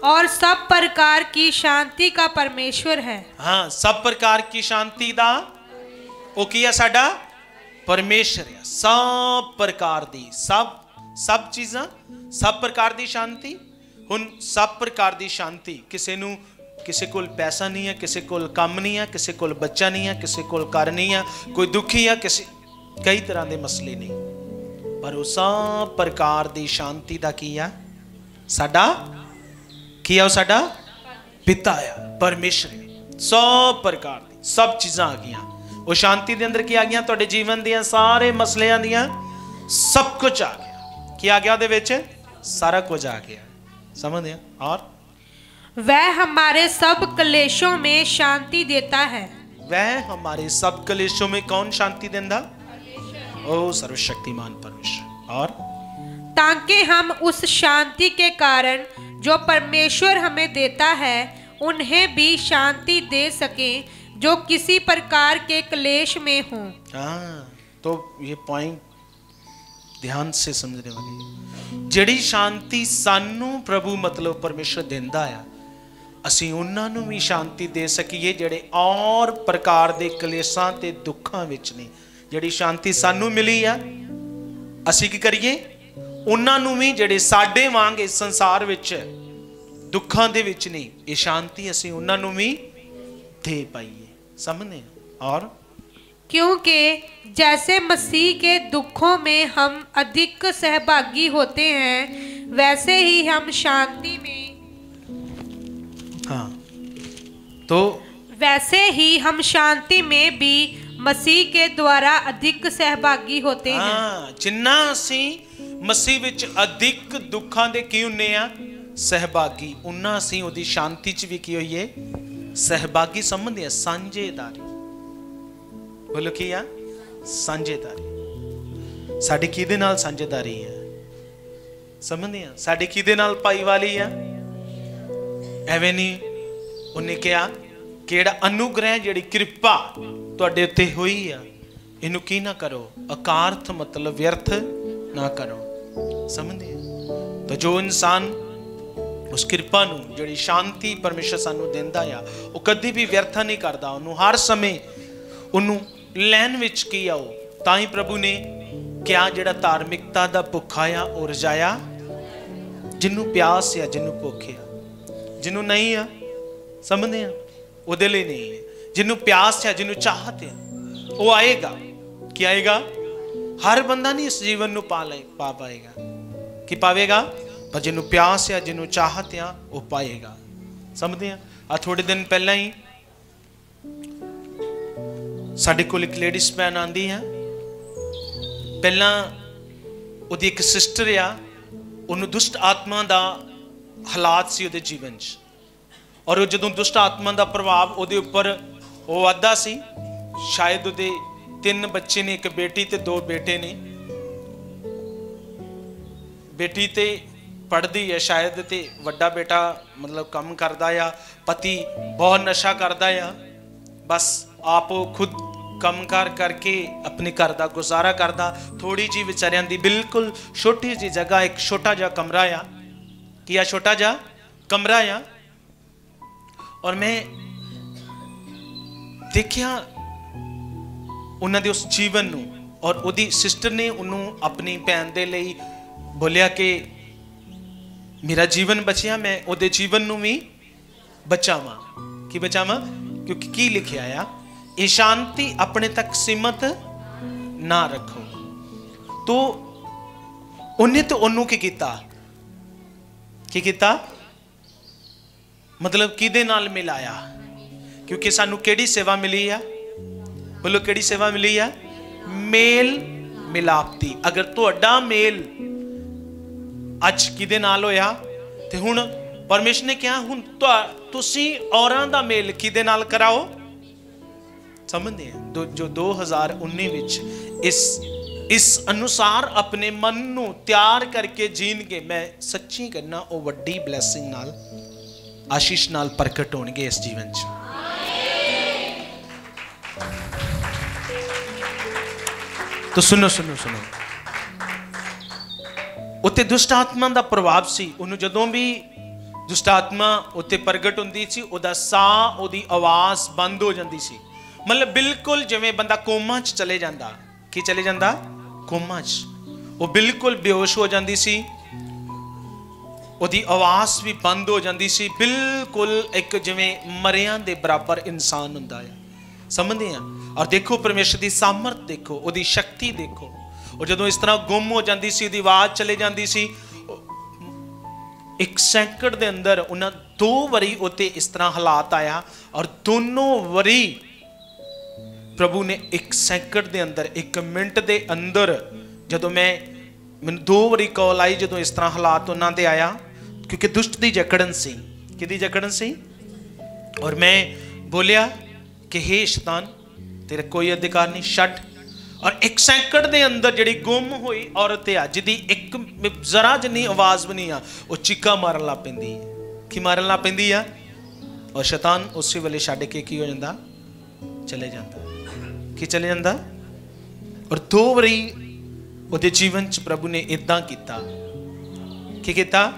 और सब प्रकार की शांति का परमेश्वर है ਹਾਂ ਸਭ ਪ੍ਰਕਾਰ ਕੀ ਸ਼ਾਂਤੀ ਦਾ ਉਹ ਕੀ ਹੈ ਸਾਡਾ ਪਰਮੇਸ਼ਰ ਹੈ ਸਭ ਪ੍ਰਕਾਰ ਦੀ ਸਭ ਸਭ ਚੀਜ਼ਾਂ ਸਭ ਪ੍ਰਕਾਰ ਦੀ ਸ਼ਾਂਤੀ ਹੁਣ ਸਭ ਪ੍ਰਕਾਰ ਦੀ ਸ਼ਾਂਤੀ ਕਿਸੇ ਨੂੰ ਕਿਸੇ ਕੋਲ ਪੈਸਾ ਨਹੀਂ ਹੈ ਕਿਸੇ ਕੋਲ ਕੰਮ ਨਹੀਂ ਹੈ ਕਿਸੇ ਕੋਲ ਬੱਚਾ ਨਹੀਂ ਹੈ ਕਿਸੇ ਕੋਲ ਘਰ ਨਹੀਂ ਹੈ ਕੋਈ ਦੁਖੀ ਹੈ ਕਿਸੇ ਕਈ ਤਰ੍ਹਾਂ ਦੇ ਮਸਲੇ ਨੇ ਪਰ ਉਹ ਸਭ ਪ੍ਰਕਾਰ ਦੀ ਸ਼ਾਂਤੀ ਦਾ ਕੀ ਆ ਸਾਡਾ ਕੀ ਆ ਉਹ ਸਾਡਾ ਪਿਤਾ ਆ ਪਰਮੇਸ਼ਰ ਹੈ। ਸਭ ਪ੍ਰਕਾਰ ਦੀ ਸਭ ਚੀਜ਼ਾਂ ਆ ਗਈਆਂ ਉਹ ਸ਼ਾਂਤੀ ਦੇ ਅੰਦਰ ਕੀ ਆ ਗਈਆਂ ਤੁਹਾਡੇ ਜੀਵਨ ਦੀਆਂ ਸਾਰੇ ਮਸਲਿਆਂ ਦੀਆਂ ਸਭ ਕੁਝ ਆ ਗਿਆ ਕੀ ਆ ਗਿਆ ਉਹਦੇ ਵਿੱਚ ਸਾਰਾ ਕੁਝ ਆ ਗਿਆ ਸਮਝਦੇ ਆ ਔਰ वह हमारे सब क्लेशों में शांति देता है वह हमारे सब कलेशों में कौन शांति देंदा ओ सर्वशक्तिमान परमेश्वर और ताकि हम उस शांति के कारण जो परमेश्वर हमें देता है उन्हें भी शांति दे सकें जो किसी प्रकार के क्लेश में हों हाँ तो ये पॉइंट ध्यान से समझने वाली है ਜਿਹੜੀ ਸ਼ਾਂਤੀ ਸਾਨੂੰ ਪ੍ਰਭੂ ਮਤਲਬ ਪਰਮੇਸ਼ਰ ਦਿੰਦਾ ਆ ਅਸੀਂ ਉਹਨਾਂ ਨੂੰ ਵੀ ਸ਼ਾਂਤੀ ਦੇ ਸਕੀਏ ਜਿਹੜੇ ਔਰ ਪ੍ਰਕਾਰ ਦੇ ਕਲੇਸ਼ਾਂ ਤੇ ਦੁੱਖਾਂ ਵਿੱਚ ਨੇ ਜਿਹੜੀ ਸ਼ਾਂਤੀ ਸਾਨੂੰ ਮਿਲੀ ਆ ਅਸੀਂ ਕੀ ਕਰੀਏ ਉਹਨਾਂ ਨੂੰ ਵੀ ਜਿਹੜੇ ਸਾਡੇ ਵਾਂਗ ਇਸ ਸੰਸਾਰ ਵਿੱਚ ਦੁੱਖਾਂ ਦੇ ਵਿੱਚ ਨੇ ਇਹ ਸ਼ਾਂਤੀ ਅਸੀਂ ਉਹਨਾਂ ਨੂੰ ਵੀ ਦੇ ਪਾਈਏ ਸਮਝਦੇ ਆ ਔਰ क्योंकि जैसे मसीह के दुखों में हम अधिक सहभागी होते हैं वैसे ही हम शांति में हाँ तो वैसे ही हम शांति में भी मसीह के द्वारा अधिक सहभागी होते हैं ਹਾਂ ਜਿੰਨਾ ਅਸੀਂ ਮਸੀਹ ਵਿੱਚ ਅਧਿਕ ਦੁੱਖਾਂ ਦੇ ਕੀ ਹੁੰਨੇ ਆ? ਸਹਿਭਾਗੀ ਉਹਨਾਂ ਅਸੀਂ ਉਹਦੀ ਸ਼ਾਂਤੀ 'ਚ ਵੀ ਕੀ ਹੋਈਏ? ਸਹਿਭਾਗੀ ਸਮਝਦੇ ਆ, ਸਾਂਝੇਦਾਰੀ। ਬੋਲੋ ਕੀ ਆ? ਸਾਂਝੇਦਾਰੀ। ਸਾਡੀ ਕਿਹਦੇ ਨਾਲ ਸਾਂਝੇਦਾਰੀ ਹੈ ਸਮਝਦੇ ਆ, ਸਾਡੀ ਕਿਹਦੇ ਨਾਲ ਪਾਈਵਾਲੀ ਆ? ਐਵੇਂ ਨਹੀਂ। ਉਹਨੇ ਕਿਹਾ, ਕਿਹੜਾ ਅਨੁਗ੍ਰਹਿ ਜਿਹੜੀ ਕਿਰਪਾ ਤੁਹਾਡੇ ਉੱਤੇ ਹੋਈ ਆ, ਇਹਨੂੰ ਕੀ ਨਾ ਕਰੋ? ਅਕਾਰਥ ਮਤਲਬ ਵਿਅਰਥ ਨਾ ਕਰੋ। ਸਮਝਦੇ ਆ। ਤਾਂ ਜੋ ਇਨਸਾਨ ਉਸ ਕਿਰਪਾ ਨੂੰ, ਜਿਹੜੀ ਸ਼ਾਂਤੀ ਪਰਮੇਸ਼ਰ ਸਾਨੂੰ ਦਿੰਦਾ ਆ, ਉਹ ਕਦੀ ਵੀ ਵਿਅਰਥਾ ਨਹੀਂ ਕਰਦਾ। ਉਹਨੂੰ ਹਰ ਸਮੇਂ ਉਹਨੂੰ ਲੈਣ ਵਿੱਚ ਕੀ ਆਓ ਤਾਂ ਹੀ ਪ੍ਰਭੂ ਨੇ ਕਿਹਾ, ਜਿਹੜਾ ਧਾਰਮਿਕਤਾ ਦਾ ਭੁੱਖਾ ਆ, ਉਹ ਰਜਾਇਆ ਜਿਹਨੂੰ ਪਿਆਸ ਆ ਜਿਹਨੂੰ ਭੁੱਖ ਆ। ਜਿਹਨੂੰ ਨਹੀਂ ਆ, ਸਮਝਦੇ ਆ? ਉਹਦੇ ਲਈ ਨਹੀਂ। ਜਿਹਨੂੰ ਪਿਆਸ ਆ ਜਿਹਨੂੰ ਚਾਹਤ ਆ, ਉਹ ਆਏਗਾ। ਕੀ ਆਏਗਾ? ਹਰ ਬੰਦਾ ਨਹੀਂ ਇਸ ਜੀਵਨ ਨੂੰ ਪਾ ਲੈ ਪਾ ਪਾਏਗਾ। ਕੀ ਪਾਵੇਗਾ? ਪਰ ਜਿਹਨੂੰ ਪਿਆਸ ਹੈ, ਜਿਹਨੂੰ ਚਾਹਤ ਆ ਉਹ ਪਾਏਗਾ। ਸਮਝਦੇ ਆ ਆ ਥੋੜੇ ਦਿਨ ਪਹਿਲਾਂ ਹੀ ਸਾਡੇ ਕੋਲ ਇੱਕ ਲੇਡੀਜ਼ ਮੈਨ ਆਂਦੀ ਹੈ। ਪਹਿਲਾਂ ਉਹਦੀ ਇੱਕ ਸਿਸਟਰ ਆ। ਉਹਨੂੰ ਦੁਸ਼ਟ ਆਤਮਾ ਦਾ ਹਾਲਾਤ ਸੀ ਉਹਦੇ ਜੀਵਨ 'ਚ। ਔਰ ਉਹ ਜਦੋਂ ਦੁਸ਼ਟ ਆਤਮਾ ਦਾ ਪ੍ਰਭਾਵ ਉਹਦੇ ਉੱਪਰ ਉਹ ਵਾਧਾ ਸੀ, ਸ਼ਾਇਦ ਉਹਦੇ ਤਿੰਨ ਬੱਚੇ ਨੇ, ਇੱਕ ਬੇਟੀ ਤੇ ਦੋ ਬੇਟੇ ਨੇ। ਬੇਟੀ ਤੇ ਪੜਦੀ ਹੈ ਸ਼ਾਇਦ ਤੇ ਵੱਡਾ ਬੇਟਾ ਮਤਲਬ ਕੰਮ ਕਰਦਾ ਆ, ਪਤੀ ਬਹੁਤ ਨਸ਼ਾ ਕਰਦਾ ਆ। ਬਸ ਆਪ ਉਹ ਖੁਦ ਕੰਮਕਾਰ ਕਰਕੇ ਆਪਣੇ ਘਰ ਦਾ ਗੁਜ਼ਾਰਾ ਕਰਦਾ। ਥੋੜੀ ਜੀ ਵਿਚਾਰਿਆਂ ਦੀ ਬਿਲਕੁਲ ਛੋਟੀ ਜੀ ਜਗ੍ਹਾ, ਇੱਕ ਛੋਟਾ ਜਿਹਾ ਕਮਰਾ ਆ। ਕੀ ਆ ਛੋਟਾ ਜਿਹਾ? ਕਮਰਾ ਆ। ਔਰ ਮੈਂ ਦੇਖਿਆ ਉਹਨਾਂ ਦੇ ਉਸ ਜੀਵਨ ਨੂੰ ਔਰ ਉਹਦੀ ਸਿਸਟਰ ਨੇ ਉਹਨੂੰ ਆਪਣੀ ਭੈਣ ਦੇ ਲਈ ਬੋਲਿਆ ਕਿ ਮੇਰਾ ਜੀਵਨ ਬਚਿਆ, ਮੈਂ ਉਹਦੇ ਜੀਵਨ ਨੂੰ ਵੀ ਬਚਾਵਾਂ। ਕੀ ਬਚਾਵਾਂ? ਕਿਉਂਕਿ ਕੀ ਲਿਖਿਆ ਆ? ਇਹ ਸ਼ਾਂਤੀ ਆਪਣੇ ਤੱਕ ਸੀਮਤ ਨਾ ਰੱਖੋ। ਤੋ ਉਹਨੇ ਤਾਂ ਉਹਨੂੰ ਕੀ ਕੀਤਾ? ਕੀ ਕੀਤਾ? ਮਤਲਬ ਕਿਹਦੇ ਨਾਲ ਮਿਲਾਇਆ? ਕਿਉਂਕਿ ਸਾਨੂੰ ਕਿਹੜੀ ਸੇਵਾ ਮਿਲੀ ਆ? ਬੋਲੋ, ਕਿਹੜੀ ਸੇਵਾ ਮਿਲੀ ਆ? ਮੇਲ ਮਿਲਾਪਤੀ। ਅਗਰ ਤੁਹਾਡਾ ਮੇਲ ਅੱਜ ਕਿਹਦੇ ਨਾਲ ਹੋਇਆ? ਤੇ ਹੁਣ ਪਰਮੇਸ਼ਰ ਨੇ ਕਿਹਾ, ਹੁਣ ਤੁਹਾ- ਤੁਸੀਂ ਔਰਾਂ ਦਾ ਮੇਲ ਕਿਹਦੇ ਨਾਲ ਕਰਾਓ? ਸਮਝਦੇ ਆ। ਦੋ- ਜੋ 2019 ਵਿੱਚ ਇਸ ਇਸ ਅਨੁਸਾਰ ਆਪਣੇ ਮਨ ਨੂੰ ਤਿਆਰ ਕਰਕੇ ਜੀਣਗੇ ਮੈਂ ਸੱਚੀ ਕਹਿੰਨਾ, ਉਹ ਵੱਡੀ ਬਲੇਸਿੰਗ ਨਾਲ, ਆਸ਼ੀਸ਼ ਨਾਲ ਪ੍ਰਗਟ ਹੋਣਗੇ ਇਸ ਜੀਵਨ 'ਚ। ਤਾਂ ਸੁਣੋ ਸੁਣੋ ਸੁਣੋ। ਉੱਤੇ ਦੁਸ਼ਟ ਆਤਮਾ ਦਾ ਪ੍ਰਭਾਵ ਸੀ। ਉਹਨੂੰ ਜਦੋਂ ਵੀ ਦੁਸ਼ਟ ਆਤਮਾ ਉੱਤੇ ਪ੍ਰਗਟ ਹੁੰਦੀ ਸੀ, ਉਹਦਾ ਸਾਹ, ਉਹਦੀ ਆਵਾਜ਼ ਬੰਦ ਹੋ ਜਾਂਦੀ ਸੀ। ਮਤਲਬ ਬਿਲਕੁਲ ਜਿਵੇਂ ਬੰਦਾ ਕੋਮਾ 'ਚ ਚਲੇ ਜਾਂਦਾ। ਕੀ ਚਲੇ ਜਾਂਦਾ? ਕੋਮਾ 'ਚ। ਉਹ ਬਿਲਕੁਲ ਬੇਹੋਸ਼ ਹੋ ਜਾਂਦੀ ਸੀ। ਉਹਦੀ ਆਵਾਜ਼ ਵੀ ਬੰਦ ਹੋ ਜਾਂਦੀ ਸੀ। ਬਿਲਕੁਲ ਇੱਕ ਜਿਵੇਂ ਮਰਿਆਂ ਦੇ ਬਰਾਬਰ ਇਨਸਾਨ ਹੁੰਦਾ ਹੈ ਸਮਝਦੇ ਆ ਔਰ ਦੇਖੋ ਪਰਮੇਸ਼ਰ ਦੀ ਸਾਮਰਥ ਦੇਖੋ, ਉਹਦੀ ਸ਼ਕਤੀ ਦੇਖੋ। ਉਹ ਜਦੋਂ ਇਸ ਤਰ੍ਹਾਂ ਗੁੰਮ ਹੋ ਜਾਂਦੀ ਸੀ, ਉਹਦੀ ਆਵਾਜ਼ ਚਲੇ ਜਾਂਦੀ ਸੀ, ਇੱਕ ਸੈਕਿੰਡ ਦੇ ਅੰਦਰ ਉਹਨਾਂ ਦੋ ਵਾਰੀ ਉਤੇ ਇਸ ਤਰ੍ਹਾਂ ਹਾਲਾਤ ਆਇਆ ਔਰ ਦੋਨੋਂ ਵਾਰੀ ਪ੍ਰਭੂ ਨੇ ਇੱਕ ਸੈਕਿੰਡ ਦੇ ਅੰਦਰ, ਇੱਕ ਮਿੰਟ ਦੇ ਅੰਦਰ ਜਦੋਂ ਮੈਂ ਮੈਨੂੰ ਦੋ ਵਾਰੀ ਕਾਲ ਆਈ ਜਦੋਂ ਇਸ ਤਰ੍ਹਾਂ ਹਾਲਾਤ ਉਹਨਾਂ ਦੇ ਆਇਆ, ਕਿਉਂਕਿ ਦੁਸ਼ਟ ਦੀ ਜਕੜਨ ਸੀ। ਕਿਹਦੀ ਜਕੜਨ ਸੀ? ਔਰ ਮੈਂ ਬੋਲਿਆ ਕਿ ਹੇ ਸ਼ੈਤਾਨ, ਤੇਰਾ ਕੋਈ ਅਧਿਕਾਰ ਨਹੀਂ, ਛੱਡ। ਔਰ ਇੱਕ ਸੈਕਿੰਡ ਦੇ ਅੰਦਰ ਜਿਹੜੀ ਗੁੰਮ ਹੋਈ ਔਰਤ ਆ, ਜਿਹਦੀ ਇੱਕ ਜ਼ਰਾ ਜਿੰਨੀ ਆਵਾਜ਼ ਵੀ ਨਹੀਂ ਆ, ਉਹ ਚੀਕਾ ਮਾਰਨ ਲੱਗ ਪੈਂਦੀ ਹੈ। ਕੀ ਮਾਰਨ ਲੱਗ ਪੈਂਦੀ ਆ? ਔਰ ਸ਼ੈਤਾਨ ਉਸੇ ਵੇਲੇ ਛੱਡ ਕੇ ਕੀ ਹੋ ਜਾਂਦਾ? ਚਲੇ ਜਾਂਦਾ। ਕੀ ਚਲੇ ਜਾਂਦਾ? ਔਰ ਦੋ ਵਾਰੀ ਉਹਦੇ ਜੀਵਨ ਚ ਪ੍ਰਭੂ ਨੇ ਇਦਾਂ ਕੀਤਾ। ਕੀ ਕੀਤਾ?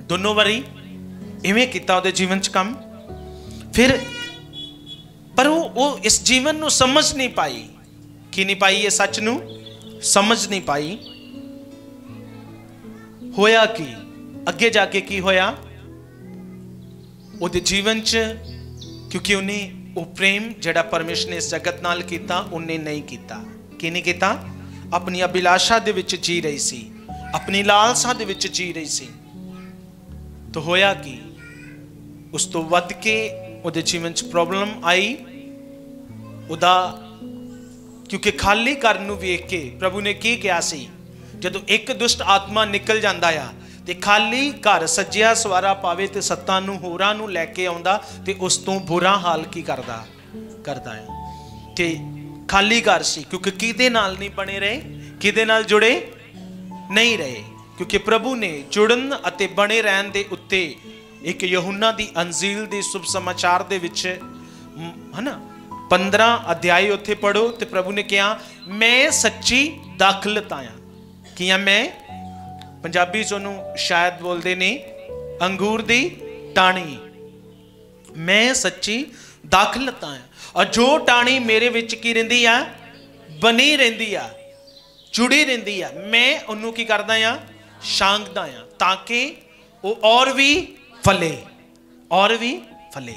ਦੋਨੋਂ ਵਾਰੀ ਇਵੇਂ ਕੀਤਾ ਉਹਦੇ ਜੀਵਨ ਚ ਕੰਮ। ਫਿਰ ਪਰ ਉਹ ਉਹ ਇਸ ਜੀਵਨ ਨੂੰ ਸਮਝ ਨਹੀਂ ਪਾਈ। ਕੀ ਨਹੀਂ ਪਾਈ ਇਹ ਸੱਚ ਨੂੰ? ਸਮਝ ਨਹੀਂ ਪਾਈ। ਹੋਇਆ ਕੀ? ਅੱਗੇ ਜਾ ਕੇ ਕੀ ਹੋਇਆ? ਉਹਦੇ ਜੀਵਨ ਚ ਕਿਉਂਕਿ ਉਹਨੇ ਉਹ ਪ੍ਰੇਮ ਜਿਹੜਾ ਪਰਮੇਸ਼ਰ ਨੇ ਇਸ ਜਗਤ ਨਾਲ ਕੀਤਾ, ਉਹਨੇ ਨਹੀਂ ਕੀਤਾ। ਕੀ ਨਹੀਂ ਕੀਤਾ? ਆਪਣੀ ਅਭਿਲਾਸ਼ਾ ਦੇ ਵਿੱਚ ਜੀ ਰਹੀ ਸੀ। ਆਪਣੀ ਲਾਲਸਾ ਦੇ ਵਿੱਚ ਜੀ ਰਹੀ ਸੀ। ਤਾਂ ਹੋਇਆ ਕੀ? ਉਸ ਤੋਂ ਵੱਧ ਕੇ ਉਹਦੇ ਜੀਵਨ 'ਚ ਪ੍ਰੋਬਲਮ ਆਈ। ਉਹਦਾ ਕਿਉਂਕਿ ਖਾਲੀ ਘਰ ਨੂੰ ਵੇਖ ਕੇ ਪ੍ਰਭੂ ਨੇ ਕੀ ਕਿਹਾ ਸੀ? ਜਦੋਂ ਇੱਕ ਦੁਸ਼ਟ ਆਤਮਾ ਨਿਕਲ ਜਾਂਦਾ ਆ ਤੇ ਖਾਲੀ ਘਰ ਸੱਜਿਆ ਸਵਾਰਾ ਪਾਵੇ ਤੇ ਸੱਤਾਂ ਨੂੰ ਹੋਰਾਂ ਨੂੰ ਲੈ ਕੇ ਆਉਂਦਾ ਤੇ ਉਸ ਤੋਂ ਬੁਰਾ ਹਾਲ ਕੀ ਕਰਦਾ? ਕਰਦਾ ਹੈ ਤੇ ਖਾਲੀ ਘਰ ਸੀ, ਕਿਉਂਕਿ ਕਿਹਦੇ ਨਾਲ ਨਹੀਂ ਬਣੇ ਰਹੇ? ਕਿਹਦੇ ਨਾਲ ਜੁੜੇ? ਨਹੀਂ ਰਹੇ। ਕਿਉਂਕਿ ਪ੍ਰਭੂ ਨੇ ਜੁੜਨ ਅਤੇ ਬਣੇ ਰਹਿਣ ਦੇ ਉੱਤੇ ਇੱਕ ਯਹੂਨਾ ਦੀ ਅੰਜੀਲ ਦੇ ਸੁਭ ਸਮਾਚਾਰ ਦੇ ਵਿੱਚ ਮ, ਹਨਾ? 15 ਅਧਿਆਇ ਉੱਥੇ ਪੜੋ ਤੇ ਪ੍ਰਭੂ ਨੇ ਕਿਹਾ ਮੈਂ ਸੱਚੀ ਦਾਖਲਤ ਆਇਆ। ਕਿਹਾ ਮੈਂ? ਪੰਜਾਬੀ ਚ ਉਹਨੂੰ ਸ਼ਾਇਦ ਬੋਲਦੇ ਨੇ ਅੰਗੂਰ ਦੀ ਟਾਣੀ। ਮੈਂ ਸੱਚੀ ਦਾਖਲਤ ਆਇਆ। ਔਰ ਜੋ ਟਾਣੀ ਮੇਰੇ ਵਿੱਚ ਕੀ ਰਹਿੰਦੀ ਆ? ਬਣੀ ਰਹਿੰਦੀ ਆ ਜੁੜੀ ਰਹਿੰਦੀ ਆ। ਮੈਂ ਉਹਨੂੰ ਕੀ ਕਰਦਾ ਆ ਸ਼ਾਂਗਦਾ ਆ ਤਾਂ ਕਿ ਉਹ ਔਰ ਵੀ ਫਲੇ। ਔਰ ਵੀ ਫਲੇ।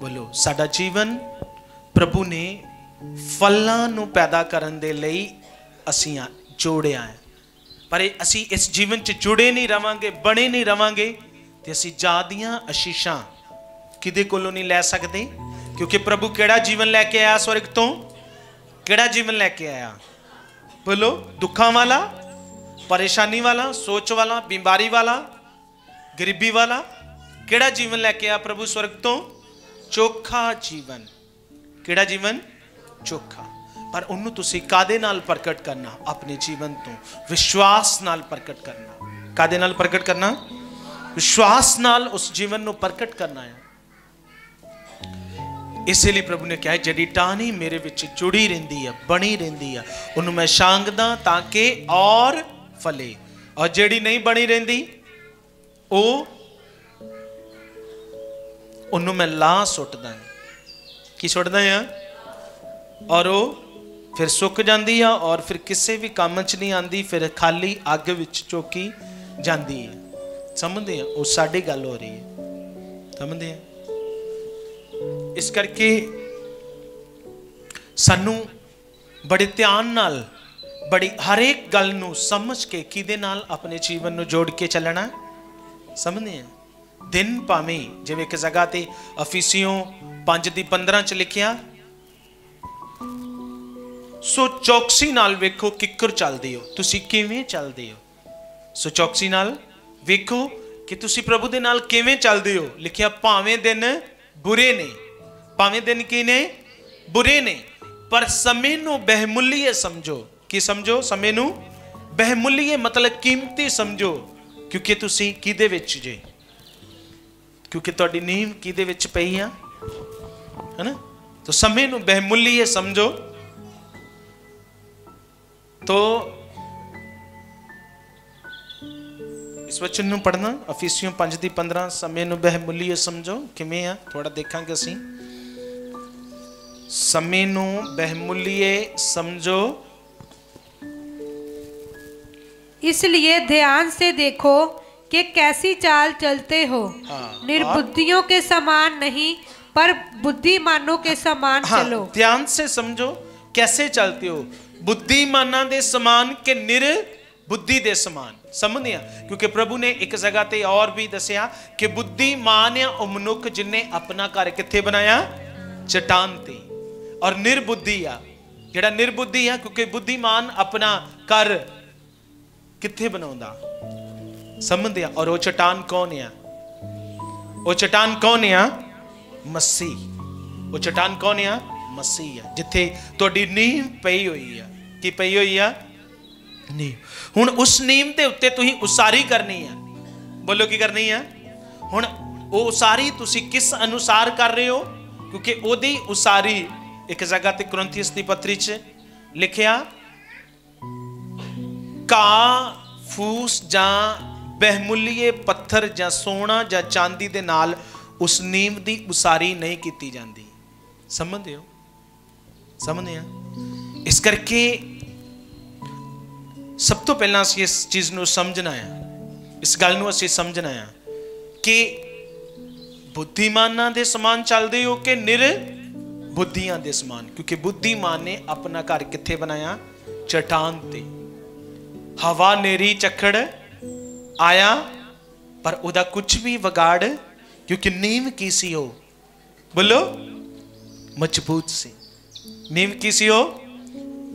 ਬੋਲੋ ਸਾਡਾ ਜੀਵਨ ਪ੍ਰਭੂ ਨੇ ਫਲਾਂ ਨੂੰ ਪੈਦਾ ਕਰਨ ਦੇ ਲਈ ਅਸੀਂ ਆ ਜੋੜਿਆ ਹੈ ਪਰ ਇਹ ਅਸੀਂ ਇਸ ਜੀਵਨ 'ਚ ਜੁੜੇ ਨਹੀਂ ਰਵਾਂਗੇ ਬਣੇ ਨਹੀਂ ਰਵਾਂਗੇ ਤੇ ਅਸੀਂ ਜਾਦੀਆਂ ਅਸ਼ੀਸ਼ਾਂ ਕਿਦੇ ਕੋਲੋਂ ਨਹੀਂ ਲੈ ਸਕਦੇ? ਕਿਉਂਕਿ ਪ੍ਰਭੂ ਕਿਹੜਾ ਜੀਵਨ ਲੈ ਕੇ ਆਇਆ ਸਵਰਗ ਤੋਂ? ਕਿਹੜਾ ਜੀਵਨ ਲੈ ਕੇ ਆਇਆ? ਬੋਲੋ ਦੁੱਖਾਂ ਵਾਲਾ ਪਰੇਸ਼ਾਨੀ ਵਾਲਾ, ਸੋਚ ਵਾਲਾ, ਬਿਮਾਰੀ ਵਾਲਾ, ਗਰੀਬੀ ਵਾਲਾ, ਕਿਹੜਾ ਜੀਵਨ ਲੈ ਕੇ ਆਇਆ ਪ੍ਰਭੂ ਸਵਰਗ ਤੋਂ? ਚੋਖਾ ਜੀਵਨ। ਕਿਹੜਾ ਜੀਵਨ? ਚੋਖਾ। ਪਰ ਉਹਨੂੰ ਤੁਸੀਂ ਕਾਦੇ ਨਾਲ ਪ੍ਰਗਟ ਕਰਨਾ? ਆਪਣੇ ਜੀਵਨ ਤੋਂ। ਵਿਸ਼ਵਾਸ ਨਾਲ ਪ੍ਰਗਟ ਕਰਨਾ। ਕਾਦੇ ਨਾਲ ਪ੍ਰਗਟ ਕਰਨਾ? ਵਿਸ਼ਵਾਸ ਨਾਲ ਉਸ ਜੀਵਨ ਨੂੰ ਪ੍ਰਗਟ ਕਰਨਾ ਹੈ। ਇਸੇ ਲਈ ਪ੍ਰਭੂ ਨੇ ਕਿਹਾ, ਜਿਹੜੀ ਟਾਹਣੀ ਮੇਰੇ ਵਿੱਚ ਜੁੜੀ ਰਹਿੰਦੀ ਹੈ ਬਣੀ ਰਹਿੰਦੀ ਹੈ ਉਹਨੂੰ ਮੈਂ ਛਾਂਗਦਾ ਤਾਂ ਕਿ ਔਰ ਫਲੇ। ਔਰ ਜਿਹੜੀ ਨਹੀਂ ਬਣੀ ਰਹਿੰਦੀ, ਉਹ ਉਹਨੂੰ ਮੈਂ ਲਾ ਸੁੱਟਦਾ ਹਾਂ। ਕੀ ਸੁੱਟਦਾ ਹਾਂ? ਔਰ ਉਹ ਫਿਰ ਸੁੱਕ ਜਾਂਦੀ ਆ ਔਰ ਫਿਰ ਕਿਸੇ ਵੀ ਕੰਮ 'ਚ ਨਹੀਂ ਆਂਦੀ ਫਿਰ ਖਾਲੀ ਅੱਗ ਵਿੱਚ ਚੋਕੀ ਜਾਂਦੀ ਹੈ ਸਮਝਦੇ ਆ? ਉਹ ਸਾਡੀ ਗੱਲ ਹੋ ਰਹੀ ਹੈ। ਸਮਝਦੇ ਆ? ਇਸ ਕਰਕੇ ਸਾਨੂੰ ਬੜੇ ਧਿਆਨ ਨਾਲ ਬੜੀ ਹਰੇਕ ਗੱਲ ਨੂੰ ਸਮਝ ਕੇ ਕਿਹਦੇ ਨਾਲ ਆਪਣੇ ਜੀਵਨ ਨੂੰ ਜੋੜ ਕੇ ਚੱਲਣਾ? ਸਮਝਦੇ ਆ? ਦਿਨ ਭਾਵੇਂ ਜਿਵੇਂ ਇੱਕ ਜਗ੍ਹਾ ਤੇ ਅਫੀਸੀਓ 5 ਦੀ 15 ਚ ਲਿਖਿਆ, ਸੋ ਚੌਕਸੀ ਨਾਲ ਵੇਖੋ ਕਿੱਕਰ ਚੱਲਦੇ ਹੋ। ਤੁਸੀਂ ਕਿਵੇਂ ਚੱਲਦੇ ਹੋ? ਸੋ ਚੌਕਸੀ ਨਾਲ ਵੇਖੋ ਕਿ ਤੁਸੀਂ ਪ੍ਰਭੂ ਦੇ ਨਾਲ ਕਿਵੇਂ ਚੱਲਦੇ ਹੋ। ਲਿਖਿਆ, ਭਾਵੇਂ ਦਿਨ ਬੁਰੇ ਨੇ, ਭਾਵੇਂ ਦਿਨ ਕੀ ਨੇ ਬੁਰੇ ਨੇ, ਪਰ ਸਮੇਂ ਨੂੰ ਬਹਿਮੁੱਲੀਏ ਸਮਝੋ। ਕੀ ਸਮਝੋ? ਸਮੇਂ ਨੂੰ ਬਹਿਮੁੱਲੀਏ ਮਤਲਬ ਕੀਮਤੀ ਸਮਝੋ, ਕਿਉਂਕਿ ਤੁਸੀਂ ਕਿਹਦੇ ਵਿੱਚ ਜੇ? ਕਿਉਂਕਿ ਤੁਹਾਡੀ ਨੀਂਹ ਕਿਹਦੇ ਵਿੱਚ ਪਈ ਆ? ਹੈਨਾ? ਤਾਂ ਸਮੇਂ ਨੂੰ ਬਹਿਮੁੱਲੀਏ ਸਮਝੋ। ਤੋ ਇਸ ਵਚਨ ਨੂੰ ਪੜਨਾ ਅਫੀਸੀਓ 5 ਦੀ 15 ਸਮੇਂ ਨੂੰ ਬਹਿਮੁੱਲੀਏ ਸਮਝੋ। ਕਿਵੇਂ ਆ? ਥੋੜਾ ਦੇਖਾਂਗੇ ਅਸੀਂ। ਸਮੇਂ ਨੂੰ ਬਹਿਮੁੱਲੀਏ ਸਮਝੋ। इसलिए ध्यान से देखो कि कैसी चाल चलते हो हाँ, निर्बुद्धियों के समान नहीं पर बुद्धिमानों के समान हाँ चलो ध्यान से समझो कैसे चलते हो ਬੁੱਧੀਮਾਨਾਂ ਦੇ ਸਮਾਨ ਕਿ ਨਿਰ ਬੁੱਧੀ ਦੇ ਸਮਾਨ ਸਮਝਦੇ ਆ ਕਿਉਂਕਿ ਪ੍ਰਭੂ ਨੇ ਇੱਕ ਜਗ੍ਹਾ ਤੇ ਔਰ ਵੀ ਦੱਸਿਆ ਕਿ ਬੁੱਧੀਮਾਨ ਆ ਉਹ ਮਨੁੱਖ ਜਿਨੇ ਆਪਣਾ ਘਰ ਕਿੱਥੇ ਬਣਾਇਆ ਚਟਾਨ ਤੇ ਔਰ ਨਿਰਬੁੱਧੀ ਆ ਜਿਹੜਾ ਨਿਰਬੁੱਧੀ ਆ ਕਿਉਂਕਿ ਬੁੱਧੀਮਾਨ ਆਪਣਾ ਘਰ ਕਿੱਥੇ ਬਣਾਉਂਦਾ ਸਮਝਦੇ ਆ ਔਰ ਉਹ ਚਟਾਨ ਕੌਣ ਆ ਉਹ ਚਟਾਨ ਕੌਣ ਆ ਮਸੀਹ ਉਹ ਚਟਾਨ ਕੌਣ ਆ ਮਸੀਹ ਆ ਜਿੱਥੇ ਤੁਹਾਡੀ ਨੀਂਹ ਪਈ ਹੋਈ ਆ ਕੀ ਪਈ ਹੋਈ ਆ ਨੀਂਹ ਹੁਣ ਉਸ ਨੀਂਹ ਦੇ ਉੱਤੇ ਤੁਸੀਂ ਉਸਾਰੀ ਕਰਨੀ ਆ ਬੋਲੋ ਕੀ ਕਰਨੀ ਆ ਹੁਣ ਉਹ ਉਸਾਰੀ ਤੁਸੀਂ ਕਿਸ ਅਨੁਸਾਰ ਕਰ ਰਹੇ ਹੋ ਕਿਉਂਕਿ ਉਹਦੀ ਉਸਾਰੀ ਇੱਕ ਜਗ੍ਹਾ ਤੇ ਕਰੰਥੀਸ ਦੀ ਪੱਤਰੀ 'ਚ ਲਿਖਿਆ ਕਾ, ਫੂਸ ਜਾਂ ਬਹਿਮੁੱਲੀਏ ਪੱਥਰ ਜਾਂ ਸੋਨਾ ਜਾਂ ਚਾਂਦੀ ਦੇ ਨਾਲ ਉਸ ਨੀਮ ਦੀ ਉਸਾਰੀ ਨਹੀਂ ਕੀਤੀ ਜਾਂਦੀ। ਸਮਝਦੇ ਹੋ? ਸਮਝਦੇ ਆ? ਇਸ ਕਰਕੇ ਸਭ ਤੋਂ ਪਹਿਲਾਂ ਅਸੀਂ ਇਸ ਚੀਜ਼ ਨੂੰ ਸਮਝਣਾ ਆ। ਇਸ ਗੱਲ ਨੂੰ ਅਸੀਂ ਸਮਝਣਾ ਆ ਕਿ ਬੁੱਧੀਮਾਨਾਂ ਦੇ ਸਮਾਨ ਚੱਲਦੇ ਹੋ ਕਿ ਨਿਰ ਬੁੱਧੀਆਂ ਦੇ ਸਮਾਨ? ਕਿਉਂਕਿ ਬੁੱਧੀਮਾਨ ਨੇ ਆਪਣਾ ਘਰ ਕਿੱਥੇ ਬਣਾਇਆ? ਚਟਾਨ ਤੇ। ਹਵਾ ਨੇਰੀ ਝੱਖੜ ਆਇਆ ਪਰ ਉਹਦਾ ਕੁਝ ਵੀ ਵਿਗਾੜ ਕਿਉਂਕਿ ਨੀਮ ਕੀ ਸੀ ਉਹ ਬੋਲੋ ਮਜ਼ਬੂਤ ਸੀ ਨੀਮ ਕੀ ਸੀ ਉਹ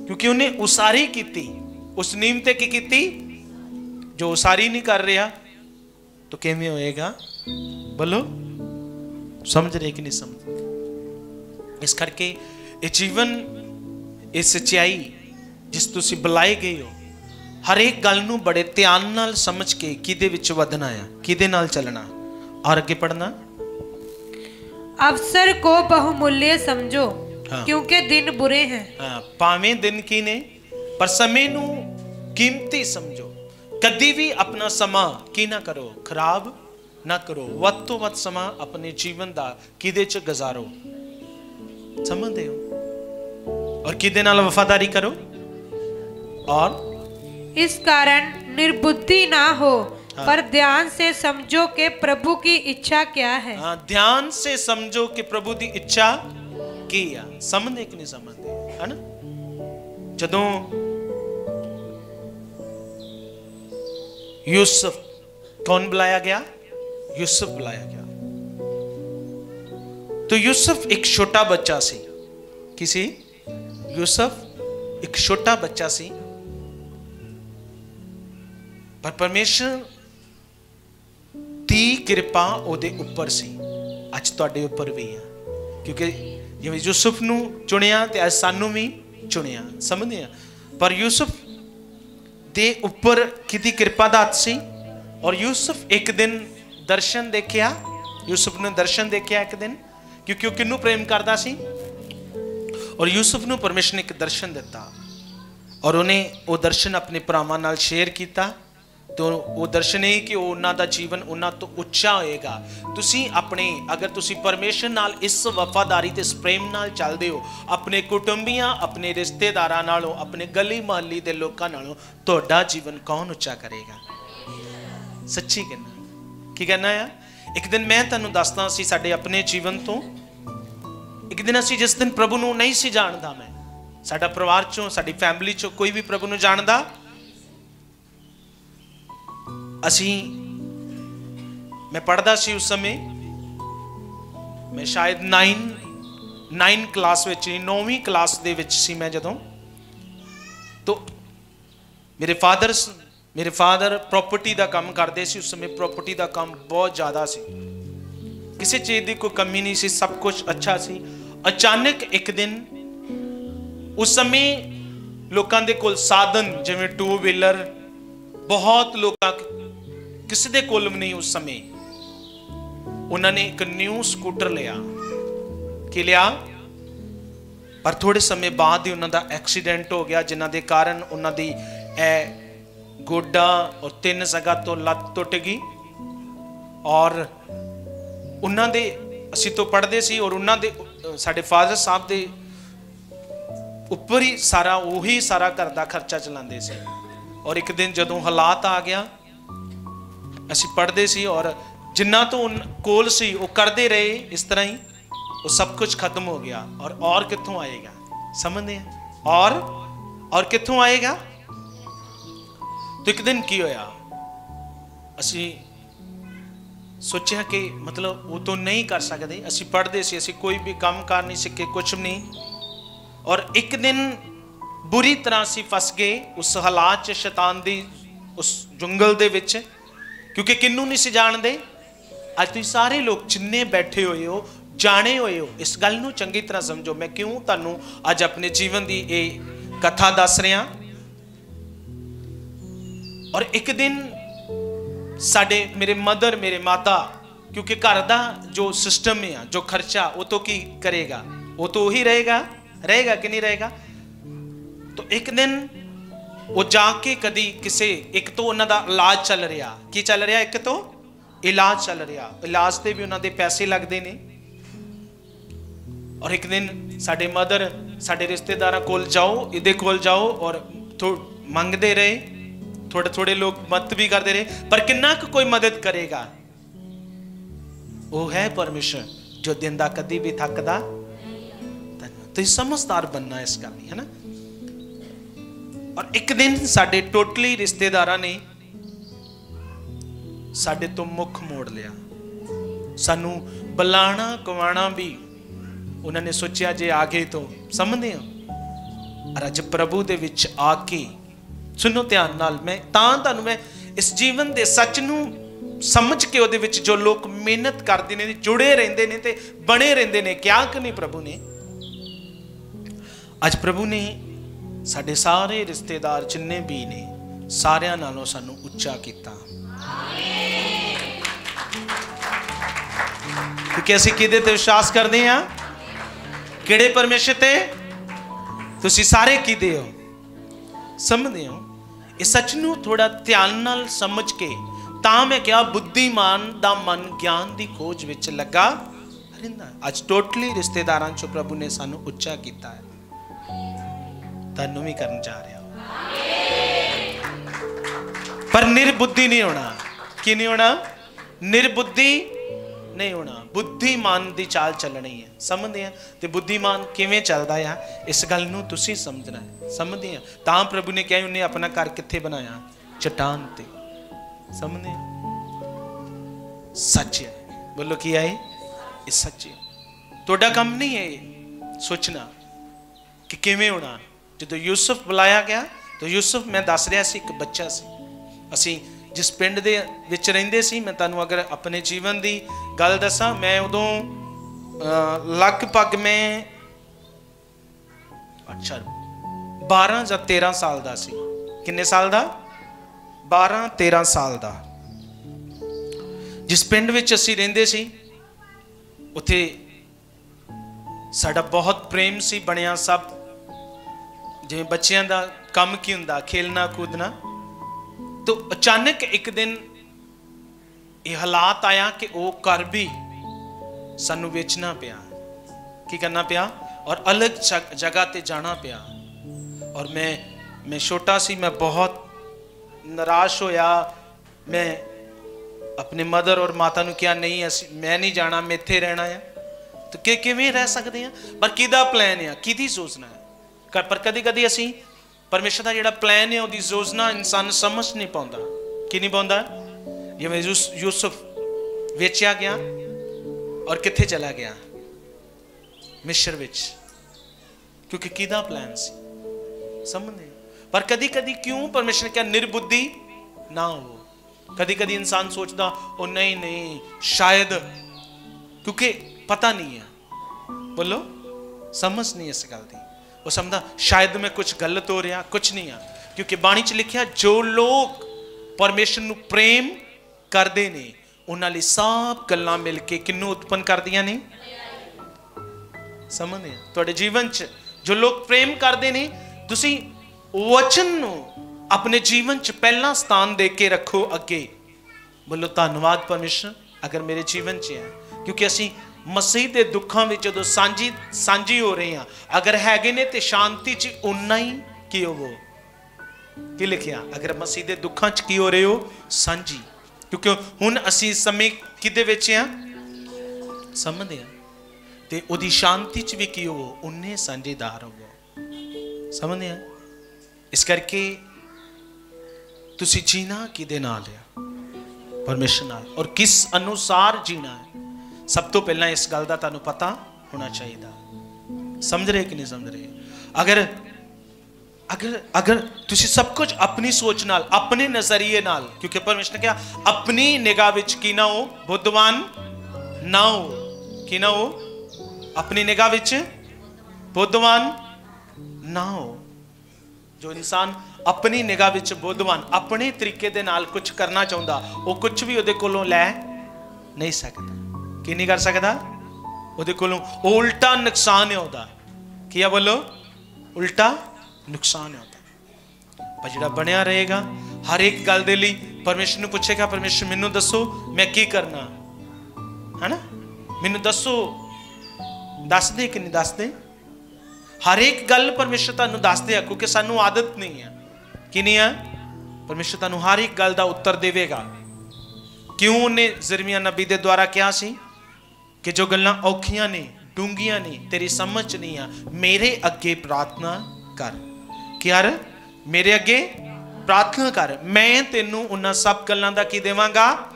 ਕਿਉਂਕਿ ਉਹਨੇ ਉਸਾਰੀ ਕੀਤੀ ਉਸ ਨੀਮ ਤੇ ਕੀ ਕੀਤੀ ਜੋ ਉਸਾਰੀ ਨਹੀਂ ਕਰ ਰਿਹਾ ਤਾਂ ਕਿਵੇਂ ਹੋਏਗਾ ਬੋਲੋ ਸਮਝ ਰਹੇ ਕਿ ਨਹੀਂ ਸਮਝ ਇਸ ਕਰਕੇ ਇਹ ਜੀਵਨ ਇਹ ਸਚਾਈ ਜਿਸ ਤੁਸੀਂ ਬੁਲਾਏ ਗਏ ਹੋ ਹਰ ਹਰੇਕ ਗੱਲ ਨੂੰ ਬੜੇ ਧਿਆਨ ਨਾਲ ਸਮਝ ਕੇ ਕਿਦੇ ਵਿੱਚ ਵਧਣਾ ਆ ਕਿਦੇ ਨਾਲ ਚੱਲਣਾ। ਔਰ ਅੱਗੇ ਪੜਨਾ ਅਵਸਰ ਕੋ ਬਹੁਮੁੱਲੇ ਸਮਝੋ ਕਿਉਂਕਿ ਦਿਨ ਬੁਰੇ ਹੈ। ਹਾਂ ਦਿਨ ਕੀ ਨੇ ਪਰ ਸਮੇਂ ਨੂੰ ਕੀਮਤੀ ਸਮਝੋ। ਕਦੀ ਵੀ ਆਪਣਾ ਸਮਾਂ ਕੀ ਨਾ ਕਰੋ ਖਰਾਬ ਨਾ ਕਰੋ। ਵੱਧ ਤੋਂ ਵੱਧ ਸਮਾਂ ਆਪਣੇ ਜੀਵਨ ਦਾ ਕਿਦੇ ਚ ਗੁਜ਼ਾਰੋ? ਸਮਝਦੇ ਹੋ? ਔਰ ਕਿਦੇ ਨਾਲ ਵਫਾਦਾਰੀ ਕਰੋ? ਔਰ इस कारण निर्बुद्धि ना हो हाँ। पर ध्यान से समझो कि प्रभु की इच्छा क्या है। हाँ, ध्यान से समझो कि प्रभु की इच्छा किया समझे कि नहीं समझते है ना? जदों यूसुफ कौन बुलाया गया? यूसुफ बुलाया गया। तो यूसुफ एक छोटा बच्चा सी। किसी? यूसुफ एक छोटा बच्चा सी। ਪਰ ਪਰਮੇਸ਼ਰ ਦੀ ਕਿਰਪਾ ਉਹਦੇ ਉੱਪਰ ਸੀ। ਅੱਜ ਤੁਹਾਡੇ ਉੱਪਰ ਵੀ ਆ। ਕਿਉਂਕਿ ਜਿਵੇਂ ਯੂਸਫ ਨੂੰ ਚੁਣਿਆ ਤੇ ਅੱਜ ਸਾਨੂੰ ਵੀ ਚੁਣਿਆ, ਸਮਝਦੇ ਆ? ਪਰ ਯੂਸਫ ਦੇ ਉੱਪਰ ਕਿਹਦੀ ਕਿਰਪਾ ਦਾ ਹੱਥ ਸੀ? ਔਰ ਯੂਸਫ ਇੱਕ ਦਿਨ ਦਰਸ਼ਨ ਦੇਖਿਆ, ਯੂਸਫ ਨੇ ਦਰਸ਼ਨ ਦੇਖਿਆ ਇੱਕ ਦਿਨ, ਕਿਉਂਕਿ ਉਹ ਕਿਹਨੂੰ ਪ੍ਰੇਮ ਕਰਦਾ ਸੀ? ਔਰ ਯੂਸਫ ਨੂੰ ਪਰਮੇਸ਼ਰ ਨੇ ਇੱਕ ਦਰਸ਼ਨ ਦਿੱਤਾ। ਔਰ ਉਹਨੇ ਉਹ ਦਰਸ਼ਨ ਆਪਣੇ ਭਰਾਵਾਂ ਨਾਲ ਸ਼ੇਅਰ ਕੀਤਾ। ਤੇ ਉਹ ਦਰਸ਼ਨ ਇਹ ਕਿ ਉਹ ਉਹਨਾਂ ਦਾ ਜੀਵਨ ਉਹਨਾਂ ਤੋਂ ਉੱਚਾ ਹੋਏਗਾ। ਤੁਸੀਂ ਆਪਣੇ, ਅਗਰ ਤੁਸੀਂ ਪਰਮੇਸ਼ਰ ਨਾਲ ਇਸ ਵਫਾਦਾਰੀ ਤੇ ਇਸ ਪ੍ਰੇਮ ਨਾਲ ਚੱਲਦੇ ਹੋ, ਆਪਣੇ ਕੁਟੁੰਬੀਆਂ, ਆਪਣੇ ਰਿਸ਼ਤੇਦਾਰਾਂ ਨਾਲੋਂ, ਆਪਣੇ ਗਲੀ ਮਹੱਲੀ ਦੇ ਲੋਕਾਂ ਨਾਲੋਂ, ਤੁਹਾਡਾ ਜੀਵਨ ਕੌਣ ਉੱਚਾ ਕਰੇਗਾ? ਸੱਚੀ ਕਹਿਣਾ ਕੀ ਕਹਿਣਾ ਆ? ਇੱਕ ਦਿਨ ਮੈਂ ਤੁਹਾਨੂੰ ਦੱਸਦਾ ਸੀ ਸਾਡੇ ਆਪਣੇ ਜੀਵਨ ਤੋਂ। ਇੱਕ ਦਿਨ ਅਸੀਂ ਜਿਸ ਦਿਨ ਪ੍ਰਭੂ ਨੂੰ ਨਹੀਂ ਸੀ ਜਾਣਦਾ ਮੈਂ, ਸਾਡਾ ਪਰਿਵਾਰ ਚੋਂ, ਸਾਡੀ ਫੈਮਿਲੀ ਚੋਂ ਕੋਈ ਵੀ ਪ੍ਰਭੂ ਨੂੰ ਜਾਣਦਾ ਅਸੀਂ, ਮੈਂ ਪੜਦਾ ਸੀ ਉਸ ਸਮੇਂ, ਮੈਂ ਸ਼ਾਇਦ 9 9 ਕਲਾਸ ਵਿੱਚ ਸੀ 9ਵੀਂ ਕਲਾਸ ਦੇ ਵਿੱਚ ਸੀ ਮੈਂ ਜਦੋਂ। ਤੋਂ, ਮੇਰੇ ਫਾਦਰ ਮੇਰੇ ਫਾਦਰ ਪ੍ਰਾਪਰਟੀ ਦਾ ਕੰਮ ਕਰਦੇ ਸੀ, ਉਸ ਸਮੇਂ ਪ੍ਰਾਪਰਟੀ ਦਾ ਕੰਮ ਬਹੁਤ ਜ਼ਿਆਦਾ ਸੀ। ਕਿਸੇ ਚੀਜ਼ ਦੀ ਕੋਈ ਕਮੀ ਨਹੀਂ ਸੀ, ਸਭ ਕੁਝ ਅੱਛਾ ਸੀ। ਅਚਾਨਕ ਇੱਕ ਦਿਨ, ਉਸ ਸਮੇਂ ਲੋਕਾਂ ਦੇ ਕੋਲ ਸਾਧਨ, ਜਿਵੇਂ ਟੂ ਵੀਲਰ ਬਹੁਤ ਲੋਕਾਂ ਕਿਸੇ ਦੇ ਕੋਲ ਵੀ ਨਹੀਂ ਉਸ ਸਮੇਂ। ਉਹਨਾਂ ਨੇ ਇੱਕ ਨਿਊ ਸਕੂਟਰ ਲਿਆ। ਕਿ ਲਿਆ? ਪਰ ਥੋੜੇ ਸਮੇਂ ਬਾਅਦ ਹੀ ਉਹਨਾਂ ਦਾ ਐਕਸੀਡੈਂਟ ਹੋ ਗਿਆ, ਜਿਨ੍ਹਾਂ ਦੇ ਕਾਰਨ ਉਹਨਾਂ ਦੀ ਇਹ ਗੋਡਾ ਔਰ ਤਿੰਨ ਜਗ੍ਹਾ ਤੋਂ ਲੱਤ ਟੁੱਟ ਗਈ। ਔਰ ਉਹਨਾਂ ਦੇ, ਅਸੀਂ ਤੋਂ ਪੜਦੇ ਸੀ, ਔਰ ਉਹਨਾਂ ਦੇ ਸਾਡੇ ਫਾਦਰ ਸਾਹਿਬ ਦੇ ਉੱਪਰ ਹੀ ਸਾਰਾ, ਉਹੀ ਸਾਰਾ ਘਰ ਦਾ ਖਰਚਾ ਚਲਾਉਂਦੇ ਸੀ। ਔਰ ਇੱਕ ਦਿਨ ਜਦੋਂ ਹਾਲਾਤ ਆ ਗਿਆ ਅਸੀਂ ਪੜ੍ਹਦੇ ਸੀ ਔਰ ਜਿੰਨਾ ਤੋਂ ਉਨ- ਕੋਲ ਸੀ, ਉਹ ਕਰਦੇ ਰਹੇ ਇਸ ਤਰ੍ਹਾਂ ਹੀ। ਉਹ ਸਭ ਕੁਝ ਖਤਮ ਹੋ ਗਿਆ ਔਰ ਔਰ ਕਿੱਥੋਂ ਆਏਗਾ? ਸਮਝਦੇ ਆ? ਔਰ ਔਰ ਕਿੱਥੋਂ ਆਏਗਾ? ਤੇ ਇੱਕ ਦਿਨ ਕੀ ਹੋਇਆ? ਅਸੀਂ ਸੋਚਿਆ ਕਿ ਮਤਲਬ ਉਹ ਤੋਂ ਨਹੀਂ ਕਰ ਸਕਦੇ। ਅਸੀਂ ਪੜ੍ਹਦੇ ਸੀ, ਅਸੀਂ ਕੋਈ ਵੀ ਕੰਮ ਕਰ ਨਹੀਂ ਸਿੱਕੇ ਕੁਝ ਨਹੀਂ। ਔਰ ਇੱਕ ਦਿਨ ਬੁਰੀ ਤਰ੍ਹਾਂ ਅਸੀਂ ਫਸ ਗਏ, ਉਸ ਹਾਲਾਤ 'ਚ ਸ਼ੈਤਾਨ ਦੀ, ਉਸ ਜੰਗਲ ਦੇ ਵਿੱਚ। ਕਿਉਂਕਿ ਕਿੰਨੂੰ ਨਹੀਂ ਸੀ ਜਾਣਦੇ? ਅੱਜ ਤੁਸੀਂ ਸਾਰੇ ਲੋਕ ਜਿੰਨੇ ਬੈਠੇ ਹੋਏ ਹੋ, ਜਾਣੇ ਹੋਏ ਹੋ, ਇਸ ਗੱਲ ਨੂੰ ਚੰਗੀ ਤਰ੍ਹਾਂ ਸਮਝੋ। ਮੈਂ ਕਿਉਂ ਤੁਹਾਨੂੰ ਅੱਜ ਆਪਣੇ ਜੀਵਨ ਦੀ ਇਹ ਕਥਾ ਦੱਸ ਰਿਹਾ? ਔਰ ਇੱਕ ਦਿਨ ਸਾਡੇ ਮੇਰੇ ਮਦਰ ਮੇਰੇ ਮਾਤਾ, ਕਿਉਂਕਿ ਘਰ ਦਾ ਜੋ ਸਿਸਟਮ ਹੈ ਜੋ ਖਰਚਾ, ਉਹ ਤੋਂ ਕੀ ਕਰੇਗਾ? ਉਹ ਤੋਂ ਉਹੀ ਰਹੇਗਾ? ਰਹੇਗਾ ਕਿ ਨਹੀਂ ਰਹੇਗਾ? ਤਾਂ ਇੱਕ ਦਿਨ ਉਹ ਜਾ ਕੇ ਕਦੀ ਕਿਸੇ, ਇੱਕ ਤੋਂ ਉਹਨਾਂ ਦਾ ਇਲਾਜ ਚੱਲ ਰਿਹਾ। ਕੀ ਚੱਲ ਰਿਹਾ ਇੱਕ ਤੋਂ? ਇਲਾਜ ਚੱਲ ਰਿਹਾ। ਇਲਾਜ ਤੇ ਵੀ ਉਹਨਾਂ ਦੇ ਪੈਸੇ ਲੱਗਦੇ ਨੇ। ਔਰ ਇੱਕ ਦਿਨ ਸਾਡੇ ਮਦਰ, ਸਾਡੇ ਰਿਸ਼ਤੇਦਾਰਾਂ ਕੋਲ ਜਾਓ, ਇਹਦੇ ਕੋਲ ਜਾਓ ਔਰ ਥੋ, ਮੰਗਦੇ ਰਹੇ। ਥੋੜੇ ਥੋੜੇ ਲੋਕ ਮਦਦ ਵੀ ਕਰਦੇ ਰਹੇ। ਪਰ ਕਿੰਨਾ ਕੁ ਕੋਈ ਮਦਦ ਕਰੇਗਾ? ਉਹ ਹੈ ਪਰਮੇਸ਼ਰ ਜੋ ਦਿੰਦਾ ਕਦੀ ਵੀ ਥੱਕਦਾ ਤਾਂ ਨਹੀਂ। ਤੁਸੀਂ ਸਮਝਦਾਰ ਬੰਨਾ ਇਸ ਗੱਲ ਦੀ ਹੈ ਨਾ? ਔਰ ਇੱਕ ਦਿਨ ਸਾਡੇ ਟੋਟਲੀ ਰਿਸ਼ਤੇਦਾਰਾਂ ਨੇ ਸਾਡੇ ਤੋਂ ਮੁੱਖ ਮੋੜ ਲਿਆ। ਸਾਨੂੰ ਬੁਲਾਣਾ ਕਵਾਣਾ ਵੀ ਉਹਨਾਂ ਨੇ ਸੋਚਿਆ ਜੇ ਆਗੇ ਤੋਂ ਸਮਝਦੇ ਹਾਂ। ਔਰ ਅੱਜ ਪ੍ਰਭੂ ਦੇ ਵਿੱਚ ਆ ਕੇ ਸੁਣੋ ਧਿਆਨ ਨਾਲ, ਮੈਂ ਤਾਂ ਤੁਹਾਨੂੰ ਮੈਂ ਇਸ ਜੀਵਨ ਦੇ ਸੱਚ ਨੂੰ ਸਮਝ ਕੇ ਉਹਦੇ ਵਿੱਚ ਜੋ ਲੋਕ ਮਿਹਨਤ ਕਰਦੇ ਨੇ, ਜੁੜੇ ਰਹਿੰਦੇ ਨੇ ਤੇ ਬਣੇ ਰਹਿੰਦੇ ਨੇ, ਕਿਆ ਕਿ ਨਹੀਂ ਪ੍ਰਭੂ ਨੇ? ਅੱਜ ਪ੍ਰਭੂ ਨੇ ਸਾਡੇ ਸਾਰੇ ਰਿਸ਼ਤੇਦਾਰ ਜਿੰਨੇ ਵੀ ਨੇ, ਸਾਰਿਆਂ ਨਾਲੋਂ ਸਾਨੂੰ ਉੱਚਾ ਕੀਤਾ। ਕਿਉਂਕਿ ਅਸੀਂ ਕਿਹਦੇ ਤੇ ਵਿਸ਼ਵਾਸ ਕਰਦੇ ਹਾਂ? ਕਿਹੜੇ ਪਰਮੇਸ਼ਰ ਤੇ? ਤੁਸੀਂ ਸਾਰੇ ਕਿਹਦੇ ਹੋ? ਸਮਝਦੇ ਹੋ? ਇਹ ਸੱਚ ਨੂੰ ਥੋੜਾ ਧਿਆਨ ਨਾਲ ਸਮਝ ਕੇ ਤਾਂ ਮੈਂ ਕਿਹਾ ਬੁੱਧੀਮਾਨ ਦਾ ਮਨ ਗਿਆਨ ਦੀ ਖੋਜ ਵਿੱਚ ਲੱਗਾ ਰਹਿੰਦਾ। ਅੱਜ ਟੋਟਲੀ ਰਿਸ਼ਤੇਦਾਰਾਂ ਚੋਂ ਪ੍ਰਭੂ ਨੇ ਸਾਨੂੰ ਉੱਚਾ ਕੀਤਾ ਹੈ। ਤੁਹਾਨੂੰ ਵੀ ਕਰਨ ਜਾ ਰਿਹਾ ਪਰ ਨਿਰਬੁੱਧੀ ਨਹੀਂ ਹੋਣਾ। ਕੀ ਨਹੀਂ ਹੋਣਾ? ਨਿਰਬੁੱਧੀ ਨਹੀਂ ਹੋਣਾ। ਬੁੱਧੀਮਾਨ ਦੀ ਚਾਲ ਚੱਲਣੀ ਹੈ। ਸਮਝਦੇ ਆ ਤੇ ਬੁੱਧੀਮਾਨ ਕਿਵੇਂ ਚੱਲਦਾ ਆ, ਇਸ ਗੱਲ ਨੂੰ ਤੁਸੀਂ ਸਮਝਣਾ ਹੈ। ਸਮਝਦੇ ਆ ਤਾਂ ਪ੍ਰਭੂ ਨੇ ਕਿਹਾ, ਉਹਨੇ ਆਪਣਾ ਘਰ ਕਿੱਥੇ ਬਣਾਇਆ? ਚਟਾਨ ਤੇ। ਸਮਝਦੇ ਆ ਸੱਚ ਹੈ। ਬੋਲੋ, ਕੀ ਹੈ ਇਹ? ਇਹ ਸੱਚ ਹੈ। ਤੁਹਾਡਾ ਕੰਮ ਨਹੀਂ ਹੈ ਇਹ। ਸੋਚਣਾ ਕਿ ਕਿਵੇਂ ਹੋਣਾ। ਜਦੋਂ ਯੂਸਫ ਬੁਲਾਇਆ ਗਿਆ, ਤਾਂ ਯੂਸਫ ਮੈਂ ਦੱਸ ਰਿਹਾ ਸੀ, ਇੱਕ ਬੱਚਾ ਸੀ। ਅਸੀਂ ਜਿਸ ਪਿੰਡ ਦੇ ਵਿੱਚ ਰਹਿੰਦੇ ਸੀ, ਮੈਂ ਤੁਹਾਨੂੰ ਅਗਰ ਆਪਣੇ ਜੀਵਨ ਦੀ ਗੱਲ ਦੱਸਾਂ, ਮੈਂ ਉਦੋਂ ਲਗਭਗ ਮੈਂ ਅੱਛਾ 12 ਜਾਂ 13 ਸਾਲ ਦਾ ਸੀ। ਕਿੰਨੇ ਸਾਲ ਦਾ? 12 13 ਸਾਲ ਦਾ। ਜਿਸ ਪਿੰਡ ਵਿੱਚ ਅਸੀਂ ਰਹਿੰਦੇ ਸੀ, ਉੱਥੇ ਸਾਡਾ ਬਹੁਤ ਪ੍ਰੇਮ ਸੀ, ਬਣਿਆ ਸਭ। ਜਿਵੇਂ ਬੱਚਿਆਂ ਦਾ ਕੰਮ ਕੀ ਹੁੰਦਾ, ਖੇਲਣਾ, ਕੂਦਣਾ। ਤੋ ਅਚਾਨਕ ਇੱਕ ਦਿਨ ਇਹ ਹਾਲਾਤ ਆਇਆ ਕਿ ਉਹ ਘਰ ਵੀ ਸਾਨੂੰ ਵੇਚਣਾ ਪਿਆ। ਕੀ ਕਰਨਾ ਪਿਆ? ਔਰ ਅਲੱਗ ਜਗ੍ਹਾ ਤੇ ਜਾਣਾ ਪਿਆ। ਔਰ ਮੈਂ ਮੈਂ ਛੋਟਾ ਸੀ, ਮੈਂ ਬਹੁਤ ਨਿਰਾਸ਼ ਹੋਇਆ। ਮੈਂ ਆਪਣੇ ਮਦਰ ਔਰ ਮਾਤਾ ਨੂੰ ਕਿਹਾ, ਨਹੀਂ, ਅਸੀਂ, ਮੈਂ ਨਹੀਂ ਜਾਣਾ, ਮੈਂ ਇੱਥੇ ਰਹਿਣਾ ਹੈ ਤਾਂ ਕਿ, ਕਿਵੇਂ ਰਹਿ ਸਕਦੇ ਆ? ਪਰ ਕਿਹਦਾ ਪਲਾਨ ਆ? ਕਿਹਦੀ ਸੋਚਣਾ ਹੈ ਪਰ ਕਦੀ ਕਦੀ ਅਸੀਂ ਪਰਮੇਸ਼ਰ ਦਾ ਜਿਹੜਾ ਪਲਾਨ ਹੈ, ਉਹਦੀ ਯੋਜਨਾ ਇਨਸਾਨ ਸਮਝ ਨਹੀਂ ਪਾਉਂਦਾ। ਕੀ ਨਹੀਂ ਪਾਉਂਦਾ? ਜਿਵੇਂ ਯੂਸ- ਯੂਸਫ ਵੇਚਿਆ ਗਿਆ ਔਰ ਕਿੱਥੇ ਚਲਾ ਗਿਆ? ਮਿਸ਼ਰ ਵਿੱਚ। ਕਿਉਂਕਿ ਕਿਹਦਾ ਪਲਾਨ ਸੀ? ਸਮਝਦੇ ਪਰ ਕਦੀ ਕਦੀ ਕਿਉਂ ਪਰਮੇਸ਼ਰ ਨੇ ਕਿਹਾ ਨਿਰਬੁੱਧੀ ਨਾ ਹੋ ਕਦੀ ਕਦੀ ਇਨਸਾਨ ਸੋਚਦਾ ਉਹ ਨਹੀਂ ਨਹੀਂ, ਸ਼ਾਇਦ। ਕਿਉਂਕਿ ਪਤਾ ਨਹੀਂ ਹੈ। ਬੋਲੋ, ਸਮਝ ਨਹੀਂ ਇਸ ਗੱਲ ਦੀ। ਉਹ ਸਮਝਦਾ, ਸ਼ਾਇਦ ਮੈਂ ਕੁਝ ਗਲਤ ਹੋ ਰਿਹਾ ਕੁਝ ਨਹੀਂ ਆ। ਕਿਉਂਕਿ ਬਾਣੀ 'ਚ ਲਿਖਿਆ, ਜੋ ਲੋਕ ਪਰਮੇਸ਼ਰ ਨੂੰ ਪ੍ਰੇਮ ਕਰਦੇ ਨੇ, ਉਹਨਾਂ ਲਈ ਸਭ ਗੱਲਾਂ ਮਿਲ ਕੇ ਕਿੰਨੂੰ ਉਤਪੰਨ ਕਰਦੀਆਂ ਨੇ? ਸਮਝਦੇ ਆ? ਤੁਹਾਡੇ ਜੀਵਨ 'ਚ ਜੋ ਲੋਕ ਪ੍ਰੇਮ ਕਰਦੇ ਨੇ, ਤੁਸੀਂ ਵਚਨ ਨੂੰ ਆਪਣੇ ਜੀਵਨ 'ਚ ਪਹਿਲਾ ਸਥਾਨ ਦੇ ਕੇ ਰੱਖੋ ਅੱਗੇ। ਬੋਲੋ, ਧੰਨਵਾਦ ਪਰਮੇਸ਼ਰ, ਅਗਰ ਮੇਰੇ ਜੀਵਨ 'ਚ ਹੈ ਕਿਉਂਕਿ ਅਸੀਂ ਮਸੀਹ ਦੇ ਦੁੱਖਾਂ ਵਿੱਚ ਜਦੋਂ ਸਾਂਝੀ ਸਾਂਝੀ ਹੋ ਰਹੇ ਹਾਂ, ਅਗਰ ਹੈਗੇ ਨੇ ਤੇ ਸ਼ਾਂਤੀ 'ਚ ਉਨਾ ਹੀ ਕੀ ਹੋਵੋ? ਕੀ ਲਿਖਿਆ? ਅਗਰ ਮਸੀਹ ਦੇ ਦੁੱਖਾਂ 'ਚ ਕੀ ਹੋ ਰਹੇ ਹੋ? ਸਾਂਝੀ। ਕਿਉਂਕਿ ਹੁਣ ਅਸੀਂ ਸਮੇਂ ਕਿਦੇ ਵਿੱਚ ਆ ਸਮਝਦੇ ਆ ਤੇ ਉਹਦੀ ਸ਼ਾਂਤੀ 'ਚ ਵੀ ਕੀ ਹੋਵੋ? ਉਨੇ ਸਾਂਝੇਦਾਰ ਹੋਵੋ। ਸਮਝਦੇ ਆ ਇਸ ਕਰਕੇ ਤੁਸੀਂ ਜੀਣਾ ਕਿਦੇ ਨਾਲ ਆ? ਪਰਮੇਸ਼ਰ ਨਾਲ। ਔਰ ਕਿਸ ਅਨੁਸਾਰ ਜੀਣਾ ਹੈ? ਸਭ ਤੋਂ ਪਹਿਲਾਂ ਇਸ ਗੱਲ ਦਾ ਤੁਹਾਨੂੰ ਪਤਾ ਹੋਣਾ ਚਾਹੀਦਾ। ਸਮਝ ਰਹੇ ਕਿ ਨਹੀਂ ਸਮਝ ਰਹੇ? ਅਗਰ ਅਗਰ ਅਗਰ ਤੁਸੀਂ ਸਭ ਕੁਝ ਆਪਣੀ ਸੋਚ ਨਾਲ, ਆਪਣੇ ਨਜ਼ਰੀਏ ਨਾਲ, ਕਿਉਂਕਿ ਪਰਮੇਸ਼ਰ ਨੇ ਕਿਹਾ, ਆਪਣੀ ਨਿਗਾਹ ਵਿੱਚ ਕੀ ਨਾ ਹੋ, ਬੁੱਧਵਾਨ ਨਾ ਹੋ, ਕੀ ਨਾ ਹੋ, ਆਪਣੀ ਨਿਗਾਹ ਵਿੱਚ ਬੁੱਧਵਾਨ ਨਾ ਹੋ। ਜੋ ਇਨਸਾਨ ਆਪਣੀ ਨਿਗਾਹ ਵਿੱਚ ਬੁੱਧਵਾਨ, ਆਪਣੇ ਤਰੀਕੇ ਦੇ ਨਾਲ ਕੁਝ ਕਰਨਾ ਚਾਹੁੰਦਾ, ਉਹ ਕੁਝ ਵੀ ਉਹਦੇ ਕੋਲੋਂ ਲੈ ਨਹੀਂ ਸਕਦਾ। ਕੀ ਨਹੀਂ ਕਰ ਸਕਦਾ? ਉਹਦੇ ਕੋਲੋਂ ਉਹ ਉਲਟਾ ਨੁਕਸਾਨ ਹੈ ਉਹਦਾ ਕੀ ਆ ਬੋਲੋ? ਉਲਟਾ ਨੁਕਸਾਨ ਹੈ ਉਹਦਾ ਪਰ ਜਿਹੜਾ ਬਣਿਆ ਰਹੇਗਾ, ਹਰ ਇੱਕ ਗੱਲ ਦੇ ਲਈ ਪਰਮੇਸ਼ਰ ਨੂੰ ਪੁੱਛੇਗਾ, ਪਰਮੇਸ਼ਰ, ਮੈਨੂੰ ਦੱਸੋ, ਮੈਂ ਕੀ ਕਰਨਾ? ਹੈਨਾ? ਮੈਨੂੰ ਦੱਸੋ। ਦੱਸਦੇ ਕਿ ਨਹੀਂ ਦੱਸਦੇ? ਹਰ ਇੱਕ ਗੱਲ ਪਰਮੇਸ਼ਰ ਤੁਹਾਨੂੰ ਦੱਸਦੇ ਆ, ਕਿਉਂਕਿ ਸਾਨੂੰ ਆਦਤ ਨਹੀਂ ਹੈ ਕਿ ਨਹੀਂ ਆ? ਪਰਮੇਸ਼ਰ ਤੁਹਾਨੂੰ ਹਰ ਇੱਕ ਗੱਲ ਦਾ ਉੱਤਰ ਦੇਵੇਗਾ। ਕਿਉਂ ਉਹਨੇ ਜ਼ਰਮੀਆ ਨਬੀ ਦੇ ਦੁਆਰਾ ਕਿਹਾ ਸੀ? ਕਿ ਜੋ ਗੱਲਾਂ ਔਖੀਆਂ ਨੇ ਡੂੰਗੀਆਂ ਨੇ, ਤੇਰੀ ਸਮਝ 'ਚ ਨਹੀਂ ਆ, ਮੇਰੇ ਅੱਗੇ ਪ੍ਰਾਰਥਨਾ ਕਰ। ਕਿ ਯਾਰ, ਮੇਰੇ ਅੱਗੇ ਪ੍ਰਾਰਥਨਾ ਕਰ। ਮੈਂ ਤੈਨੂੰ ਉਹਨਾਂ ਸਭ ਗੱਲਾਂ ਦਾ ਕੀ ਦੇਵਾਂਗਾ?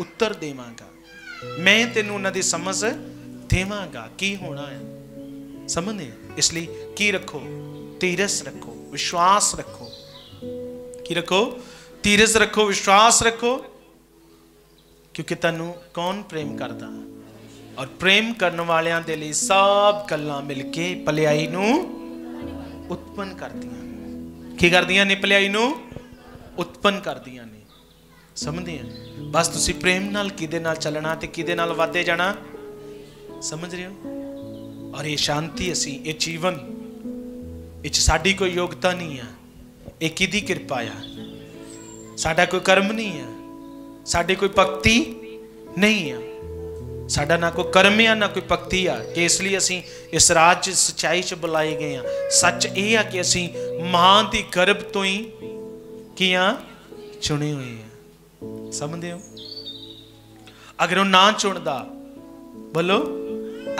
ਉੱਤਰ ਦੇਵਾਂਗਾ। ਮੈਂ ਤੈਨੂੰ ਉਹਨਾਂ ਦੀ ਸਮਝ ਦੇਵਾਂਗਾ। ਕੀ ਹੋਣਾ ਹੈ? ਸਮਝਦੇ ਹੋ? ਇਸ ਲਈ ਕੀ ਰੱਖੋ? ਧੀਰਜ ਰੱਖੋ, ਵਿਸ਼ਵਾਸ ਰੱਖੋ। ਕੀ ਰੱਖੋ? ਧੀਰਜ ਰੱਖੋ, ਵਿਸ਼ਵਾਸ ਰੱਖੋ। ਕਿਉਂਕਿ ਤੈਨੂੰ ਕੌਣ ਪ੍ਰੇਮ ਕਰਦਾ? ਔਰ ਪ੍ਰੇਮ ਕਰਨ ਵਾਲਿਆਂ ਦੇ ਲਈ ਸਭ ਗੱਲਾਂ ਮਿਲ ਕੇ ਭਲਾਈ ਨੂੰ ਉਤਪਨ ਕਰਦੀਆਂ ਕੀ ਕਰਦੀਆਂ ਨੇ ਭਲਾਈ ਨੂੰ? ਉਤਪੰਨ ਕਰਦੀਆਂ ਨੇ। ਸਮਝਦੇ ਆ? ਬਸ ਤੁਸੀਂ ਪ੍ਰੇਮ ਨਾਲ ਕਿਹਦੇ ਨਾਲ ਚੱਲਣਾ ਤੇ ਕਿਹਦੇ ਨਾਲ ਵਾਧੇ ਜਾਣਾ? ਸਮਝ ਰਹੇ ਹੋ? ਔਰ ਇਹ ਸ਼ਾਂਤੀ ਅਸੀਂ, ਇਹ ਜੀਵਨ, ਇਹ 'ਚ ਸਾਡੀ ਕੋਈ ਯੋਗਤਾ ਨਹੀਂ ਆ। ਇਹ ਕਿਹਦੀ ਕਿਰਪਾ ਆ? ਸਾਡਾ ਕੋਈ ਕਰਮ ਨਹੀਂ ਆ। ਸਾਡੀ ਕੋਈ ਭਗਤੀ ਨਹੀਂ ਆ। ਸਾਡਾ ਨਾ ਕੋਈ ਕਰਮ ਆ, ਨਾ ਕੋਈ ਭਗਤੀ ਆ ਕਿ ਇਸ ਲਈ ਅਸੀਂ ਇਸ ਰਾਜ 'ਚ, ਸਚਾਈ 'ਚ ਬੁਲਾਏ ਗਏ ਆ। ਸੱਚ ਇਹ ਆ ਕਿ ਅਸੀਂ ਮਾਂ ਦੀ ਗਰਭ ਤੋਂ ਹੀ ਕੀ ਆ ਚੁਣੇ ਹੋਏ ਆ। ਸਮਝਦੇ ਹੋ? ਅਗਰ ਉਹ ਨਾ ਚੁਣਦਾ, ਬੋਲੋ,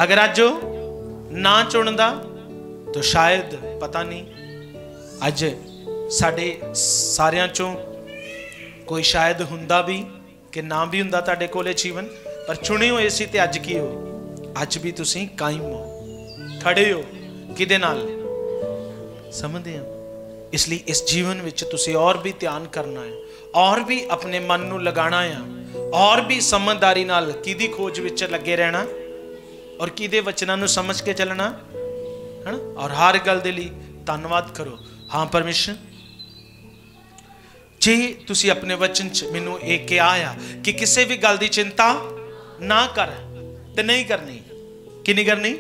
ਅਗਰ ਅੱਜ ਉਹ ਨਾ ਚੁਣਦਾ, ਤਾਂ ਸ਼ਾਇਦ, ਪਤਾ ਨਹੀਂ, ਅੱਜ ਸਾਡੇ ਸਾਰਿਆਂ ਚੋਂ ਕੋਈ ਸ਼ਾਇਦ ਹੁੰਦਾ ਵੀ ਕਿ ਨਾ ਵੀ ਹੁੰਦਾ ਤੁਹਾਡੇ ਕੋਲੇ ਜੀਵਨ? ਪਰ ਚੁਣੇ ਹੋਏ ਸੀ ਤੇ ਅੱਜ ਕੀ ਹੋ? ਅੱਜ ਵੀ ਤੁਸੀਂ ਕਾਇਮ ਹੋ। ਖੜੇ ਹੋ। ਕਿਹਦੇ ਨਾਲ? ਸਮਝਦੇ ਹੋ। ਇਸ ਲਈ ਇਸ ਜੀਵਨ ਵਿੱਚ ਤੁਸੀਂ ਔਰ ਵੀ ਧਿਆਨ ਕਰਨਾ ਹੈ। ਔਰ ਵੀ ਆਪਣੇ ਮਨ ਨੂੰ ਲਗਾਉਣਾ ਹੈ। ਔਰ ਵੀ ਸਮਝਦਾਰੀ ਨਾਲ ਕਿਹਦੀ ਖੋਜ ਵਿੱਚ ਲੱਗੇ ਰਹਿਣਾ? ਔਰ ਕਿਹਦੇ ਵਚਨਾਂ ਨੂੰ ਸਮਝ ਕੇ ਚੱਲਣਾ? ਹਨਾ? ਔਰ ਹਰ ਗੱਲ ਦੇ ਲਈ ਧੰਨਵਾਦ ਕਰੋ। ਹਾਂ, ਪਰਮੇਸ਼ਰ। ਜੇ ਤੁਸੀਂ ਆਪਣੇ ਵਚਨ ਚ ਮੈਨੂੰ ਇਹ ਕਿਹਾ ਆ ਕਿ ਕਿਸੇ ਵੀ ਗੱਲ ਦੀ ਚਿੰਤਾ ਨਾ ਕਰ ਤੇ ਨਹੀਂ ਕਰਨੀ। ਕਿ ਨਹੀਂ ਕਰਨੀ?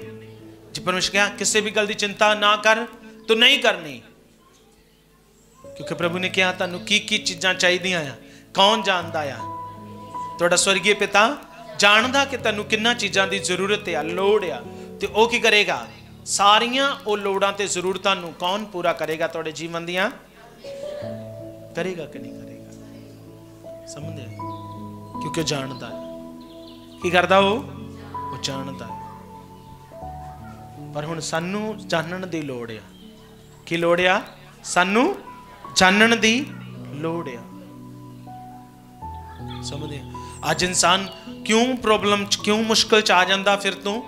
ਜੇ ਪਰਮੇਸ਼ਰ ਕਿਹਾ, ਕਿਸੇ ਵੀ ਗੱਲ ਦੀ ਚਿੰਤਾ ਨਾ ਕਰ, ਤੂੰ ਨਹੀਂ ਕਰਨੀ। ਕਿਉਂਕਿ ਪ੍ਰਭੂ ਨੇ ਕਿਹਾ, ਤੁਹਾਨੂੰ ਕੀ ਕੀ ਚੀਜ਼ਾਂ ਚਾਹੀਦੀਆਂ ਆ, ਕੌਣ ਜਾਣਦਾ ਆ? ਤੁਹਾਡਾ ਸਵਰਗੀ ਪਿਤਾ ਜਾਣਦਾ ਕਿ ਤੁਹਾਨੂੰ ਕਿੰਨਾ ਚੀਜ਼ਾਂ ਦੀ ਜ਼ਰੂਰਤ ਆ, ਲੋੜ ਆ। ਤੇ ਉਹ ਕੀ ਕਰੇਗਾ? ਸਾਰੀਆਂ ਉਹ ਲੋੜਾਂ ਤੇ ਜ਼ਰੂਰਤਾਂ ਨੂੰ ਕੌਣ ਪੂਰਾ ਕਰੇਗਾ ਤੁਹਾਡੇ ਜੀਵਨ ਦੀਆਂ? ਕਰੇਗਾ ਕਿ ਨਹੀਂ ਕਰੇਗਾ? ਸਮਝਦੇ ਕਿਉਂਕਿ ਉਹ ਜਾਣਦਾ ਹੈ ਕੀ ਕਰਦਾ ਉਹ? ਉਹ ਜਾਣਦਾ ਪਰ ਹੁਣ ਸਾਨੂੰ ਜਾਣਨ ਦੀ ਲੋੜ ਆ। ਕੀ ਲੋੜ ਆ? ਸਾਨੂੰ ਜਾਣਨ ਦੀ ਲੋੜ ਆ। ਸਮਝਦੇ ਅੱਜ ਇਨਸਾਨ ਕਿਉਂ ਪ੍ਰੋਬਲਮ ਚ, ਕਿਉਂ ਮੁਸ਼ਕਲ ਚ ਆ ਜਾਂਦਾ ਫਿਰ ਤੋਂ?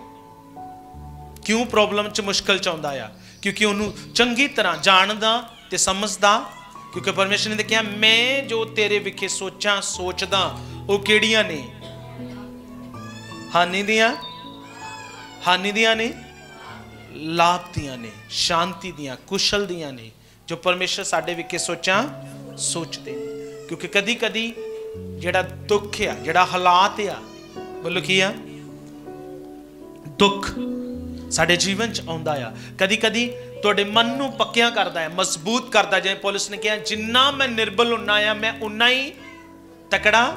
ਕਿਉਂ ਪ੍ਰੋਬਲਮ ਚ ਮੁਸ਼ਕਲ ਚ ਆਉਂਦਾ ਆ? ਕਿਉਂਕਿ ਉਹਨੂੰ ਚੰਗੀ ਤਰ੍ਹਾਂ ਜਾਣਦਾ ਤੇ ਸਮਝਦਾ। ਕਿਉਂਕਿ ਪਰਮੇਸ਼ਰ ਨੇ ਕਿਹਾ, ਮੈਂ ਜੋ ਤੇਰੇ ਵਿਖੇ ਸੋਚਾਂ, ਸੋਚਦਾ, ਉਹ ਕਿਹੜੀਆਂ ਨੇ? ਹਾਨੀ ਦੀਆਂ ਹਾਨੀ ਦੀਆਂ ਨੇ, ਲਾਭ ਦੀਆਂ ਨੇ, ਸ਼ਾਂਤੀ ਦੀਆਂ, ਕੁਸ਼ਲ ਦੀਆਂ ਨੇ, ਜੋ ਪਰਮੇਸ਼ਰ ਸਾਡੇ ਵਿਖੇ ਸੋਚਾਂ ਸੋਚਦੇ ਨੇ। ਕਿਉਂਕਿ ਕਦੀ ਕਦੀ ਜਿਹੜਾ ਦੁੱਖ ਆ, ਜਿਹੜਾ ਹਾਲਾਤ ਆ, ਬੋਲੋ ਕੀ ਆ? ਦੁੱਖ ਸਾਡੇ ਜੀਵਨ ਚ ਆਉਂਦਾ ਆ। ਕਦੀ ਕਦੀ ਤੁਹਾਡੇ ਮਨ ਨੂੰ ਪੱਕਿਆਂ ਕਰਦਾ ਹੈ ਮਜ਼ਬੂਤ ਕਰਦਾ ਜਿਵੇਂ ਪੁਲਿਸ ਨੇ ਕਿਹਾ, ਜਿੰਨਾ ਮੈਂ ਨਿਰਬਲ ਹੁੰਨਾ ਆ, ਮੈਂ ਉਨਾ ਹੀ ਤਕੜਾ।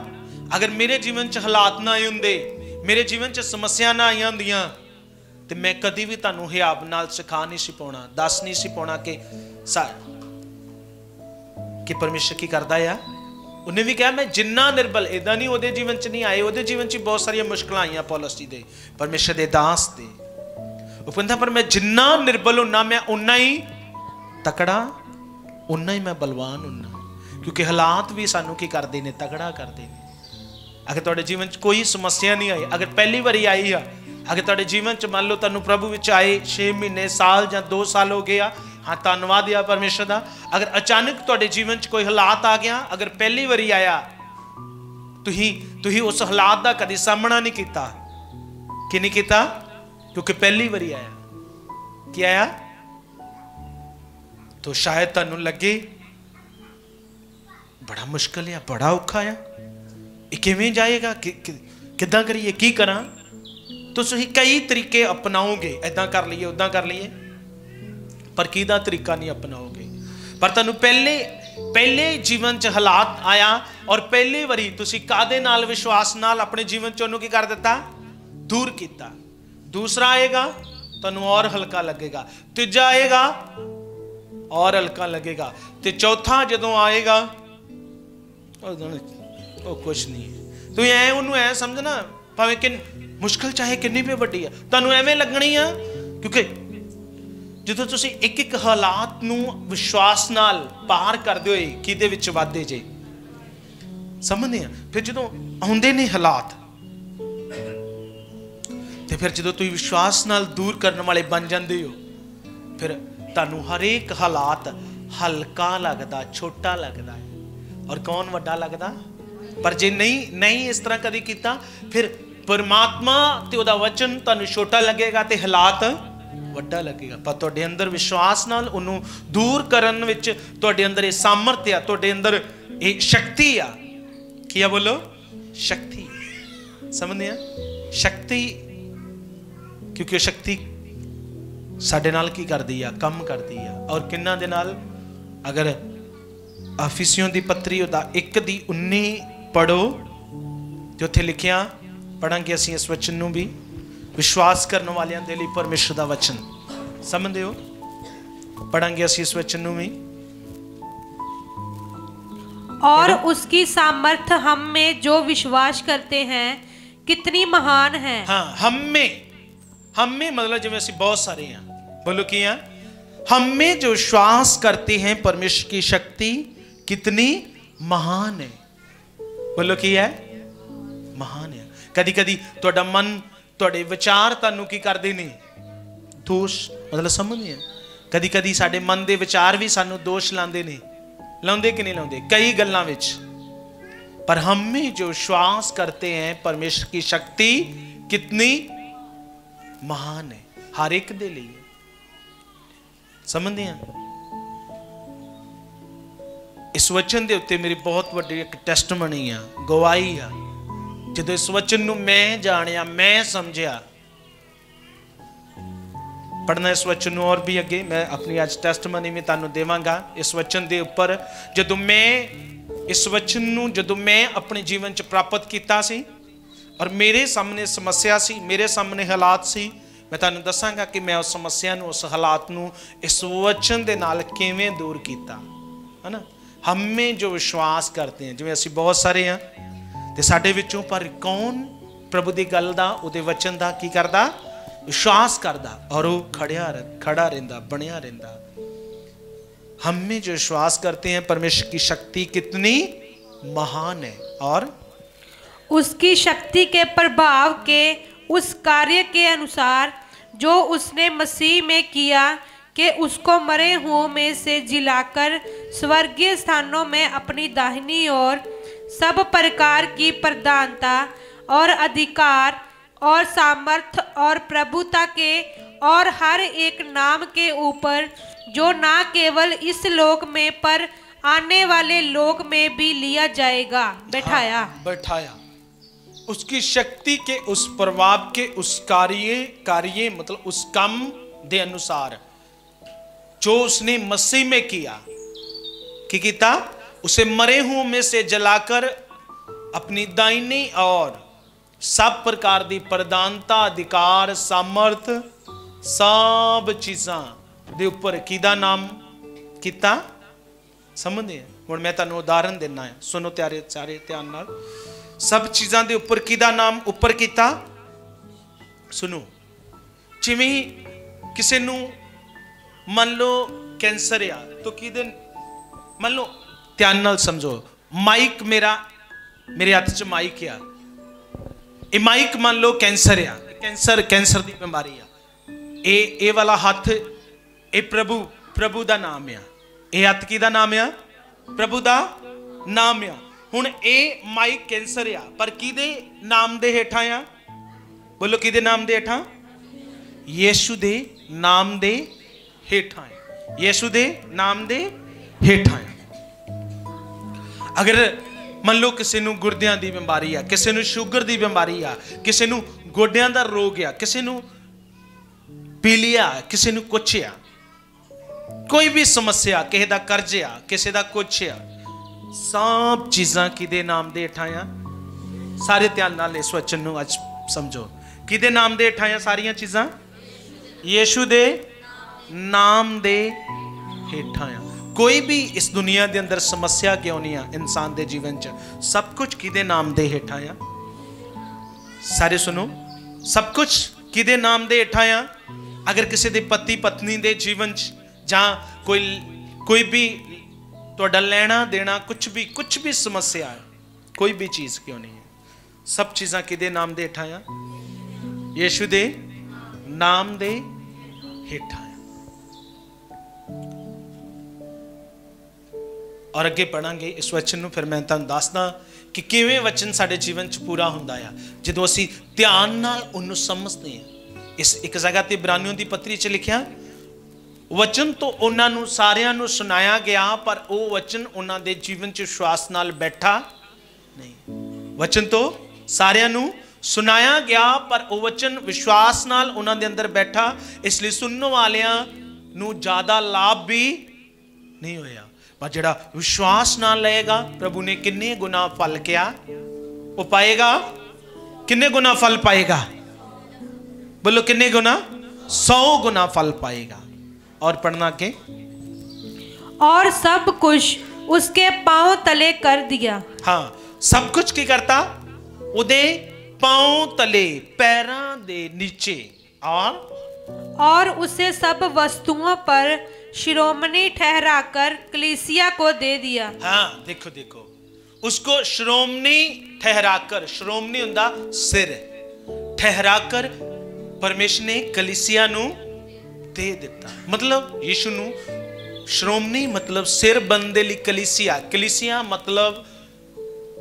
ਅਗਰ ਮੇਰੇ ਜੀਵਨ ਚ ਹਾਲਾਤ ਨਾ ਆਏ ਹੁੰਦੇ ਮੇਰੇ ਜੀਵਨ ਚ ਸਮੱਸਿਆ ਨਾ ਆਈਆਂ ਹੁੰਦੀਆਂ, ਤੇ ਮੈਂ ਕਦੀ ਵੀ ਤੁਹਾਨੂੰ ਹਿਆਬ ਨਾਲ ਸਿਖਾ ਨਹੀਂ ਸੀ ਪਾਉਣਾ, ਦੱਸ ਨਹੀਂ ਸੀ ਪਾਉਣਾ ਕਿ ਸਾ- ਕਿ ਪਰਮੇਸ਼ਰ ਕੀ ਕਰਦਾ ਆ? ਉਹਨੇ ਵੀ ਕਿਹਾ, ਮੈਂ ਜਿੰਨਾ ਨਿਰਬਲ ਇਦਾਂ ਨਹੀਂ ਉਹਦੇ ਜੀਵਨ 'ਚ ਨਹੀਂ ਆਏ, ਉਹਦੇ ਜੀਵਨ 'ਚ ਬਹੁਤ ਸਾਰੀਆਂ ਮੁਸ਼ਕਲਾਂ ਆਈਆਂ ਪੌਲਸ ਜੀ ਦੇ। ਪਰਮੇਸ਼ਰ ਦੇ ਦਾਸ ਦੇ। ਉਹ ਕਹਿੰਦਾ, ਪਰ ਮੈਂ ਜਿੰਨਾ ਨਿਰਬਲ ਹੁੰਨਾ, ਮੈਂ ਉਨਾ ਹੀ ਤਕੜਾ ਉਨਾ ਹੀ ਮੈਂ ਬਲਵਾਨ ਹੁੰਨਾ। ਕਿਉਂਕਿ ਹਾਲਾਤ ਵੀ ਸਾਨੂੰ ਕੀ ਕਰਦੇ ਨੇ, ਤਕੜਾ ਕਰਦੇ ਨੇ। ਅਗਰ ਤੁਹਾਡੇ ਜੀਵਨ 'ਚ ਕੋਈ ਸਮੱਸਿਆ ਨਹੀਂ ਆਈ ਅਗਰ ਪਹਿਲੀ ਵਾਰੀ ਆਈ ਆ ਅਗਰ ਤੁਹਾਡੇ ਜੀਵਨ 'ਚ ਮੰਨ ਲਓ ਤੁਹਾਨੂੰ ਪ੍ਰਭੂ ਵਿੱਚ ਆਏ 6 ਮਹੀਨੇ ਸਾਲ ਜਾਂ 2 ਸਾਲ ਹੋ ਗਏ ਆ ਹਾਂ ਧੰਨਵਾਦ ਆ ਪਰਮੇਸ਼ਰ ਦਾ ਅਗਰ ਅਚਾਨਕ ਤੁਹਾਡੇ ਜੀਵਨ 'ਚ ਕੋਈ ਹਾਲਾਤ ਆ ਗਿਆ ਅਗਰ ਪਹਿਲੀ ਵਾਰੀ ਆਇਆ ਤੁਸੀਂ ਤੁਸੀਂ ਉਸ ਹਾਲਾਤ ਦਾ ਕਦੀ ਸਾਹਮਣਾ ਨਹੀਂ ਕੀਤਾ ਕਿ ਨਹੀਂ ਕੀਤਾ ਕਿਉਂਕਿ ਪਹਿਲੀ ਵਾਰੀ ਆਇਆ ਕੀ ਆਇਆ ਤੋ ਸ਼ਾਇਦ ਤੁਹਾਨੂੰ ਲੱਗੇ ਬੜਾ ਮੁਸ਼ਕਲ ਆ ਬੜਾ ਔਖਾ ਆ ਇਹ ਕਿਵੇਂ ਜਾਏਗਾ? ਕਿ- ਕਿੱਦਾਂ ਕਰੀਏ? ਕੀ ਕਰਾਂ? ਤੁਸੀਂ ਕਈ ਤਰੀਕੇ ਅਪਣਾਓਗੇ। ਐਦਾਂ ਕਰ ਲਈਏ ਉਦਾਂ ਕਰ ਲਈਏ। ਪਰ ਕਿਹਦਾ ਤਰੀਕਾ ਨਹੀਂ ਅਪਣਾਓਗੇ? ਪਰ ਤੁਹਾਨੂੰ ਪਹਿਲੇ ਪਹਿਲੇ ਜੀਵਨ ਚ ਹਾਲਾਤ ਆਇਆ ਔਰ ਪਹਿਲੀ ਵਾਰੀ ਤੁਸੀਂ ਕਾਦੇ ਨਾਲ ਵਿਸ਼ਵਾਸ ਨਾਲ ਆਪਣੇ ਜੀਵਨ ਚ ਉਹਨੂੰ ਕੀ ਕਰ ਦਿੱਤਾ? ਦੂਰ ਕੀਤਾ। ਦੂਸਰਾ ਆਏਗਾ, ਤੁਹਾਨੂੰ ਔਰ ਹਲਕਾ ਲੱਗੇਗਾ। ਤੀਜਾ ਆਏਗਾ, ਔਰ ਹਲਕਾ ਲੱਗੇਗਾ। ਤੇ ਚੌਥਾ ਜਦੋਂ ਆਏਗਾ, ਉਹ ਉਹ ਕੁਛ ਨਹੀਂ। ਹੈ। ਤੂੰ ਐ ਉਹਨੂੰ ਐ ਸਮਝਣਾ ਭਾਵੇਂ ਕਿ ਮੁਸ਼ਕਲ ਚਾਹੇ ਕਿੰਨੀ ਵੀ ਵੱਡੀ ਆ, ਤੁਹਾਨੂੰ ਐਵੇਂ ਲੱਗਣੀ ਆ? ਕਿਉਂਕਿ ਜਦੋਂ ਤੁਸੀਂ ਇੱਕ ਇੱਕ ਹਾਲਾਤ ਨੂੰ ਵਿਸ਼ਵਾਸ ਨਾਲ ਪਾਰ ਕਰਦੇ ਹੋਏ ਕਿਹਦੇ ਵਿੱਚ ਵਾਧੇ ਜੇ? ਸਮਝਦੇ ਆ? ਫਿਰ ਜਦੋਂ ਆਉਂਦੇ ਨੇ ਹਾਲਾਤ, ਤੇ ਫਿਰ ਜਦੋਂ ਤੁਸੀਂ ਵਿਸ਼ਵਾਸ ਨਾਲ ਦੂਰ ਕਰਨ ਵਾਲੇ ਬਣ ਜਾਂਦੇ ਹੋ, ਫਿਰ ਤੁਹਾਨੂੰ ਹਰੇਕ ਹਾਲਾਤ ਹਲਕਾ ਲੱਗਦਾ, ਛੋਟਾ ਲੱਗਦਾ ਹੈ। ਔਰ ਕੌਣ ਵੱਡਾ ਲੱਗਦਾ? ਪਰ ਜੇ ਨਹੀਂ ਨਹੀਂ ਇਸ ਤਰ੍ਹਾਂ ਕਦੇ ਕੀਤਾ, ਫਿਰ ਪਰਮਾਤਮਾ ਤੇ ਉਹਦਾ ਵਚਨ ਤੁਹਾਨੂੰ ਛੋਟਾ ਲੱਗੇਗਾ ਤੇ ਹਾਲਾਤ ਵੱਡਾ ਲੱਗੇਗਾ। ਪਰ ਤੁਹਾਡੇ ਅੰਦਰ ਵਿਸ਼ਵਾਸ ਨਾਲ ਉਹਨੂੰ ਦੂਰ ਕਰਨ ਵਿੱਚ ਤੁਹਾਡੇ ਅੰਦਰ ਇਹ ਸਾਮਰਥ ਆ, ਤੁਹਾਡੇ ਅੰਦਰ ਇਹ ਸ਼ਕਤੀ ਆ। ਕੀ ਆ ਬੋਲੋ? ਸ਼ਕਤੀ। ਸਮਝਦੇ ਆ? ਸ਼ਕਤੀ, ਕਿਉਂਕਿ ਉਹ ਸ਼ਕਤੀ ਸਾਡੇ ਨਾਲ ਕੀ ਕਰਦੀ ਆ? ਕੰਮ ਕਰਦੀ ਆ। ਔਰ ਕਿੰਨਾ ਦੇ ਨਾਲ? ਅਗਰ ਆਫੀਸੀਓਂ ਦੀ ਪੱਤਰੀ ਉਹਦਾ 1 ਦੀ 19 पढ़ो जो उ लिखिया पढ़ा ਅਸੀਂ ਇਸ ਵਚਨ ਨੂੰ ਵੀ ਵਿਸ਼ਵਾਸ ਕਰਨ ਵਾਲਿਆਂ ਦੇ परमेश्वर का वचन। ਵਚਨ ਸਮਝਦੇ पढ़ा ਪੜਾਂਗੇ ਅਸੀਂ ਇਸ ਵਚਨ और उसकी सामर्थ हम में जो विश्वास करते हैं कितनी महान है। हाँ हम में हम में मतलब जिम्मे ऐसे बहुत सारे हैं। बोलो कि यहाँ हम में जो विश्वास करते हैं परमेश्वर की शक्ति कितनी महान है। बोलो ਕੀ ਹੈ ਮਹਾਨ ਹੈ ਕਦੀ ਕਦੀ ਤੁਹਾਡਾ ਮਨ ਤੁਹਾਡੇ ਵਿਚਾਰ ਤੁਹਾਨੂੰ ਕੀ ਕਰਦੇ ਨੇ ਦੋਸ਼ ਮਤਲਬ ਸਮਝਦੇ ਆ ਕਦੀ ਕਦੀ ਸਾਡੇ ਮਨ ਦੇ ਵਿਚਾਰ ਵੀ ਸਾਨੂੰ ਦੋਸ਼ ਲਾਉਂਦੇ ਨੇ ਲਾਉਂਦੇ ਕਿ ਨਹੀਂ ਲਾਉਂਦੇ ਕਈ ਗੱਲਾਂ ਵਿੱਚ पर हम में जो विश्वास करते हैं परमेश्वर की शक्ति कितनी महान है हर एक दे लिए ਸਮਝਦੇ ਆ ਇਸ ਵਚਨ ਦੇ ਉੱਤੇ ਮੇਰੀ ਬਹੁਤ ਵੱਡੀ ਇੱਕ ਟੈਸਟਮਨੀ ਆ, ਗਵਾਹੀ ਆ। ਜਦੋਂ ਇਸ ਵਚਨ ਨੂੰ ਮੈਂ ਜਾਣਿਆ, ਮੈਂ ਸਮਝਿਆ। ਪੜਨਾ ਇਸ ਵਚਨ ਨੂੰ ਔਰ ਵੀ ਅੱਗੇ, ਮੈਂ ਆਪਣੀ ਅੱਜ ਟੈਸਟਮਨੀ ਵੀ ਤੁਹਾਨੂੰ ਦੇਵਾਂਗਾ। ਇਸ ਵਚਨ ਦੇ ਉੱਪਰ ਜਦੋਂ ਮੈਂ, ਇਸ ਵਚਨ ਨੂੰ ਜਦੋਂ ਮੈਂ ਆਪਣੇ ਜੀਵਨ 'ਚ ਪ੍ਰਾਪਤ ਕੀਤਾ ਸੀ ਔਰ ਮੇਰੇ ਸਾਹਮਣੇ ਸਮੱਸਿਆ ਸੀ, ਮੇਰੇ ਸਾਹਮਣੇ ਹਾਲਾਤ ਸੀ, ਮੈਂ ਤੁਹਾਨੂੰ ਦੱਸਾਂਗਾ ਕਿ ਮੈਂ ਉਸ ਸਮੱਸਿਆ ਨੂੰ, ਉਸ ਹਾਲਾਤ ਨੂੰ ਇਸ ਵਚਨ ਦੇ ਨਾਲ ਕਿਵੇਂ ਦੂਰ ਕੀਤਾ। ਹਨਾ ਹਮੇ ਜੋ ਵਿਸ਼ਵਾਸ ਕਰਦੇ ਹਾਂ ਜਿਵੇਂ ਅਸੀਂ ਬਹੁਤ ਸਾਰੇ ਹਾਂ ਤੇ ਸਾਡੇ ਵਿੱਚੋਂ ਪਰ ਕੌਣ ਪ੍ਰਭੂ ਦੀ ਗੱਲ ਦਾ ਉਹਦੇ ਵਚਨ ਦਾ ਕੀ ਕਰਦਾ ਵਿਸ਼ਵਾਸ ਕਰਦਾ ਔਰ ਉਹ ਖੜਿਆ ਰਹਿ- ਖੜਾ ਰਹਿੰਦਾ ਬਣਿਆ ਰਹਿੰਦਾ हम में जो विश्वास करते हैं परमेश्वर की शक्ति कितनी महान है और उसकी शक्ति के प्रभाव के उस कार्य के अनुसार जो उसने मसीह में किया कि उसको मरे हुओं में से जिलाकर स्वर्गीय स्थानों में अपनी दाहिनी ओर सब प्रकार की प्रधानता और अधिकार और सामर्थ और प्रभुता के और हर एक नाम के ऊपर जो ना केवल इस लोक में पर आने वाले लोक में भी लिया जाएगा। बैठाया। हाँ, बैठाया। उसकी शक्ति के उस प्रभाव के उस कार्य कार्य मतलब उस काम दे अनुसार। जो उसने मसीह में किया कि किया उसे मरे हुओं में से जलाकर अपनी दाहिनी और सब प्रकार ਦੀ ਪ੍ਰਦਾਨਤਾ ਅਧਿਕਾਰ ਸਮਰਥ ਸਭ ਚੀਜ਼ਾਂ ਦੇ ਉੱਪਰ ਕਿਹਦਾ ਨਾਮ ਕੀਤਾ ਸਮਝਦੇ ਆ ਹੁਣ ਮੈਂ ਤੁਹਾਨੂੰ ਉਦਾਹਰਨ ਦਿੰਨਾ ਹੈ ਸੁਣੋ ਤਿਆਰੇ ਚਾਰੇ ਧਿਆਨ ਨਾਲ ਸਭ ਚੀਜ਼ਾਂ ਦੇ ਉੱਪਰ ਕਿਹਦਾ ਨਾਮ ਉੱਪਰ ਕੀਤਾ ਸੁਣੋ ਜਿਵੇਂ ਕਿਸੇ ਨੂੰ ਮੰਨ ਲਓ ਕੈਂਸਰ ਆ, ਤਾਂ ਕਿਹਦੇ ਮੰਨ ਲਓ ਧਿਆਨ ਨਾਲ ਸਮਝੋ, ਮਾਈਕ ਮੇਰਾ, ਮੇਰੇ ਹੱਥ 'ਚ ਮਾਈਕ ਆ। ਇਹ ਮਾਈਕ ਮੰਨ ਲਓ ਕੈਂਸਰ ਆ, ਕੈਂਸਰ ਕੈਂਸਰ ਦੀ ਬਿਮਾਰੀ ਆ। ਇਹ ਇਹ ਵਾਲਾ ਹੱਥ, ਇਹ ਪ੍ਰਭੂ ਪ੍ਰਭੂ ਦਾ ਨਾਮ ਆ। ਇਹ ਹੱਥ ਕਿਹਦਾ ਨਾਮ ਆ? ਪ੍ਰਭੂ ਦਾ ਨਾਮ ਆ। ਹੁਣ ਇਹ ਮਾਈਕ ਕੈਂਸਰ ਆ, ਪਰ ਕਿਹਦੇ ਨਾਮ ਦੇ ਹੇਠਾਂ ਆ? ਬੋਲੋ ਕਿਹਦੇ ਨਾਮ ਦੇ ਹੇਠਾਂ? ਯੀਸ਼ੂ ਦੇ ਨਾਮ ਦੇ ਹੇਠਾਂ ਹੈ। ਯੀਸ਼ੂ ਦੇ ਨਾਮ ਦੇ ਹੇਠਾਂ ਹੈ। ਅਗਰ ਮੰਨ ਲਓ ਕਿਸੇ ਨੂੰ ਗੁਰਦਿਆਂ ਦੀ ਬਿਮਾਰੀ ਆ, ਕਿਸੇ ਨੂੰ ਸ਼ੂਗਰ ਦੀ ਬਿਮਾਰੀ ਆ, ਕਿਸੇ ਨੂੰ ਗੋਡਿਆਂ ਦਾ ਰੋਗ ਆ, ਕਿਸੇ ਨੂੰ ਪੀਲੀਆ ਕਿਸੇ ਨੂੰ ਕੁਛ ਆ, ਕੋਈ ਵੀ ਸਮੱਸਿਆ, ਕਿਸੇ ਦਾ ਕਰਜ਼ ਆ, ਕਿਸੇ ਦਾ ਕੁਛ ਆ, ਸਭ ਚੀਜ਼ਾਂ ਕਿਹਦੇ ਨਾਮ ਦੇ ਹੇਠਾਂ ਆ? ਸਾਰੇ ਧਿਆਨ ਨਾਲ ਇਸ ਵਚਨ ਨੂੰ ਅੱਜ ਸਮਝੋ। ਕਿਹਦੇ ਨਾਮ ਦੇ ਹੇਠਾਂ ਆ ਸਾਰੀਆਂ ਚੀਜ਼ਾਂ? ਯੀਸ਼ੂ ਦੇ ਨਾਮ ਦੇ ਹੇਠਾਂ ਆ। ਕੋਈ ਵੀ ਇਸ ਦੁਨੀਆ ਦੇ ਅੰਦਰ ਸਮੱਸਿਆ ਕਿਉਂ ਨਹੀਂ ਆ ਇਨਸਾਨ ਦੇ ਜੀਵਨ 'ਚ? ਸਭ ਕੁਝ ਕਿਹਦੇ ਨਾਮ ਦੇ ਹੇਠਾਂ ਆ? ਸਾਰੇ ਸੁਣੋ। ਸਭ ਕੁਝ ਕਿਹਦੇ ਨਾਮ ਦੇ ਹੇਠਾਂ ਆ? ਅਗਰ ਕਿਸੇ ਦੇ ਪਤੀ ਪਤਨੀ ਦੇ ਜੀਵਨ 'ਚ ਜਾਂ ਕੋਈ ਕੋਈ ਵੀ ਤੁਹਾਡਾ ਲੈਣਾ ਦੇਣਾ ਕੁਝ ਵੀ ਕੁਝ ਵੀ ਸਮੱਸਿਆ ਹੈ ਕੋਈ ਵੀ ਚੀਜ਼ ਕਿਉਂ ਨਹੀਂ ਹੈ ਸਭ ਚੀਜ਼ਾਂ ਕਿਹਦੇ ਨਾਮ ਦੇ ਹੇਠਾਂ ਆ? ਯੀਸ਼ੂ ਦੇ ਨਾਮ ਦੇ ਹੇਠਾਂ ਔਰ ਅੱਗੇ ਪੜਾਂਗੇ ਇਸ ਵਚਨ ਨੂੰ ਫਿਰ ਮੈਂ ਤੁਹਾਨੂੰ ਦੱਸਦਾ ਕਿ ਕਿਵੇਂ ਵਚਨ ਸਾਡੇ ਜੀਵਨ 'ਚ ਪੂਰਾ ਹੁੰਦਾ ਆ। ਜਦੋਂ ਅਸੀਂ ਧਿਆਨ ਨਾਲ ਉਹਨੂੰ ਸਮਝਦੇ ਹਾਂ ਇਸ ਇੱਕ ਜਗ੍ਹਾ ਤੇ ਇਬਰਾਨੀਆਂ ਦੀ ਪੱਤਰੀ 'ਚ ਲਿਖਿਆ, ਵਚਨ ਤੋਂ ਉਹਨਾਂ ਨੂੰ ਸਾਰਿਆਂ ਨੂੰ ਸੁਣਾਇਆ ਗਿਆ, ਪਰ ਉਹ ਵਚਨ ਉਹਨਾਂ ਦੇ ਜੀਵਨ 'ਚ ਵਿਸ਼ਵਾਸ ਨਾਲ ਬੈਠਾ ਨਹੀਂ। ਵਚਨ ਤੋਂ ਸਾਰਿਆਂ ਨੂੰ ਸੁਣਾਇਆ ਗਿਆ, ਪਰ ਉਹ ਵਚਨ ਵਿਸ਼ਵਾਸ ਨਾਲ ਉਹਨਾਂ ਦੇ ਅੰਦਰ ਬੈਠਾ, ਇਸ ਲਈ ਸੁਣਨ ਵਾਲਿਆਂ ਨੂੰ ਜ਼ਿਆਦਾ ਲਾਭ ਵੀ ਨਹੀਂ ਹੋਇਆ। ਪਰ ਜਿਹੜਾ ਵਿਸ਼ਵਾਸ ਨਾਲ ਲਏਗਾ ਪ੍ਰਭੂ ਨੇ ਕਿੰਨੇ ਗੁਣਾ ਫਲ ਕਿਹਾ ਉਹ ਪਾਏਗਾ ਕਿੰਨੇ ਗੁਣਾ ਫਲ ਪਾਏਗਾ ਬੋਲੋ ਕਿੰਨੇ ਗੁਣਾ 100 ਗੁਣਾ ਫਲ ਪਾਏਗਾ और पढ़ना के और सब कुछ उसके पांव तले कर दिया ਹਾਂ ਸਭ ਕੁਝ ਕੀ ਕਰਤਾ ਉਹਦੇ ਪਾਉ ਤਲੇ ਪੈਰਾਂ ਦੇ ਨੀਚੇ ਔਰ और उसे सब वस्तुओं पर शिरोमणि ठहरा कर कलिसिया को दे दिया हाँ देखो देखो उसको श्रोमणी ठहराकर श्रोमणी ਹੁੰਦਾ ਸਿਰ ਠਹਿਰਾकर ਪਰਮੇਸ਼ਰ ਨੇ ਕਲੀਸਿਆ ਨੂੰ ਦੇ ਦਿੱਤਾ ਮਤਲਬ ਯਿਸੂ ਨੂੰ ਸ਼੍ਰੋਮਣੀ ਮਤਲਬ ਸਿਰ ਬੰਦੇ ਲਈ ਕਲੀਸਿਆ ਕਲੀਸਿਆ ਮਤਲਬ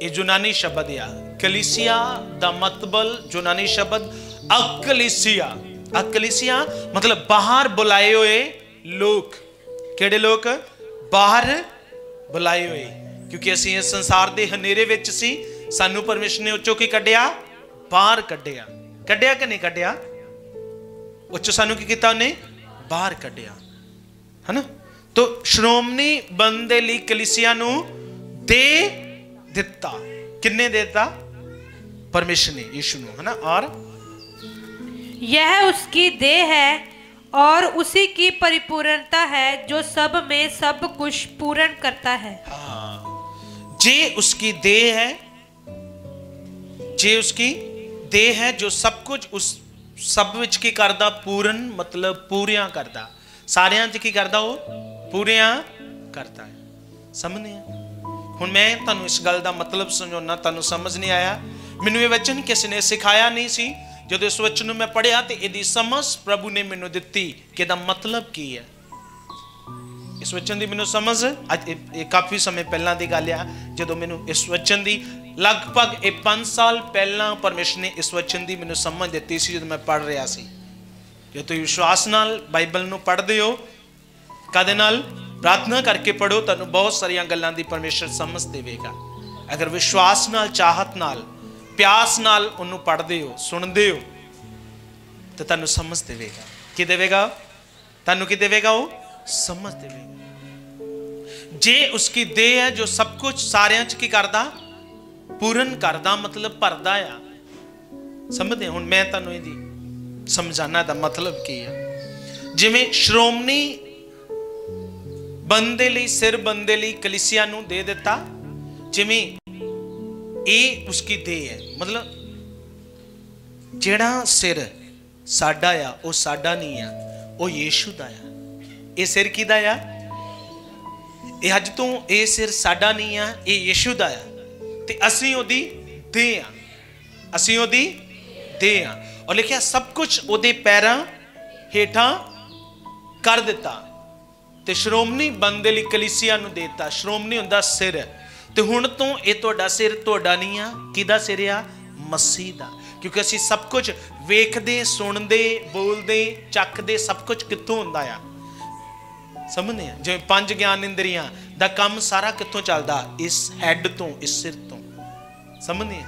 ਇਹ ਯੂਨਾਨੀ ਸ਼ਬਦ ਆ ਕਲੀਸਿਆ ਦਾ ਮਤਲਬ ਯੂਨਾਨੀ ਸ਼ਬਦ ਅਕਲੀਸਿਆ ਅਕਲੀਸਿਆ ਮਤਲਬ ਬਾਹਰ ਬੁਲਾਏ ਹੋਏ ਲੋਕ ਕਿਹੜੇ ਲੋਕ ਬਾਹਰ ਬੁਲਾਏ ਹੋਏ ਕਿਉਂਕਿ ਅਸੀਂ ਇਸ ਸੰਸਾਰ ਦੇ ਹਨੇਰੇ ਵਿੱਚ ਸੀ ਸਾਨੂੰ ਪਰਮੇਸ਼ਰ ਨੇ ਉੱਚੋਂ ਕੀ ਕੱਢਿਆ ਬਾਹਰ ਕੱਢਿਆ ਕੱਢਿਆ ਕਿ ਨਹੀਂ ਕੱਢਿਆ ਉੱਚੋਂ ਸਾਨੂੰ ਕੀ ਕੀਤਾ ਉਹਨੇ ਬਾਹਰ ਕੱਢਿਆ ਹਨਾ ਤੋ ਸ਼੍ਰੋਮਣੀ ਬੰਦੇ ਲਈ ਕਲੀਸਿਆ ਨੂੰ ਦੇ ਦਿੱਤਾ ਕਿੰਨੇ ਦੇ ਦਿੱਤਾ ਪਰਮੇਸ਼ਰ ਨੇ ਯੀਸ਼ੂ ਨੂੰ ਹਨਾ ਔਰ यह उसकी देह है और उसी की परिपूर्णता है जो सब में सब कुछ पूर्ण करता है। हाँ। जे उसकी देह है, जे उसकी देह है जो सब कुछ उस सब विच की करदा, पूर्ण मतलब पूरिया करदा। सारियाँ की करदा वो? पूरिया करता है। समझने हूँ? मैं तुम इस गल का मतलब समझौना तुम समझ नहीं आया। मैनु वचन किसी ने सिखाया नहीं सी। ਜਦੋਂ ਇਸ ਵਚਨ ਨੂੰ ਮੈਂ ਪੜਿਆ ਤੇ ਇਹਦੀ ਸਮਝ ਪ੍ਰਭੂ ਨੇ ਮੈਨੂੰ ਦਿੱਤੀ ਕਿ ਇਹਦਾ ਮਤਲਬ ਕੀ ਹੈ। ਇਸ ਵਚਨ ਦੀ ਮੈਨੂੰ ਸਮਝ, ਅੱਜ ਇਹ- ਇਹ ਕਾਫੀ ਸਮੇਂ ਪਹਿਲਾਂ ਦੀ ਗੱਲ ਆ, ਜਦੋਂ ਮੈਨੂੰ ਇਸ ਵਚਨ ਦੀ, ਲਗਭਗ ਇਹ 5 ਸਾਲ ਪਹਿਲਾਂ ਪਰਮੇਸ਼ਰ ਨੇ ਇਸ ਵਚਨ ਦੀ ਮੈਨੂੰ ਸਮਝ ਦਿੱਤੀ ਸੀ, ਜਦੋਂ ਮੈਂ ਪੜ ਰਿਹਾ ਸੀ। ਜੇ ਤੁਸੀਂ ਵਿਸ਼ਵਾਸ ਨਾਲ ਬਾਈਬਲ ਨੂੰ ਪੜ੍ਹਦੇ ਹੋ ਕਦੇ ਨਾਲ? ਪ੍ਰਾਰਥਨਾ ਕਰਕੇ ਪੜੋ ਤੁਹਾਨੂੰ ਬਹੁਤ ਸਾਰੀਆਂ ਗੱਲਾਂ ਦੀ ਪਰਮੇਸ਼ਰ ਸਮਝ ਦੇਵੇਗਾ। ਅਗਰ ਵਿਸ਼ਵਾਸ ਨਾਲ, ਚਾਹਤ ਨਾਲ ਪਿਆਸ ਨਾਲ ਉਹਨੂੰ ਪੜ੍ਹਦੇ ਹੋ, ਸੁਣਦੇ ਹੋ, ਤਾਂ ਤੁਹਾਨੂੰ ਸਮਝ ਦੇਵੇਗਾ। ਕੀ ਦੇਵੇਗਾ? ਤੁਹਾਨੂੰ ਕੀ ਦੇਵੇਗਾ ਉਹ? ਸਮਝ ਦੇਵੇਗਾ। ਜੇ ਉਸकी ਦੇਹ ਹੈ ਜੋ ਸਭ ਕੁਝ ਸਾਰਿਆਂ ਚ ਕੀ ਕਰਦਾ? ਪੂਰਨ ਕਰਦਾ, ਮਤਲਬ ਭਰਦਾ ਆ। ਸਮਝਦੇ ਹੁਣ ਮੈਂ ਤੁਹਾਨੂੰ ਇਹਦੀ ਸਮਝਾਣਾ ਦਾ ਮਤਲਬ ਕੀ ਹੈ ਜਿਵੇਂ ਸ਼੍ਰੋਮਣੀ ਬੰਦੇ ਲਈ, ਸਿਰ ਬੰਦੇ ਲਈ ਕਲੀਸਿਆ ਨੂੰ ਦੇ ਦਿੱਤਾ, ਜਿਵੇਂ ਇਹ ਉਸकी ਦੇਹ ਹੈ। ਮਤਲਬ ਜਿਹੜਾ ਸਿਰ ਸਾਡਾ ਆ, ਉਹ ਸਾਡਾ ਨਹੀਂ ਆ, ਉਹ ਯੀਸ਼ੂ ਦਾ ਆ। ਇਹ ਸਿਰ ਕਿਹਦਾ ਆ? ਇਹ ਅੱਜ ਤੋਂ ਇਹ ਸਿਰ ਸਾਡਾ ਨਹੀਂ ਆ, ਇਹ ਯੀਸ਼ੂ ਦਾ ਆ। ਤੇ ਅਸੀਂ ਉਹਦੀ ਦੇਹ ਆ। ਅਸੀਂ ਉਹਦੀ ਦੇਹ ਆ। ਔਰ ਲਿਖਿਆ, ਸਭ ਕੁਝ ਉਹਦੇ ਪੈਰਾਂ ਹੇਠਾਂ ਕਰ ਦਿੱਤਾ। ਤੇ ਸ਼੍ਰੋਮਣੀ ਬੰਦੇ ਲਈ ਕਲੀਸਿਆ ਨੂੰ ਦਿੱਤਾ। ਸ਼੍ਰੋਮਣੀ ਹੁੰਦਾ ਸਿਰ। ਤੇ ਹੁਣ ਤੋਂ ਇਹ ਤੁਹਾਡਾ ਸਿਰ ਤੁਹਾਡਾ ਨਹੀਂ ਆ। ਕਿਹਦਾ ਸਿਰ ਆ? ਮਸੀਹ ਦਾ। ਕਿਉਂਕਿ ਅਸੀਂ ਸਭ ਕੁਝ ਵੇਖਦੇ, ਸੁਣਦੇ, ਬੋਲਦੇ, ਚੱਕਦੇ, ਸਭ ਕੁਝ ਕਿੱਥੋਂ ਹੁੰਦਾ ਆ? ਸਮਝਦੇ ਆ? ਜਿਵੇਂ ਪੰਜ ਗਿਆਨ ਇੰਦਰੀਆਂ ਦਾ ਕੰਮ ਸਾਰਾ ਕਿੱਥੋਂ ਚੱਲਦਾ? ਇਸ ਹੈੱਡ ਤੋਂ, ਇਸ ਸਿਰ ਤੋਂ। ਸਮਝਦੇ ਆ?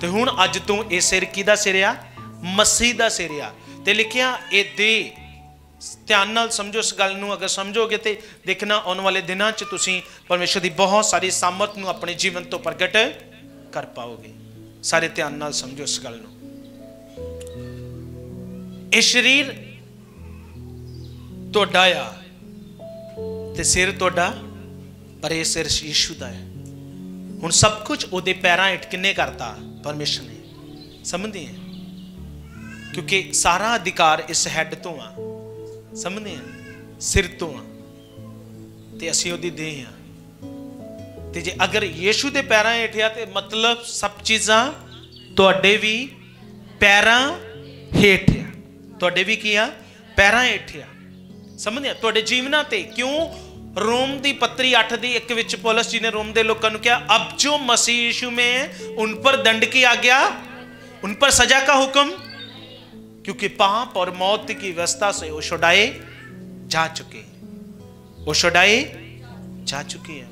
ਤੇ ਹੁਣ ਅੱਜ ਤੋਂ ਇਹ ਸਿਰ ਕਿਹਦਾ ਸਿਰ ਆ? ਮਸੀਹ ਦਾ ਸਿਰ ਆ। ਤੇ ਲਿਖਿਆ, ਇਹ ਦੇ ਧਿਆਨ ਨਾਲ ਸਮਝੋ ਇਸ ਗੱਲ ਨੂੰ। ਅਗਰ ਸਮਝੋਗੇ ਤੇ ਦੇਖਣਾ, ਆਉਣ ਵਾਲੇ ਦਿਨਾਂ 'ਚ ਤੁਸੀਂ ਪਰਮੇਸ਼ਰ ਦੀ ਬਹੁਤ ਸਾਰੀ ਸਾਮਰਥ ਨੂੰ ਆਪਣੇ ਜੀਵਨ ਤੋਂ ਪ੍ਰਗਟ ਕਰ ਪਾਓਗੇ। ਸਾਰੇ ਧਿਆਨ ਨਾਲ ਸਮਝੋ ਇਸ ਗੱਲ ਨੂੰ। ਇਹ ਸਰੀਰ ਤੁਹਾਡਾ ਆ ਤੇ ਸਿਰ ਤੁਹਾਡਾ, ਪਰ ਇਹ ਸਿਰ ਯੀਸ਼ੂ ਦਾ ਹੈ। ਹੁਣ ਸਭ ਕੁਝ ਉਹਦੇ ਪੈਰਾਂ ਹੇਠ ਕਿੰਨੇ ਕਰਤਾ? ਪਰਮੇਸ਼ਰ ਨੇ। ਸਮਝਦੇ ਆ? ਕਿਉਂਕਿ ਸਾਰਾ ਅਧਿਕਾਰ ਇਸ ਹੈੱਡ ਤੋਂ ਆ। ਸਮਝਦੇ ਆ ਸਿਰ ਤੋਂ ਆ ਤੇ ਅਸੀਂ ਉਹਦੀ ਦੇਹ ਆ ਤੇ ਜੇ ਅਗਰ ਯੀਸ਼ੂ ਦੇ ਪੈਰਾਂ ਹੇਠ ਤੇ ਮਤਲਬ ਸਭ ਚੀਜ਼ਾਂ ਤੁਹਾਡੇ ਵੀ ਪੈਰਾਂ ਹੇਠ ਤੁਹਾਡੇ ਵੀ ਕੀ ਆ? ਪੈਰਾਂ ਹੇਠ ਆ। ਸਮਝਿਆ ਤੁਹਾਡੇ ਜੀਵਨਾਂ ਤੇ ਕਿਉਂ ਰੋਮ ਦੀ ਪੱਤਰੀ 8 ਦੀ ਇੱਕ ਵਿੱਚ ਪੌਲਸ ਜੀ ਨੇ ਰੋਮ ਦੇ ਲੋਕਾਂ ਨੂੰ ਕਿਹਾ, ਅਬ ਜੋ ਮਸੀਹ ਯਿਸੂ ਮੇ ਉਨ ਪਰ ਦੰਡ ਕੀ ਆਗਿਆ? ਉਨ ਪਰ ਸਜ਼ਾ ਕਾ ਹੁਕਮ? क्योंकि पाप और मौत की व्यवस्था से वो छुड़ाए जा चुके हैं। वो छुड़ाए जा चुके हैं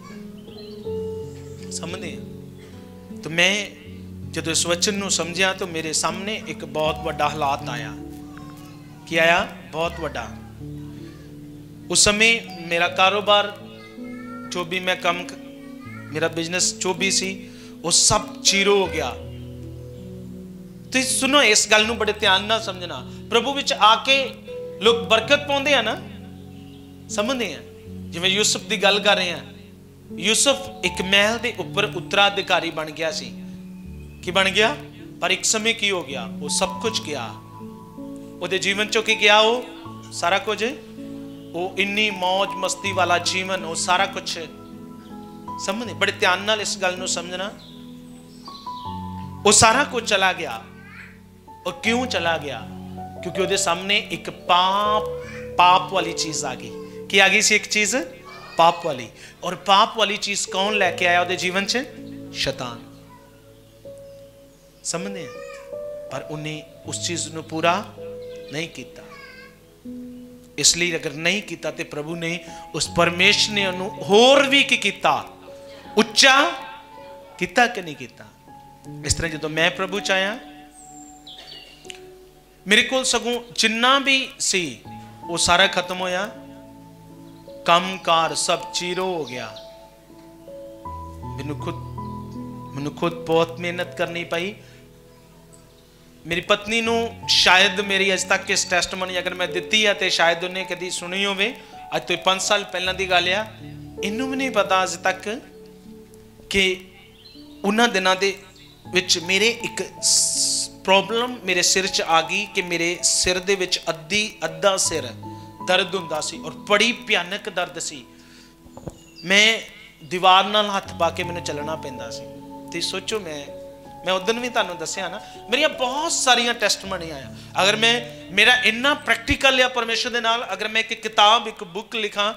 ਸਮਝਦੇ ਆ ਤੇ ਮੈਂ ਜਦੋਂ ਇਸ ਵਚਨ ਨੂੰ ਸਮਝਿਆ ਤਾਂ ਮੇਰੇ ਸਾਹਮਣੇ ਇੱਕ ਬਹੁਤ ਵੱਡਾ ਹਾਲਾਤ ਆਇਆ ਕੀ ਆਇਆ ਬਹੁਤ ਵੱਡਾ ਉਸ ਸਮੇਂ ਮੇਰਾ ਕਾਰੋਬਾਰ ਜੋ ਵੀ ਮੈਂ ਕੰਮ ਕ- ਮੇਰਾ ਬਿਜ਼ਨਸ ਜੋ ਵੀ ਸੀ ਉਹ ਸਭ ਜ਼ੀਰੋ ਹੋ ਗਿਆ ਤੁਸੀਂ ਸੁਣੋ, ਇਸ ਗੱਲ ਨੂੰ ਬੜੇ ਧਿਆਨ ਨਾਲ ਸਮਝਣਾ। ਪ੍ਰਭੂ ਵਿੱਚ ਆ ਕੇ ਲੋਕ ਬਰਕਤ ਪਾਉਂਦੇ ਆ ਨਾ, ਸਮਝਦੇ ਆ। ਜਿਵੇਂ ਯੂਸਫ ਦੀ ਗੱਲ ਕਰ ਰਹੇ ਆ। ਯੂਸਫ ਇੱਕ ਮਹਿਲ ਦੇ ਉੱਪਰ ਉੱਤਰਾਧਿਕਾਰੀ ਬਣ ਗਿਆ ਸੀ। ਕੀ ਬਣ ਗਿਆ? ਪਰ ਇੱਕ ਸਮੇਂ ਕੀ ਹੋ ਗਿਆ? ਉਹ ਸਭ ਕੁਝ ਗਿਆ। ਉਹਦੇ ਜੀਵਨ ਚੋਂ ਕੀ ਗਿਆ ਉਹ? ਸਾਰਾ ਕੁਝ? ਉਹ ਇੰਨੀ ਮौज ਮਸਤੀ ਵਾਲਾ ਜੀਵਨ, ਉਹ ਸਾਰਾ ਕੁਝ। ਸਮਝਦੇ? ਬੜੇ ਧਿਆਨ ਨਾਲ ਇਸ ਗੱਲ ਨੂੰ ਸਮਝਣਾ। ਉਹ ਸਾਰਾ ਕੁਝ ਚਲਾ ਗਿਆ। ਉਹ ਕਿਉਂ ਚਲਾ ਗਿਆ? ਕਿਉਂਕਿ ਉਹਦੇ ਸਾਹਮਣੇ ਇੱਕ ਪਾਪ ਪਾਪ ਵਾਲੀ ਚੀਜ਼ ਆ ਗਈ। ਕੀ ਆ ਗਈ ਸੀ ਇੱਕ ਚੀਜ਼? ਪਾਪ ਵਾਲੀ। ਔਰ ਪਾਪ ਵਾਲੀ ਚੀਜ਼ ਕੌਣ ਲੈ ਕੇ ਆਇਆ ਉਹਦੇ ਜੀਵਨ 'ਚ? ਸ਼ੈਤਾਨ। ਸਮਝਦੇ ਆ? ਪਰ ਉਹਨੇ ਉਸ ਚੀਜ਼ ਨੂੰ ਪੂਰਾ ਨਹੀਂ ਕੀਤਾ। ਇਸ ਲਈ ਅਗਰ ਨਹੀਂ ਕੀਤਾ ਤੇ ਪ੍ਰਭੂ ਨੇ ਉਸ ਪਰਮੇਸ਼ਰ ਨੇ ਉਹਨੂੰ ਹੋਰ ਵੀ ਕੀ ਕੀਤਾ? ਉੱਚਾ ਕੀਤਾ ਕਿ ਨਹੀਂ ਕੀਤਾ? ਇਸ ਤਰ੍ਹਾਂ ਜਦੋਂ ਮੈਂ ਪ੍ਰਭੂ ਚ ਆਇਆ ਮੇਰੇ ਕੋਲ ਸਗੋਂ ਜਿੰਨਾ ਵੀ ਸੀ, ਉਹ ਸਾਰਾ ਖਤਮ ਹੋਇਆ। ਕੰਮਕਾਰ ਸਭ ਚੀਰੋ ਹੋ ਗਿਆ। ਮੈਨੂੰ ਖੁਦ ਮੈਨੂੰ ਖੁਦ ਬਹੁਤ ਮਿਹਨਤ ਕਰਨੀ ਪਈ। ਮੇਰੀ ਪਤਨੀ ਨੂੰ ਸ਼ਾਇਦ ਮੇਰੀ ਅਜ ਤੱਕ ਇਸ ਟੈਸਟਮਨੀ ਅਗਰ ਮੈਂ ਦਿੱਤੀ ਹੈ ਤੇ ਸ਼ਾਇਦ ਉਹਨੇ ਕਦੀ ਸੁਣੀ ਹੋਵੇ। ਅੱਜ ਤੋਂ 5 ਸਾਲ ਪਹਿਲਾਂ ਦੀ ਗੱਲ ਆ। ਇਹਨੂੰ ਵੀ ਨਹੀਂ ਪਤਾ ਅਜ ਤੱਕ ਕਿ ਉਹਨਾਂ ਦਿਨਾਂ ਦੇ ਵਿੱਚ ਮੇਰੇ ਇੱਕ ਪ੍ਰੋਬਲਮ ਮੇਰੇ ਸਿਰ 'ਚ ਆ ਗਈ ਕਿ ਮੇਰੇ ਸਿਰ ਦੇ ਵਿੱਚ ਅੱਧੀ, ਅੱਧਾ ਸਿਰ ਦਰਦ ਹੁੰਦਾ ਸੀ ਔਰ ਬੜੀ ਭਿਆਨਕ ਦਰਦ ਸੀ। ਮੈਂ ਦੀਵਾਰ ਨਾਲ ਹੱਥ ਪਾ ਕੇ ਮੈਨੂੰ ਚੱਲਣਾ ਪੈਂਦਾ ਸੀ। ਤੇ ਸੋਚੋ ਮੈਂ ਮੈਂ ਉਦੋਂ ਵੀ ਤੁਹਾਨੂੰ ਦੱਸਿਆ ਨਾ, ਮੇਰੀਆਂ ਬਹੁਤ ਸਾਰੀਆਂ ਟੈਸਟਮਨੀ ਆਇਆ ਅਗਰ ਮੈਂ, ਮੇਰਾ ਇੰਨਾ ਪ੍ਰੈਕਟੀਕਲ ਆ ਪਰਮੇਸ਼ਰ ਦੇ ਨਾਲ, ਅਗਰ ਮੈਂ ਇੱਕ ਕਿਤਾਬ, ਇੱਕ ਬੁੱਕ ਲਿਖਾਂ,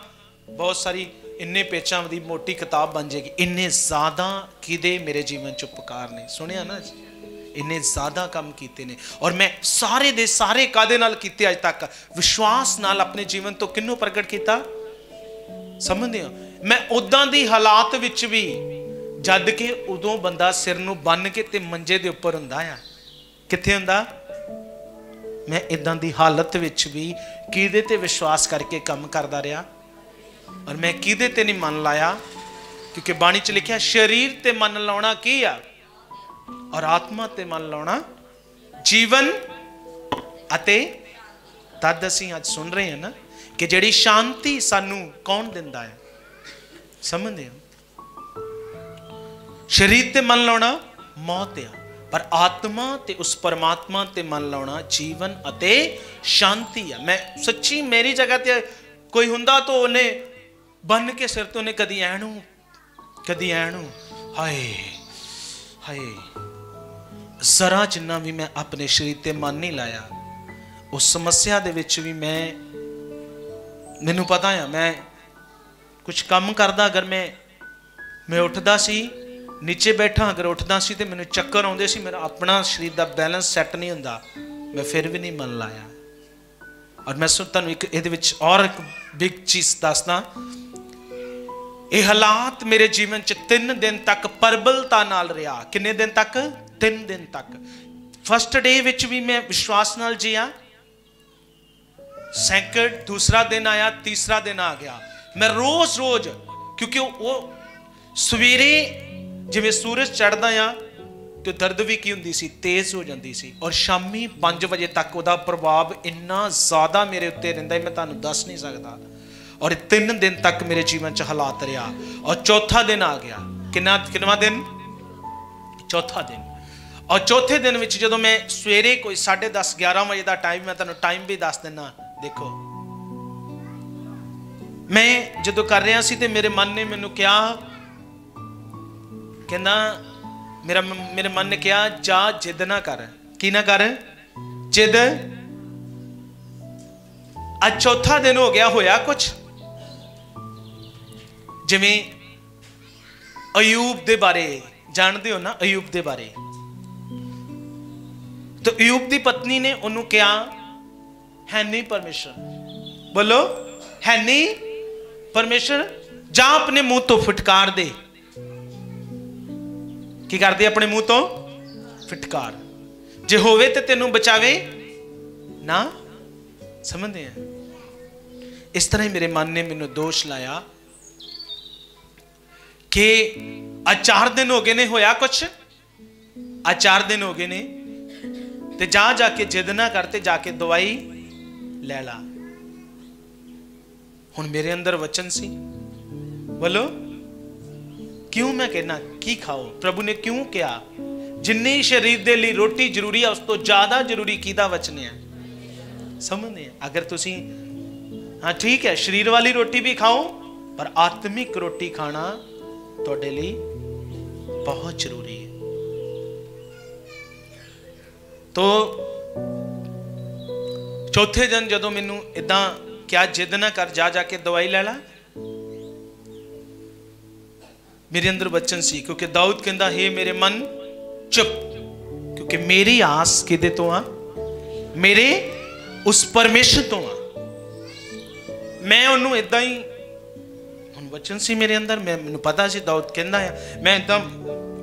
ਬਹੁਤ ਸਾਰੀ ਇੰਨੇ ਪੇਚਾਂ ਦੀ ਮੋਟੀ ਕਿਤਾਬ ਬਣ ਜਾਏਗੀ। ਇੰਨੇ ਜ਼ਿਆਦਾ ਕਿਦੇ ਮੇਰੇ ਜੀਵਨ ਚ ਉਪਕਾਰ ਨੇ। ਸੁਣਿਆ ਨਾ ਜੀ? ਇੰਨੇ ਜ਼ਿਆਦਾ ਕੰਮ ਕੀਤੇ ਨੇ ਔਰ ਮੈਂ ਸਾਰੇ ਦੇ ਸਾਰੇ ਕਾਦੇ ਨਾਲ ਕੀਤੇ ਅੱਜ ਤੱਕ? ਵਿਸ਼ਵਾਸ ਨਾਲ ਆਪਣੇ ਜੀਵਨ ਤੋਂ ਕਿੰਨੂੰ ਪ੍ਰਗਟ ਕੀਤਾ? ਸਮਝਦੇ ਹੋ? ਮੈਂ ਉਦਾਂ ਦੀ ਹਾਲਾਤ ਵਿੱਚ ਵੀ ਜਦ ਕਿ ਉਦੋਂ ਬੰਦਾ ਸਿਰ ਨੂੰ ਬੰਨ ਕੇ ਤੇ ਮੰਜੇ ਦੇ ਉੱਪਰ ਹੁੰਦਾ ਆ। ਕਿੱਥੇ ਹੁੰਦਾ? ਮੈਂ ਇਦਾਂ ਦੀ ਹਾਲਤ ਵਿੱਚ ਵੀ ਕਿਹਦੇ ਤੇ ਵਿਸ਼ਵਾਸ ਕਰਕੇ ਕੰਮ ਕਰਦਾ ਰਿਹਾ? ਔਰ ਮੈਂ ਕਿਹਦੇ ਤੇ ਨਹੀਂ ਮਨ ਲਾਇਆ? ਕਿਉਂਕਿ ਬਾਣੀ 'ਚ ਲਿਖਿਆ, ਸਰੀਰ ਤੇ ਮਨ ਲਾਉਣਾ ਕੀ ਆ? ਔਰ ਆਤਮਾ ਤੇ ਮਨ ਲਾਉਣਾ, ਜੀਵਨ ਅਤੇ ਤਦ ਅਸੀਂ ਅੱਜ ਸੁਣ ਰਹੇ ਹਾਂ ਨਾ ਕਿ ਜਿਹੜੀ ਸ਼ਾਂਤੀ ਸਾਨੂੰ ਕੌਣ ਦਿੰਦਾ ਹੈ? ਸਮਝਦੇ ਹੋ? ਸਰੀਰ ਤੇ ਮਨ ਲਾਉਣਾ, ਮੌਤ ਆ। ਪਰ ਆਤਮਾ ਤੇ ਉਸ ਪਰਮਾਤਮਾ ਤੇ ਮਨ ਲਾਉਣਾ, ਜੀਵਨ ਅਤੇ ਸ਼ਾਂਤੀ ਆ। ਮੈਂ ਸੱਚੀ ਮੇਰੀ ਜਗ੍ਹਾ ਤੇ ਕੋਈ ਹੁੰਦਾ ਤਾਂ ਉਹਨੇ ਬੰਨ ਕੇ ਸਿਰ ਤੋਂ ਉਹਨੇ ਕਦੀ ਐਣੂ ਕਦੀ ਐਣੂ, ਹਾਏ ਹਾਏ। ਜ਼ਰਾ ਜਿੰਨਾ ਵੀ ਮੈਂ ਆਪਣੇ ਸਰੀਰ ਤੇ ਮਨ ਨਹੀਂ ਲਾਇਆ, ਉਸ ਸਮੱਸਿਆ ਦੇ ਵਿੱਚ ਵੀ ਮੈਂ, ਮੈਨੂੰ ਪਤਾ ਆ, ਮੈਂ ਕੁਝ ਕੰਮ ਕਰਦਾ, ਅਗਰ ਮੈਂ ਮੈਂ ਉੱਠਦਾ ਸੀ, ਨੀਚੇ ਬੈਠਾ, ਅਗਰ ਉੱਠਦਾ ਸੀ ਤੇ ਮੈਨੂੰ ਚੱਕਰ ਆਉਂਦੇ ਸੀ, ਮੇਰਾ ਆਪਣਾ ਸਰੀਰ ਦਾ ਬੈਲੈਂਸ ਸੈੱਟ ਨਹੀਂ ਹੁੰਦਾ, ਮੈਂ ਫਿਰ ਵੀ ਨਹੀਂ ਮਨ ਲਾਇਆ। ਔਰ ਮੈਂ ਸੋ, ਤੁਹਾਨੂੰ ਇੱਕ ਇਹਦੇ ਵਿੱਚ ਔਰ ਇੱਕ ਬਿਗ ਚੀਜ਼ ਦੱਸਦਾ, ਇਹ ਹਾਲਾਤ ਮੇਰੇ ਜੀਵਨ ਚ 3 ਦਿਨ ਤੱਕ ਪਰਬਲਤਾ ਨਾਲ ਰਿਹਾ। ਕਿੰਨੇ ਦਿਨ ਤੱਕ? 3 ਦਿਨ ਤੱਕ। ਫਸਟ ਡੇ ਵਿੱਚ ਵੀ ਮੈਂ ਵਿਸ਼ਵਾਸ ਨਾਲ ਜੀਆ। ਸੈਂਕੜ ਦੂਸਰਾ ਦਿਨ ਆਇਆ, ਤੀਸਰਾ ਦਿਨ ਆ ਗਿਆ। ਮੈਂ ਰੋਜ਼ ਰੋਜ਼, ਕਿਉਂਕਿ ਉਹ- ਸਵੇਰੇ ਜਿਵੇਂ ਸੂਰਜ ਚੜਦਾ ਆ, ਤੇ ਦਰਦ ਵੀ ਕੀ ਹੁੰਦੀ ਸੀ? ਤੇਜ਼ ਹੋ ਜਾਂਦੀ ਸੀ। ਔਰ ਸ਼ਾਮੀ 5 ਵਜੇ ਤੱਕ ਉਹਦਾ ਪ੍ਰਭਾਵ ਇੰਨਾ ਜ਼ਿਆਦਾ ਮੇਰੇ ਉੱਤੇ ਰਹਿੰਦਾ ਮੈਂ ਤੁਹਾਨੂੰ ਦੱਸ ਨਹੀਂ ਸਕਦਾ। ਔਰ ਇਹ ਤਿੰਨ ਦਿਨ ਤੱਕ ਮੇਰੇ ਜੀਵਨ 'ਚ ਹਾਲਾਤ ਰਿਹਾ। ਔਰ ਚੌਥਾ ਦਿਨ ਆ ਗਿਆ। ਕਿੰਨਾ ਕਿੰਨਾ ਦਿਨ? ਚੌਥਾ ਦਿਨ। ਔਰ ਚੌਥੇ ਦਿਨ ਵਿੱਚ ਜਦੋਂ ਮੈਂ ਸਵੇਰੇ ਕੋਈ 10:30 11 ਵਜੇ ਦਾ ਟਾਈਮ ਮੈਂ ਤੁਹਾਨੂੰ ਟਾਈਮ ਵੀ ਦੱਸ ਦਿੰਨਾ। ਦੇਖੋ। ਮੈਂ ਜਦੋਂ ਕਰ ਰਿਹਾ ਸੀ ਤੇ ਮੇਰੇ ਮਨ ਨੇ ਮੈਨੂੰ ਕਿਹਾ, ਕਹਿੰਦਾ, ਮੇਰਾ ਮੇਰੇ ਮਨ ਨੇ ਕਿਹਾ, ਜਾ ਜਿੱਦ ਨਾ ਕਰ। ਕੀ ਨਾ ਕਰ? ਜਿੱਦ। ਅੱਜ ਚੌਥਾ ਦਿਨ ਹੋ ਗਿਆ, ਹੋਇਆ ਕੁਛ? ਜਿਵੇਂ ਅਯੂਬ ਦੇ ਬਾਰੇ, ਜਾਣਦੇ ਹੋ ਨਾ ਅਯੂਬ ਦੇ ਬਾਰੇ? ਤਾਂ ਅਯੂਬ ਦੀ ਪਤਨੀ ਨੇ ਉਹਨੂੰ ਕਿਹਾ ਹੈ ਨਹੀਂ ਪਰਮੇਸ਼ਰ ਬੋਲੋ ਹੈ ਨਹੀਂ ਪਰਮੇਸ਼ਰ ਜਾਂ ਆਪਣੇ ਮੂੰਹ ਤੋਂ ਫਟਕਾਰ ਦੇ ਕੀ ਕਰਦੇ ਆਪਣੇ ਮੂੰਹ ਤੋਂ ਫਟਕਾਰ ਜੇ ਹੋਵੇ ਤੇ ਤੈਨੂੰ ਬਚਾਵੇ ਨਾ ਸਮਝਦੇ ਆ ਇਸ ਤਰ੍ਹਾਂ ਹੀ ਮੇਰੇ ਮਨ ਨੇ ਮੈਨੂੰ ਦੋਸ਼ ਲਾਇਆ ਕਿ ਆ ਚਾਰ ਦਿਨ ਹੋ ਗਏ ਨੇ ਹੋਇਆ ਕੁਛ ਆ ਚਾਰ ਦਿਨ ਹੋ ਗਏ ਨੇ ਤੇ ਜਾ ਜਾ ਕੇ ਜਿੱਦ ਨਾ ਕਰਤੇ ਜਾ ਕੇ ਦਵਾਈ ਲੈ ਲਾ ਹੁਣ ਮੇਰੇ ਅੰਦਰ ਵਚਨ ਸੀ ਬੋਲੋ ਕਿਉਂ ਮੈਂ ਕਹਿਣਾ ਕੀ ਖਾਓ ਪ੍ਰਭੂ ਨੇ ਕਿਉਂ ਕਿਹਾ ਜਿੰਨੀ ਸਰੀਰ ਦੇ ਲਈ ਰੋਟੀ ਜ਼ਰੂਰੀ ਹੈ ਉਸ ਤੋਂ ਜ਼ਿਆਦਾ ਜ਼ਰੂਰੀ ਕਿਹਦਾ ਵਚਨ ਹੈ ਸਮਝਦੇ ਆ ਅਗਰ ਤੁਸੀਂ ਹਾਂ ਠੀਕ ਹੈ ਸਰੀਰ ਵਾਲੀ ਰੋਟੀ ਵੀ ਖਾਓ ਪਰ ਆਤਮਿਕ ਰੋਟੀ ਖਾਣਾ ਤੁਹਾਡੇ ਲਈ ਬਹੁਤ ਜ਼ਰੂਰੀ ਹੈ ਤੋ ਚੌਥੇ ਦਿਨ ਜਦੋਂ ਮੈਨੂੰ ਇਦਾਂ ਕਿਆ ਜਿੱਦ ਨਾ ਕਰ ਜਾ ਜਾ ਕੇ ਦਵਾਈ ਲੈ ਲੈ। ਮੇਰੇ ਅੰਦਰ ਬਚਨ ਸੀ, ਕਿਉਂਕਿ ਦਾਊਦ ਕਹਿੰਦਾ, ਹੈ ਮੇਰੇ ਮਨ, ਚੁੱਪ। ਕਿਉਂਕਿ ਮੇਰੀ ਆਸ ਕਿਹਦੇ ਤੋਂ ਆ? ਮੇਰੇ ਉਸ ਪਰਮੇਸ਼ਰ ਤੋਂ ਆ। ਮੈਂ ਉਹਨੂੰ ਇਦਾਂ ਹੀ, ਹੁਣ ਬਚਨ ਸੀ ਮੇਰੇ ਅੰਦਰ, ਮੈਂ, ਮੈਨੂੰ ਪਤਾ ਸੀ ਦਾਊਦ ਕਹਿੰਦਾ ਆ। ਮੈਂ ਇਦਾਂ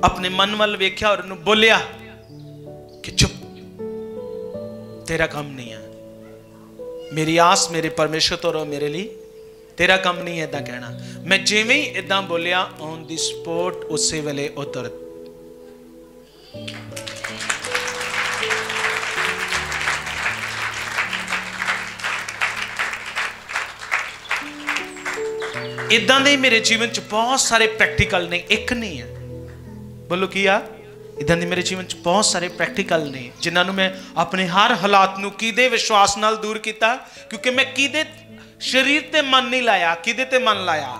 ਆਪਣੇ ਮਨ ਵੱਲ ਵੇਖਿਆ ਔਰ ਉਹਨੂੰ ਬੋਲਿਆ ਕਿ ਚੁੱਪ। ਤੇਰਾ ਕੰਮ ਨਹੀਂ ਹੈ ਮੇਰੀ ਆਸ ਮੇਰੇ ਪਰਮੇਸ਼ਰ ਤੋਂ ਰੋ ਮੇਰੇ ਲਈ ਤੇਰਾ ਕੰਮ ਨਹੀਂ ਹੈ ਇਦਾਂ ਕਹਿਣਾ ਮੈਂ ਜਿਵੇਂ ਹੀ ਇਦਾਂ ਬੋਲਿਆ ਔਨ ਦੀ ਸਪੋਟ ਉਸੇ ਵੇਲੇ ਉਤਰ ਇਦਾਂ ਦੇ ਮੇਰੇ ਜੀਵਨ ਚ ਬਹੁਤ ਸਾਰੇ ਪ੍ਰੈਕਟੀਕਲ ਨੇ ਇੱਕ ਨਹੀਂ ਹੈ ਬੋਲੋ ਕੀ ਆ ਇਦਾਂ ਦੇ ਮੇਰੇ ਜੀਵਨ ਚ ਬਹੁਤ ਸਾਰੇ ਪ੍ਰੈਕਟੀਕਲ ਨੇ ਜਿਨ੍ਹਾਂ ਨੂੰ ਮੈਂ ਆਪਣੇ ਹਰ ਹਾਲਾਤ ਨੂੰ ਕਿਹਦੇ ਵਿਸ਼ਵਾਸ ਨਾਲ ਦੂਰ ਕੀਤਾ ਕਿਉਂਕਿ ਮੈਂ ਕਿਹਦੇ ਸਰੀਰ ਤੇ ਮਨ ਨਹੀਂ ਲਾਇਆ ਕਿਹਦੇ ਤੇ ਮਨ ਲਾਇਆ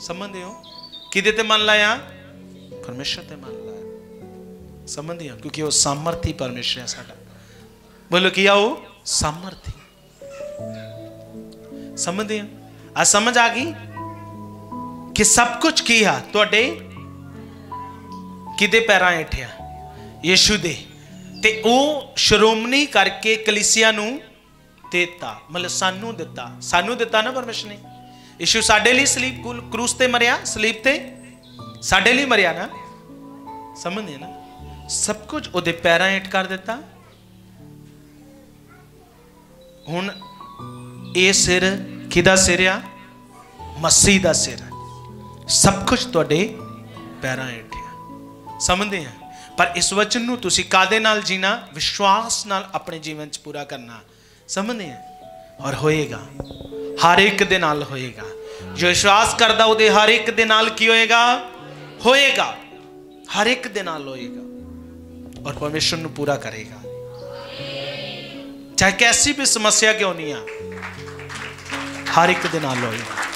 ਸਮਝਦੇ ਹੋ ਕਿਹਦੇ ਤੇ ਮਨ ਲਾਇਆ ਪਰਮੇਸ਼ਰ ਤੇ ਮਨ ਲਾਇਆ ਸਮਝਦੇ ਹੋ ਕਿਉਂਕਿ ਉਹ ਸਾਮਰਥੀ ਪਰਮੇਸ਼ਰ ਹੈ ਸਾਡਾ ਬੋਲੋ ਕੀ ਆ ਉਹ ਸਾਮਰਥੀ ਸਮਝਦੇ ਹੋ ਆ ਸਮਝ ਆ ਗਈ ਕਿ ਸਭ ਕੁਝ ਕੀ ਆ ਤੁਹਾਡੇ ਕਿਹਦੇ ਪੈਰਾਂ ਹੇਠਿਆ? ਯੀਸ਼ੂ ਦੇ। ਤੇ ਉਹ ਸ਼੍ਰੋਮਣੀ ਕਰਕੇ ਕਲੀਸਿਆ ਨੂੰ ਦਿੱਤਾ। ਮਤਲਬ ਸਾਨੂੰ ਦਿੱਤਾ। ਸਾਨੂੰ ਦਿੱਤਾ ਨਾ ਪਰਮੇਸ਼ਰ ਨੇ। ਯੀਸ਼ੂ ਸਾਡੇ ਲਈ ਸਲੀਬ ਕਰੂਸ ਤੇ ਮਰਿਆ। ਸਲੀਪ ਤੇ ਸਾਡੇ ਲਈ ਮਰਿਆ ਨਾ। ਸਮਝਦੇ ਨਾ? ਸਭ ਕੁਝ ਉਹਦੇ ਪੈਰਾਂ ਹੇਠ ਕਰ ਦਿੱਤਾ। ਹੁਣ ਇਹ ਸਿਰ ਕਿਹਦਾ ਸਿਰ ਆ? ਮਸੀਹ ਦਾ ਸਿਰ ਸਭ ਕੁਝ ਤੁਹਾਡੇ ਪੈਰਾਂ ਹੇਠ ਸਮਝਦੇ ਆ ਪਰ ਇਸ ਵਚਨ ਨੂੰ ਤੁਸੀਂ ਕਾਦੇ ਨਾਲ ਜੀਣਾ? ਵਿਸ਼ਵਾਸ ਨਾਲ ਆਪਣੇ ਜੀਵਨ 'ਚ ਪੂਰਾ ਕਰਨਾ। ਸਮਝਦੇ ਆ ਔਰ ਹੋਏਗਾ। ਹਰ ਇੱਕ ਦੇ ਨਾਲ ਹੋਏਗਾ। ਜੋ ਵਿਸ਼ਵਾਸ ਕਰਦਾ, ਉਹਦੇ ਹਰ ਇੱਕ ਦੇ ਨਾਲ ਕੀ ਹੋਏਗਾ? ਹੋਏਗਾ। ਹਰ ਇੱਕ ਦੇ ਨਾਲ ਹੋਏਗਾ। ਔਰ ਪਰਮੇਸ਼ਰ ਨੂੰ ਪੂਰਾ ਕਰੇਗਾ। ਚਾਹੇ ਕੈਸੀ ਵੀ ਸਮੱਸਿਆ ਕਿਉਂ ਨਹੀਂ ਆ, ਹਰ ਇੱਕ ਦੇ ਨਾਲ ਹੋਏਗਾ।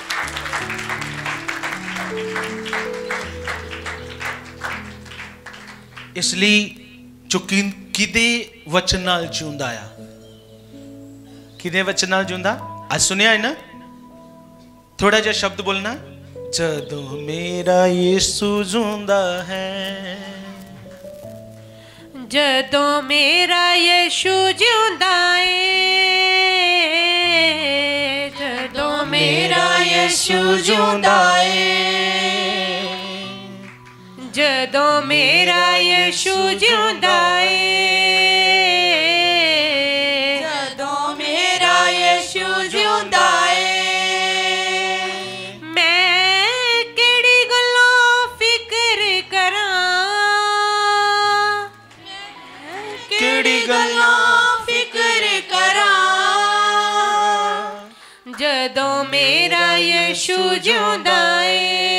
ਇਸ ਲਈ ਜੋ ਕਿ- ਕਿਹਦੇ ਵਚਨ ਨਾਲ ਜਿਉਂਦਾ ਆ? ਕਿਹਦੇ ਵਚਨ ਨਾਲ ਜਿਉਂਦਾ? ਅੱਜ ਸੁਣਿਆ ਹੈ ਨਾ? ਥੋੜਾ ਜਿਹਾ ਸ਼ਬਦ ਬੋਲਣਾ। ਜਦੋਂ ਮੇਰਾ ਯੀਸੂ ਜਿਉਂਦਾ ਹੈ। ਜਦੋਂ ਮੇਰਾ ਯੀਸ਼ੂ ਜਿਉਂਦਾ ਏ, ਜਦੋਂ ਮੇਰਾ ਯੀਸ਼ੂ ਜਿਉਂਦਾ ਏ। ਜਦੋਂ ਮੇਰਾ ਯੀਸ਼ੂ ਜਿਉਂਦਾ ਏ। ਜਦੋਂ ਮੇਰਾ ਯਿਸੂ ਜਿਉਂਦਾ ਏ। ਮੈਂ ਕਿਹੜੀ ਗੱਲੋਂ ਫਿਕਰ ਕਰਾਂ? ਕਿਹੜੀ ਗੱਲਾਂ ਫਿਕਰ ਕਰਾਂ? ਜਦੋਂ ਮੇਰਾ ਯੀਸ਼ੂ ਜਿਉਂਦਾ ਏ।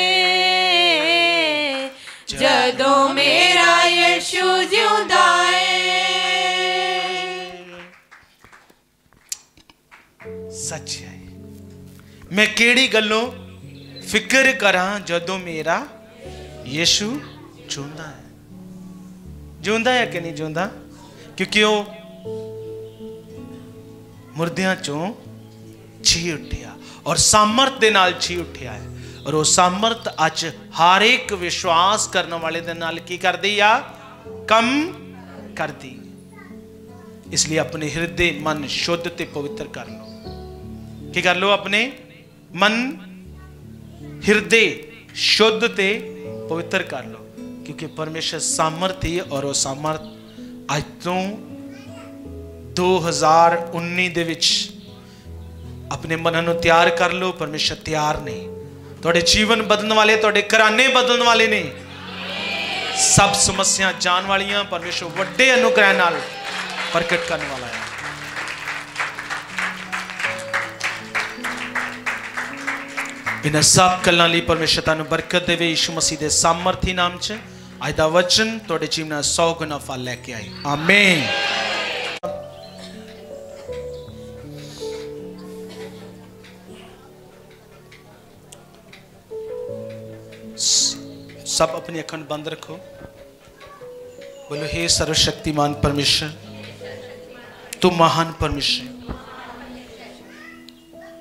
ਜਿਉਂਦਾ ਏ ਸੱਚ ਹੈ ਮੈਂ ਕਿਹੜੀ ਗੱਲੋਂ ਫਿਕਰ ਕਰਾਂ ਜਦੋਂ ਮੇਰਾ ਯੀਸ਼ੂ ਜਿਉਂਦਾ ਹੈ ਜਿਉਂਦਾ ਹੈ ਕਿ ਨਹੀਂ ਜਿਉਂਦਾ ਕਿਉਂਕਿ ਉਹ ਮੁਰਦਿਆਂ ਚੋਂ ਛੀ ਉੱਠਿਆ ਔਰ ਸਾਮਰਥ ਦੇ ਨਾਲ ਛੀ ਉੱਠਿਆ ਹੈ ਔਰ ਉਹ ਸਾਮਰਥ ਅੱਜ ਹਰ ਇੱਕ ਵਿਸ਼ਵਾਸ ਕਰਨ ਵਾਲੇ ਦੇ ਨਾਲ ਕੀ ਕਰਦੀ ਆ ਕੰਮ ਕਰਦੀ ਇਸ ਲਈ ਆਪਣੇ ਹਿਰਦੇ ਮਨ ਸ਼ੁੱਧ ਤੇ ਪਵਿੱਤਰ ਕਰ ਲਓ ਕੀ ਕਰ ਲਓ ਆਪਣੇ ਮਨ ਹਿਰਦੇ ਸ਼ੁੱਧ ਤੇ ਪਵਿੱਤਰ ਕਰ ਲਓ ਕਿਉਂਕਿ ਪਰਮੇਸ਼ਰ ਸਾਮਰਥੀ ਹੈ ਔਰ ਉਹ ਸਾਮਰਥ ਅੱਜ ਤੋਂ 2019 ਦੇ ਵਿੱਚ ਆਪਣੇ ਮਨਾਂ ਨੂੰ ਤਿਆਰ ਕਰ ਲਓ ਪਰਮੇਸ਼ਰ ਤਿਆਰ ਨੇ ਤੁਹਾਡੇ ਜੀਵਨ ਬਦਲਣ ਵਾਲੇ ਤੁਹਾਡੇ ਘਰਾਣੇ ਬਦਲਣ ਵਾਲੇ ਨੇ ਸਭ ਸਮੱਸਿਆ ਜਾਣ ਵਾਲੀਆਂ ਪਰਮੇਸ਼ਰ ਵੱਡੇ ਅਨੁਗ੍ਰਹਿ ਨਾਲ ਪ੍ਰਗਟ ਕਰਨ ਵਾਲਾ ਹੈ। ਇਹਨਾਂ ਸਭ ਗੱਲਾਂ ਲਈ ਪਰਮੇਸ਼ਰ ਤੁਹਾਨੂੰ ਬਰਕਤ ਦੇਵੇ, ਯਿਸੂ ਮਸੀਹ ਦੇ ਸਾਮਰਥੀ ਨਾਮ 'ਚ। ਅੱਜ ਦਾ ਵਚਨ ਤੁਹਾਡੇ ਜੀਵਨ ਨਾਲ 100 ਗੁਣਾ ਫਲ ਲੈ ਕੇ ਆਏ। ਆਮੀਨ ਸ- ਸਭ ਆਪਣੀ ਅੱਖਾਂ ਨੂੰ ਬੰਦ ਰੱਖੋ ਬੋਲੋ हे ਸਰਵਸ਼ਕਤੀਮਾਨ ਪਰਮੇਸ਼ਰ ਤੂੰ ਮਹਾਨ ਪਰਮੇਸ਼ਰ ਹੈ।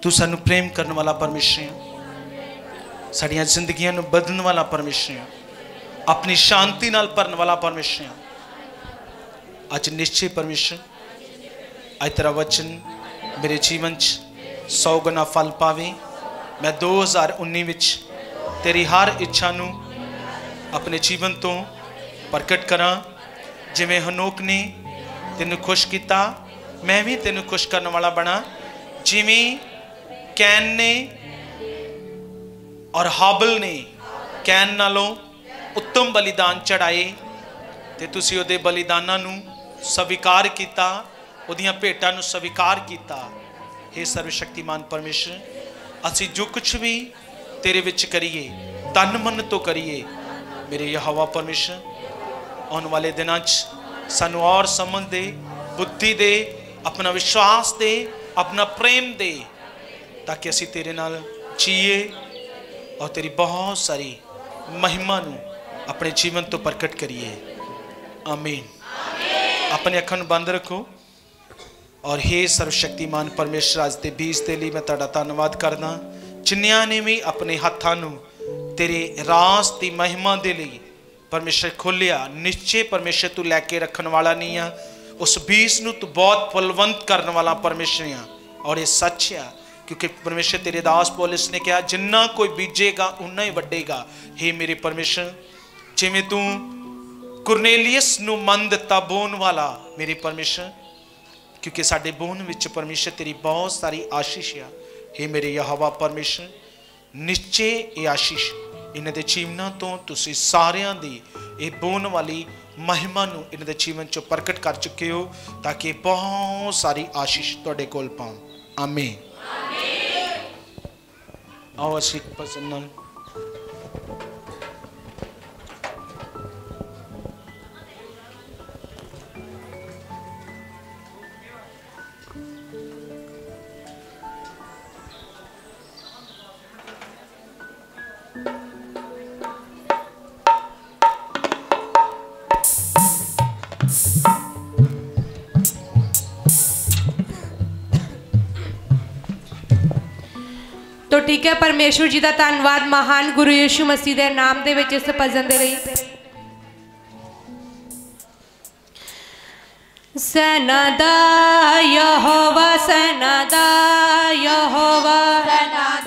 ਤੂੰ ਸਾਨੂੰ ਪ੍ਰੇਮ ਕਰਨ ਵਾਲਾ ਪਰਮੇਸ਼ਰ ਹੈ ਸਾਡੀਆਂ ਜ਼ਿੰਦਗੀਆਂ ਨੂੰ ਬਦਲਣ ਵਾਲਾ ਪਰਮੇਸ਼ਰ ਹੈ ਆਪਣੀ ਸ਼ਾਂਤੀ ਨਾਲ ਭਰਨ ਵਾਲਾ ਪਰਮੇਸ਼ਰ ਹੈ ਅੱਜ ਨਿਸ਼ਚੈ ਪਰਮੇਸ਼ਰ ਅੱਜ ਤੇਰਾ ਵਚਨ ਮੇਰੇ ਜੀਵਨ 'ਚ 100 ਗੁਣਾ ਫਲ ਪਾਵੇ ਮੈਂ 2019 ਵਿੱਚ ਤੇਰੀ ਹਰ ਇੱਛਾ ਨੂੰ ਆਪਣੇ ਜੀਵਨ ਤੋਂ ਪ੍ਰਗਟ ਕਰਾਂ। ਜਿਵੇਂ ਹਨੋਕ ਨੇ ਤੈਨੂੰ ਖੁਸ਼ ਕੀਤਾ, ਮੈਂ ਵੀ ਤੈਨੂੰ ਖੁਸ਼ ਕਰਨ ਵਾਲਾ ਬਣਾ। ਜਿਵੇਂ ਕੈਨ ਨੇ ਔਰ ਹਾਬਲ ਨੇ ਕੈਨ ਨਾਲੋਂ ਉੱਤਮ ਬਲੀਦਾਨ ਚੜਾਏ ਤੇ ਤੁਸੀਂ ਉਹਦੇ ਬਲੀਦਾਨਾਂ ਨੂੰ ਸਵੀਕਾਰ ਕੀਤਾ, ਉਹਦੀਆਂ ਭੇਟਾਂ ਨੂੰ ਸਵੀਕਾਰ ਕੀਤਾ। हे ਸਰਵ ਸ਼ਕਤੀਮਾਨ ਪਰਮੇਸ਼ਰ, ਅਸੀਂ ਜੋ ਕੁਝ ਵੀ ਤੇਰੇ ਵਿੱਚ ਕਰੀਏ, ਤਨ ਮਨ ਤੋਂ ਕਰੀਏ ਮੇਰੇ ਯਹਵਾ ਪਰਮੇਸ਼ਰ, ਆਉਣ ਵਾਲੇ ਦਿਨਾਂ 'ਚ ਸਾਨੂੰ ਔਰ ਸਮਝ ਦੇ, ਬੁੱਧੀ ਦੇ, ਆਪਣਾ ਵਿਸ਼ਵਾਸ ਦੇ, ਆਪਣਾ ਪ੍ਰੇਮ ਦੇ, ਤਾਂ ਕਿ ਅਸੀਂ ਤੇਰੇ ਨਾਲ ਜੀਏ ਔਰ ਤੇਰੀ ਬਹੁਤ ਸਾਰੀ ਮਹਿਮਾ ਨੂੰ ਆਪਣੇ ਜੀਵਨ ਤੋਂ ਪ੍ਰਗਟ ਕਰੀਏ। ਆਮੀਨ। ਆਪਣੇ ਅੱਖਾਂ ਨੂੰ ਬੰਦ ਰੱਖੋ। ਔਰ हे ਸਰਵਸ਼ਕਤੀਮਾਨ ਪਰਮੇਸ਼ਰ, ਅੱਜ ਦੇ ਬੀਜ ਦੇ ਲਈ ਮੈਂ ਤੁਹਾਡਾ ਧੰਨਵਾਦ ਕਰਦਾ। ਜਿਨ੍ਹਾਂ ਨੇ ਵੀ ਆਪਣੇ ਹੱਥਾਂ ਨੂੰ ਤੇਰੇ ਰਾਸ ਦੀ ਮਹਿਮਾ ਦੇ ਲਈ ਪਰਮੇਸ਼ਰ ਖੋਲਿਆ ਨਿਸ਼ਚੇ ਪਰਮੇਸ਼ਰ ਤੂੰ ਲੈ ਕੇ ਰੱਖਣ ਵਾਲਾ ਨਹੀਂ ਆ। ਉਸ ਬੀਸ ਨੂੰ ਤੂੰ ਬਹੁਤ ਫਲਵੰਤ ਕਰਨ ਵਾਲਾ ਪਰਮੇਸ਼ਰ ਆ। ਔਰ ਇਹ ਸੱਚ ਆ, ਕਿਉਂਕਿ ਪਰਮੇਸ਼ਰ ਤੇਰੇ ਦਾਸ ਪੋਲਿਸ ਨੇ ਕਿਹਾ, ਜਿੰਨਾ ਕੋਈ ਬੀਜੇਗਾ ਉਨਾ ਹੀ ਵੱਡੇਗਾ। हे ਮੇਰੇ ਪਰਮੇਸ਼ਰ, ਜਿਵੇਂ ਤੂੰ ਕੁਰਨੇਲੀਅਸ ਨੂੰ ਮਨ ਦਿੱਤਾ ਬੋਨ ਵਾਲਾ, ਮੇਰੇ ਪਰਮੇਸ਼ਰ, ਕਿਉਂਕਿ ਸਾਡੇ ਬੋਨ ਵਿੱਚ ਪਰਮੇਸ਼ਰ ਤੇਰੀ ਬਹੁਤ ਸਾਰੀ ਆਸ਼ੀਸ਼ ਆ। हे ਮੇਰੇ ਯਹਵਾ ਪਰਮੇਸ਼ਰ ਨਿਸ਼ਚੇ ਇਹ ਆਸ਼ੀਸ਼ ਇਹਨਾਂ ਦੇ ਜੀਵਨਾਂ ਤੋਂ ਤੁਸੀਂ ਸਾਰਿਆਂ ਦੀ ਇਹ ਬੋਨ ਵਾਲੀ ਮਹਿਮਾ ਨੂੰ ਇਹਨਾਂ ਦੇ ਜੀਵਨ ਚੋਂ ਪ੍ਰਗਟ ਕਰ ਚੁੱਕੇ ਹੋ ਤਾਂ ਕਿ ਬਹੁਤ ਸਾਰੀ ਆਸ਼ੀਸ਼ ਤੁਹਾਡੇ ਕੋਲ ਪਾਉਣ। ਆਮੀਨ। ਆਓ ਅਸੀਂ ਨਾਲ ਠੀਕ ਹੈ ਪਰਮੇਸ਼ਵਰ ਜੀ ਦਾ ਧੰਨਵਾਦ ਮਹਾਨ ਗੁਰੂ ਯਿਸੂ ਮਸੀਹ ਦੇ ਨਾਮ ਦੇ ਵਿੱਚ ਇਸ ਭਜਨ ਦੇ ਲਈ। ਸੈਨਾ ਦਾ ਯਹੋਵਾ, ਸੈਨਾ ਯਹੋਵਾ। ਸੈਨਾ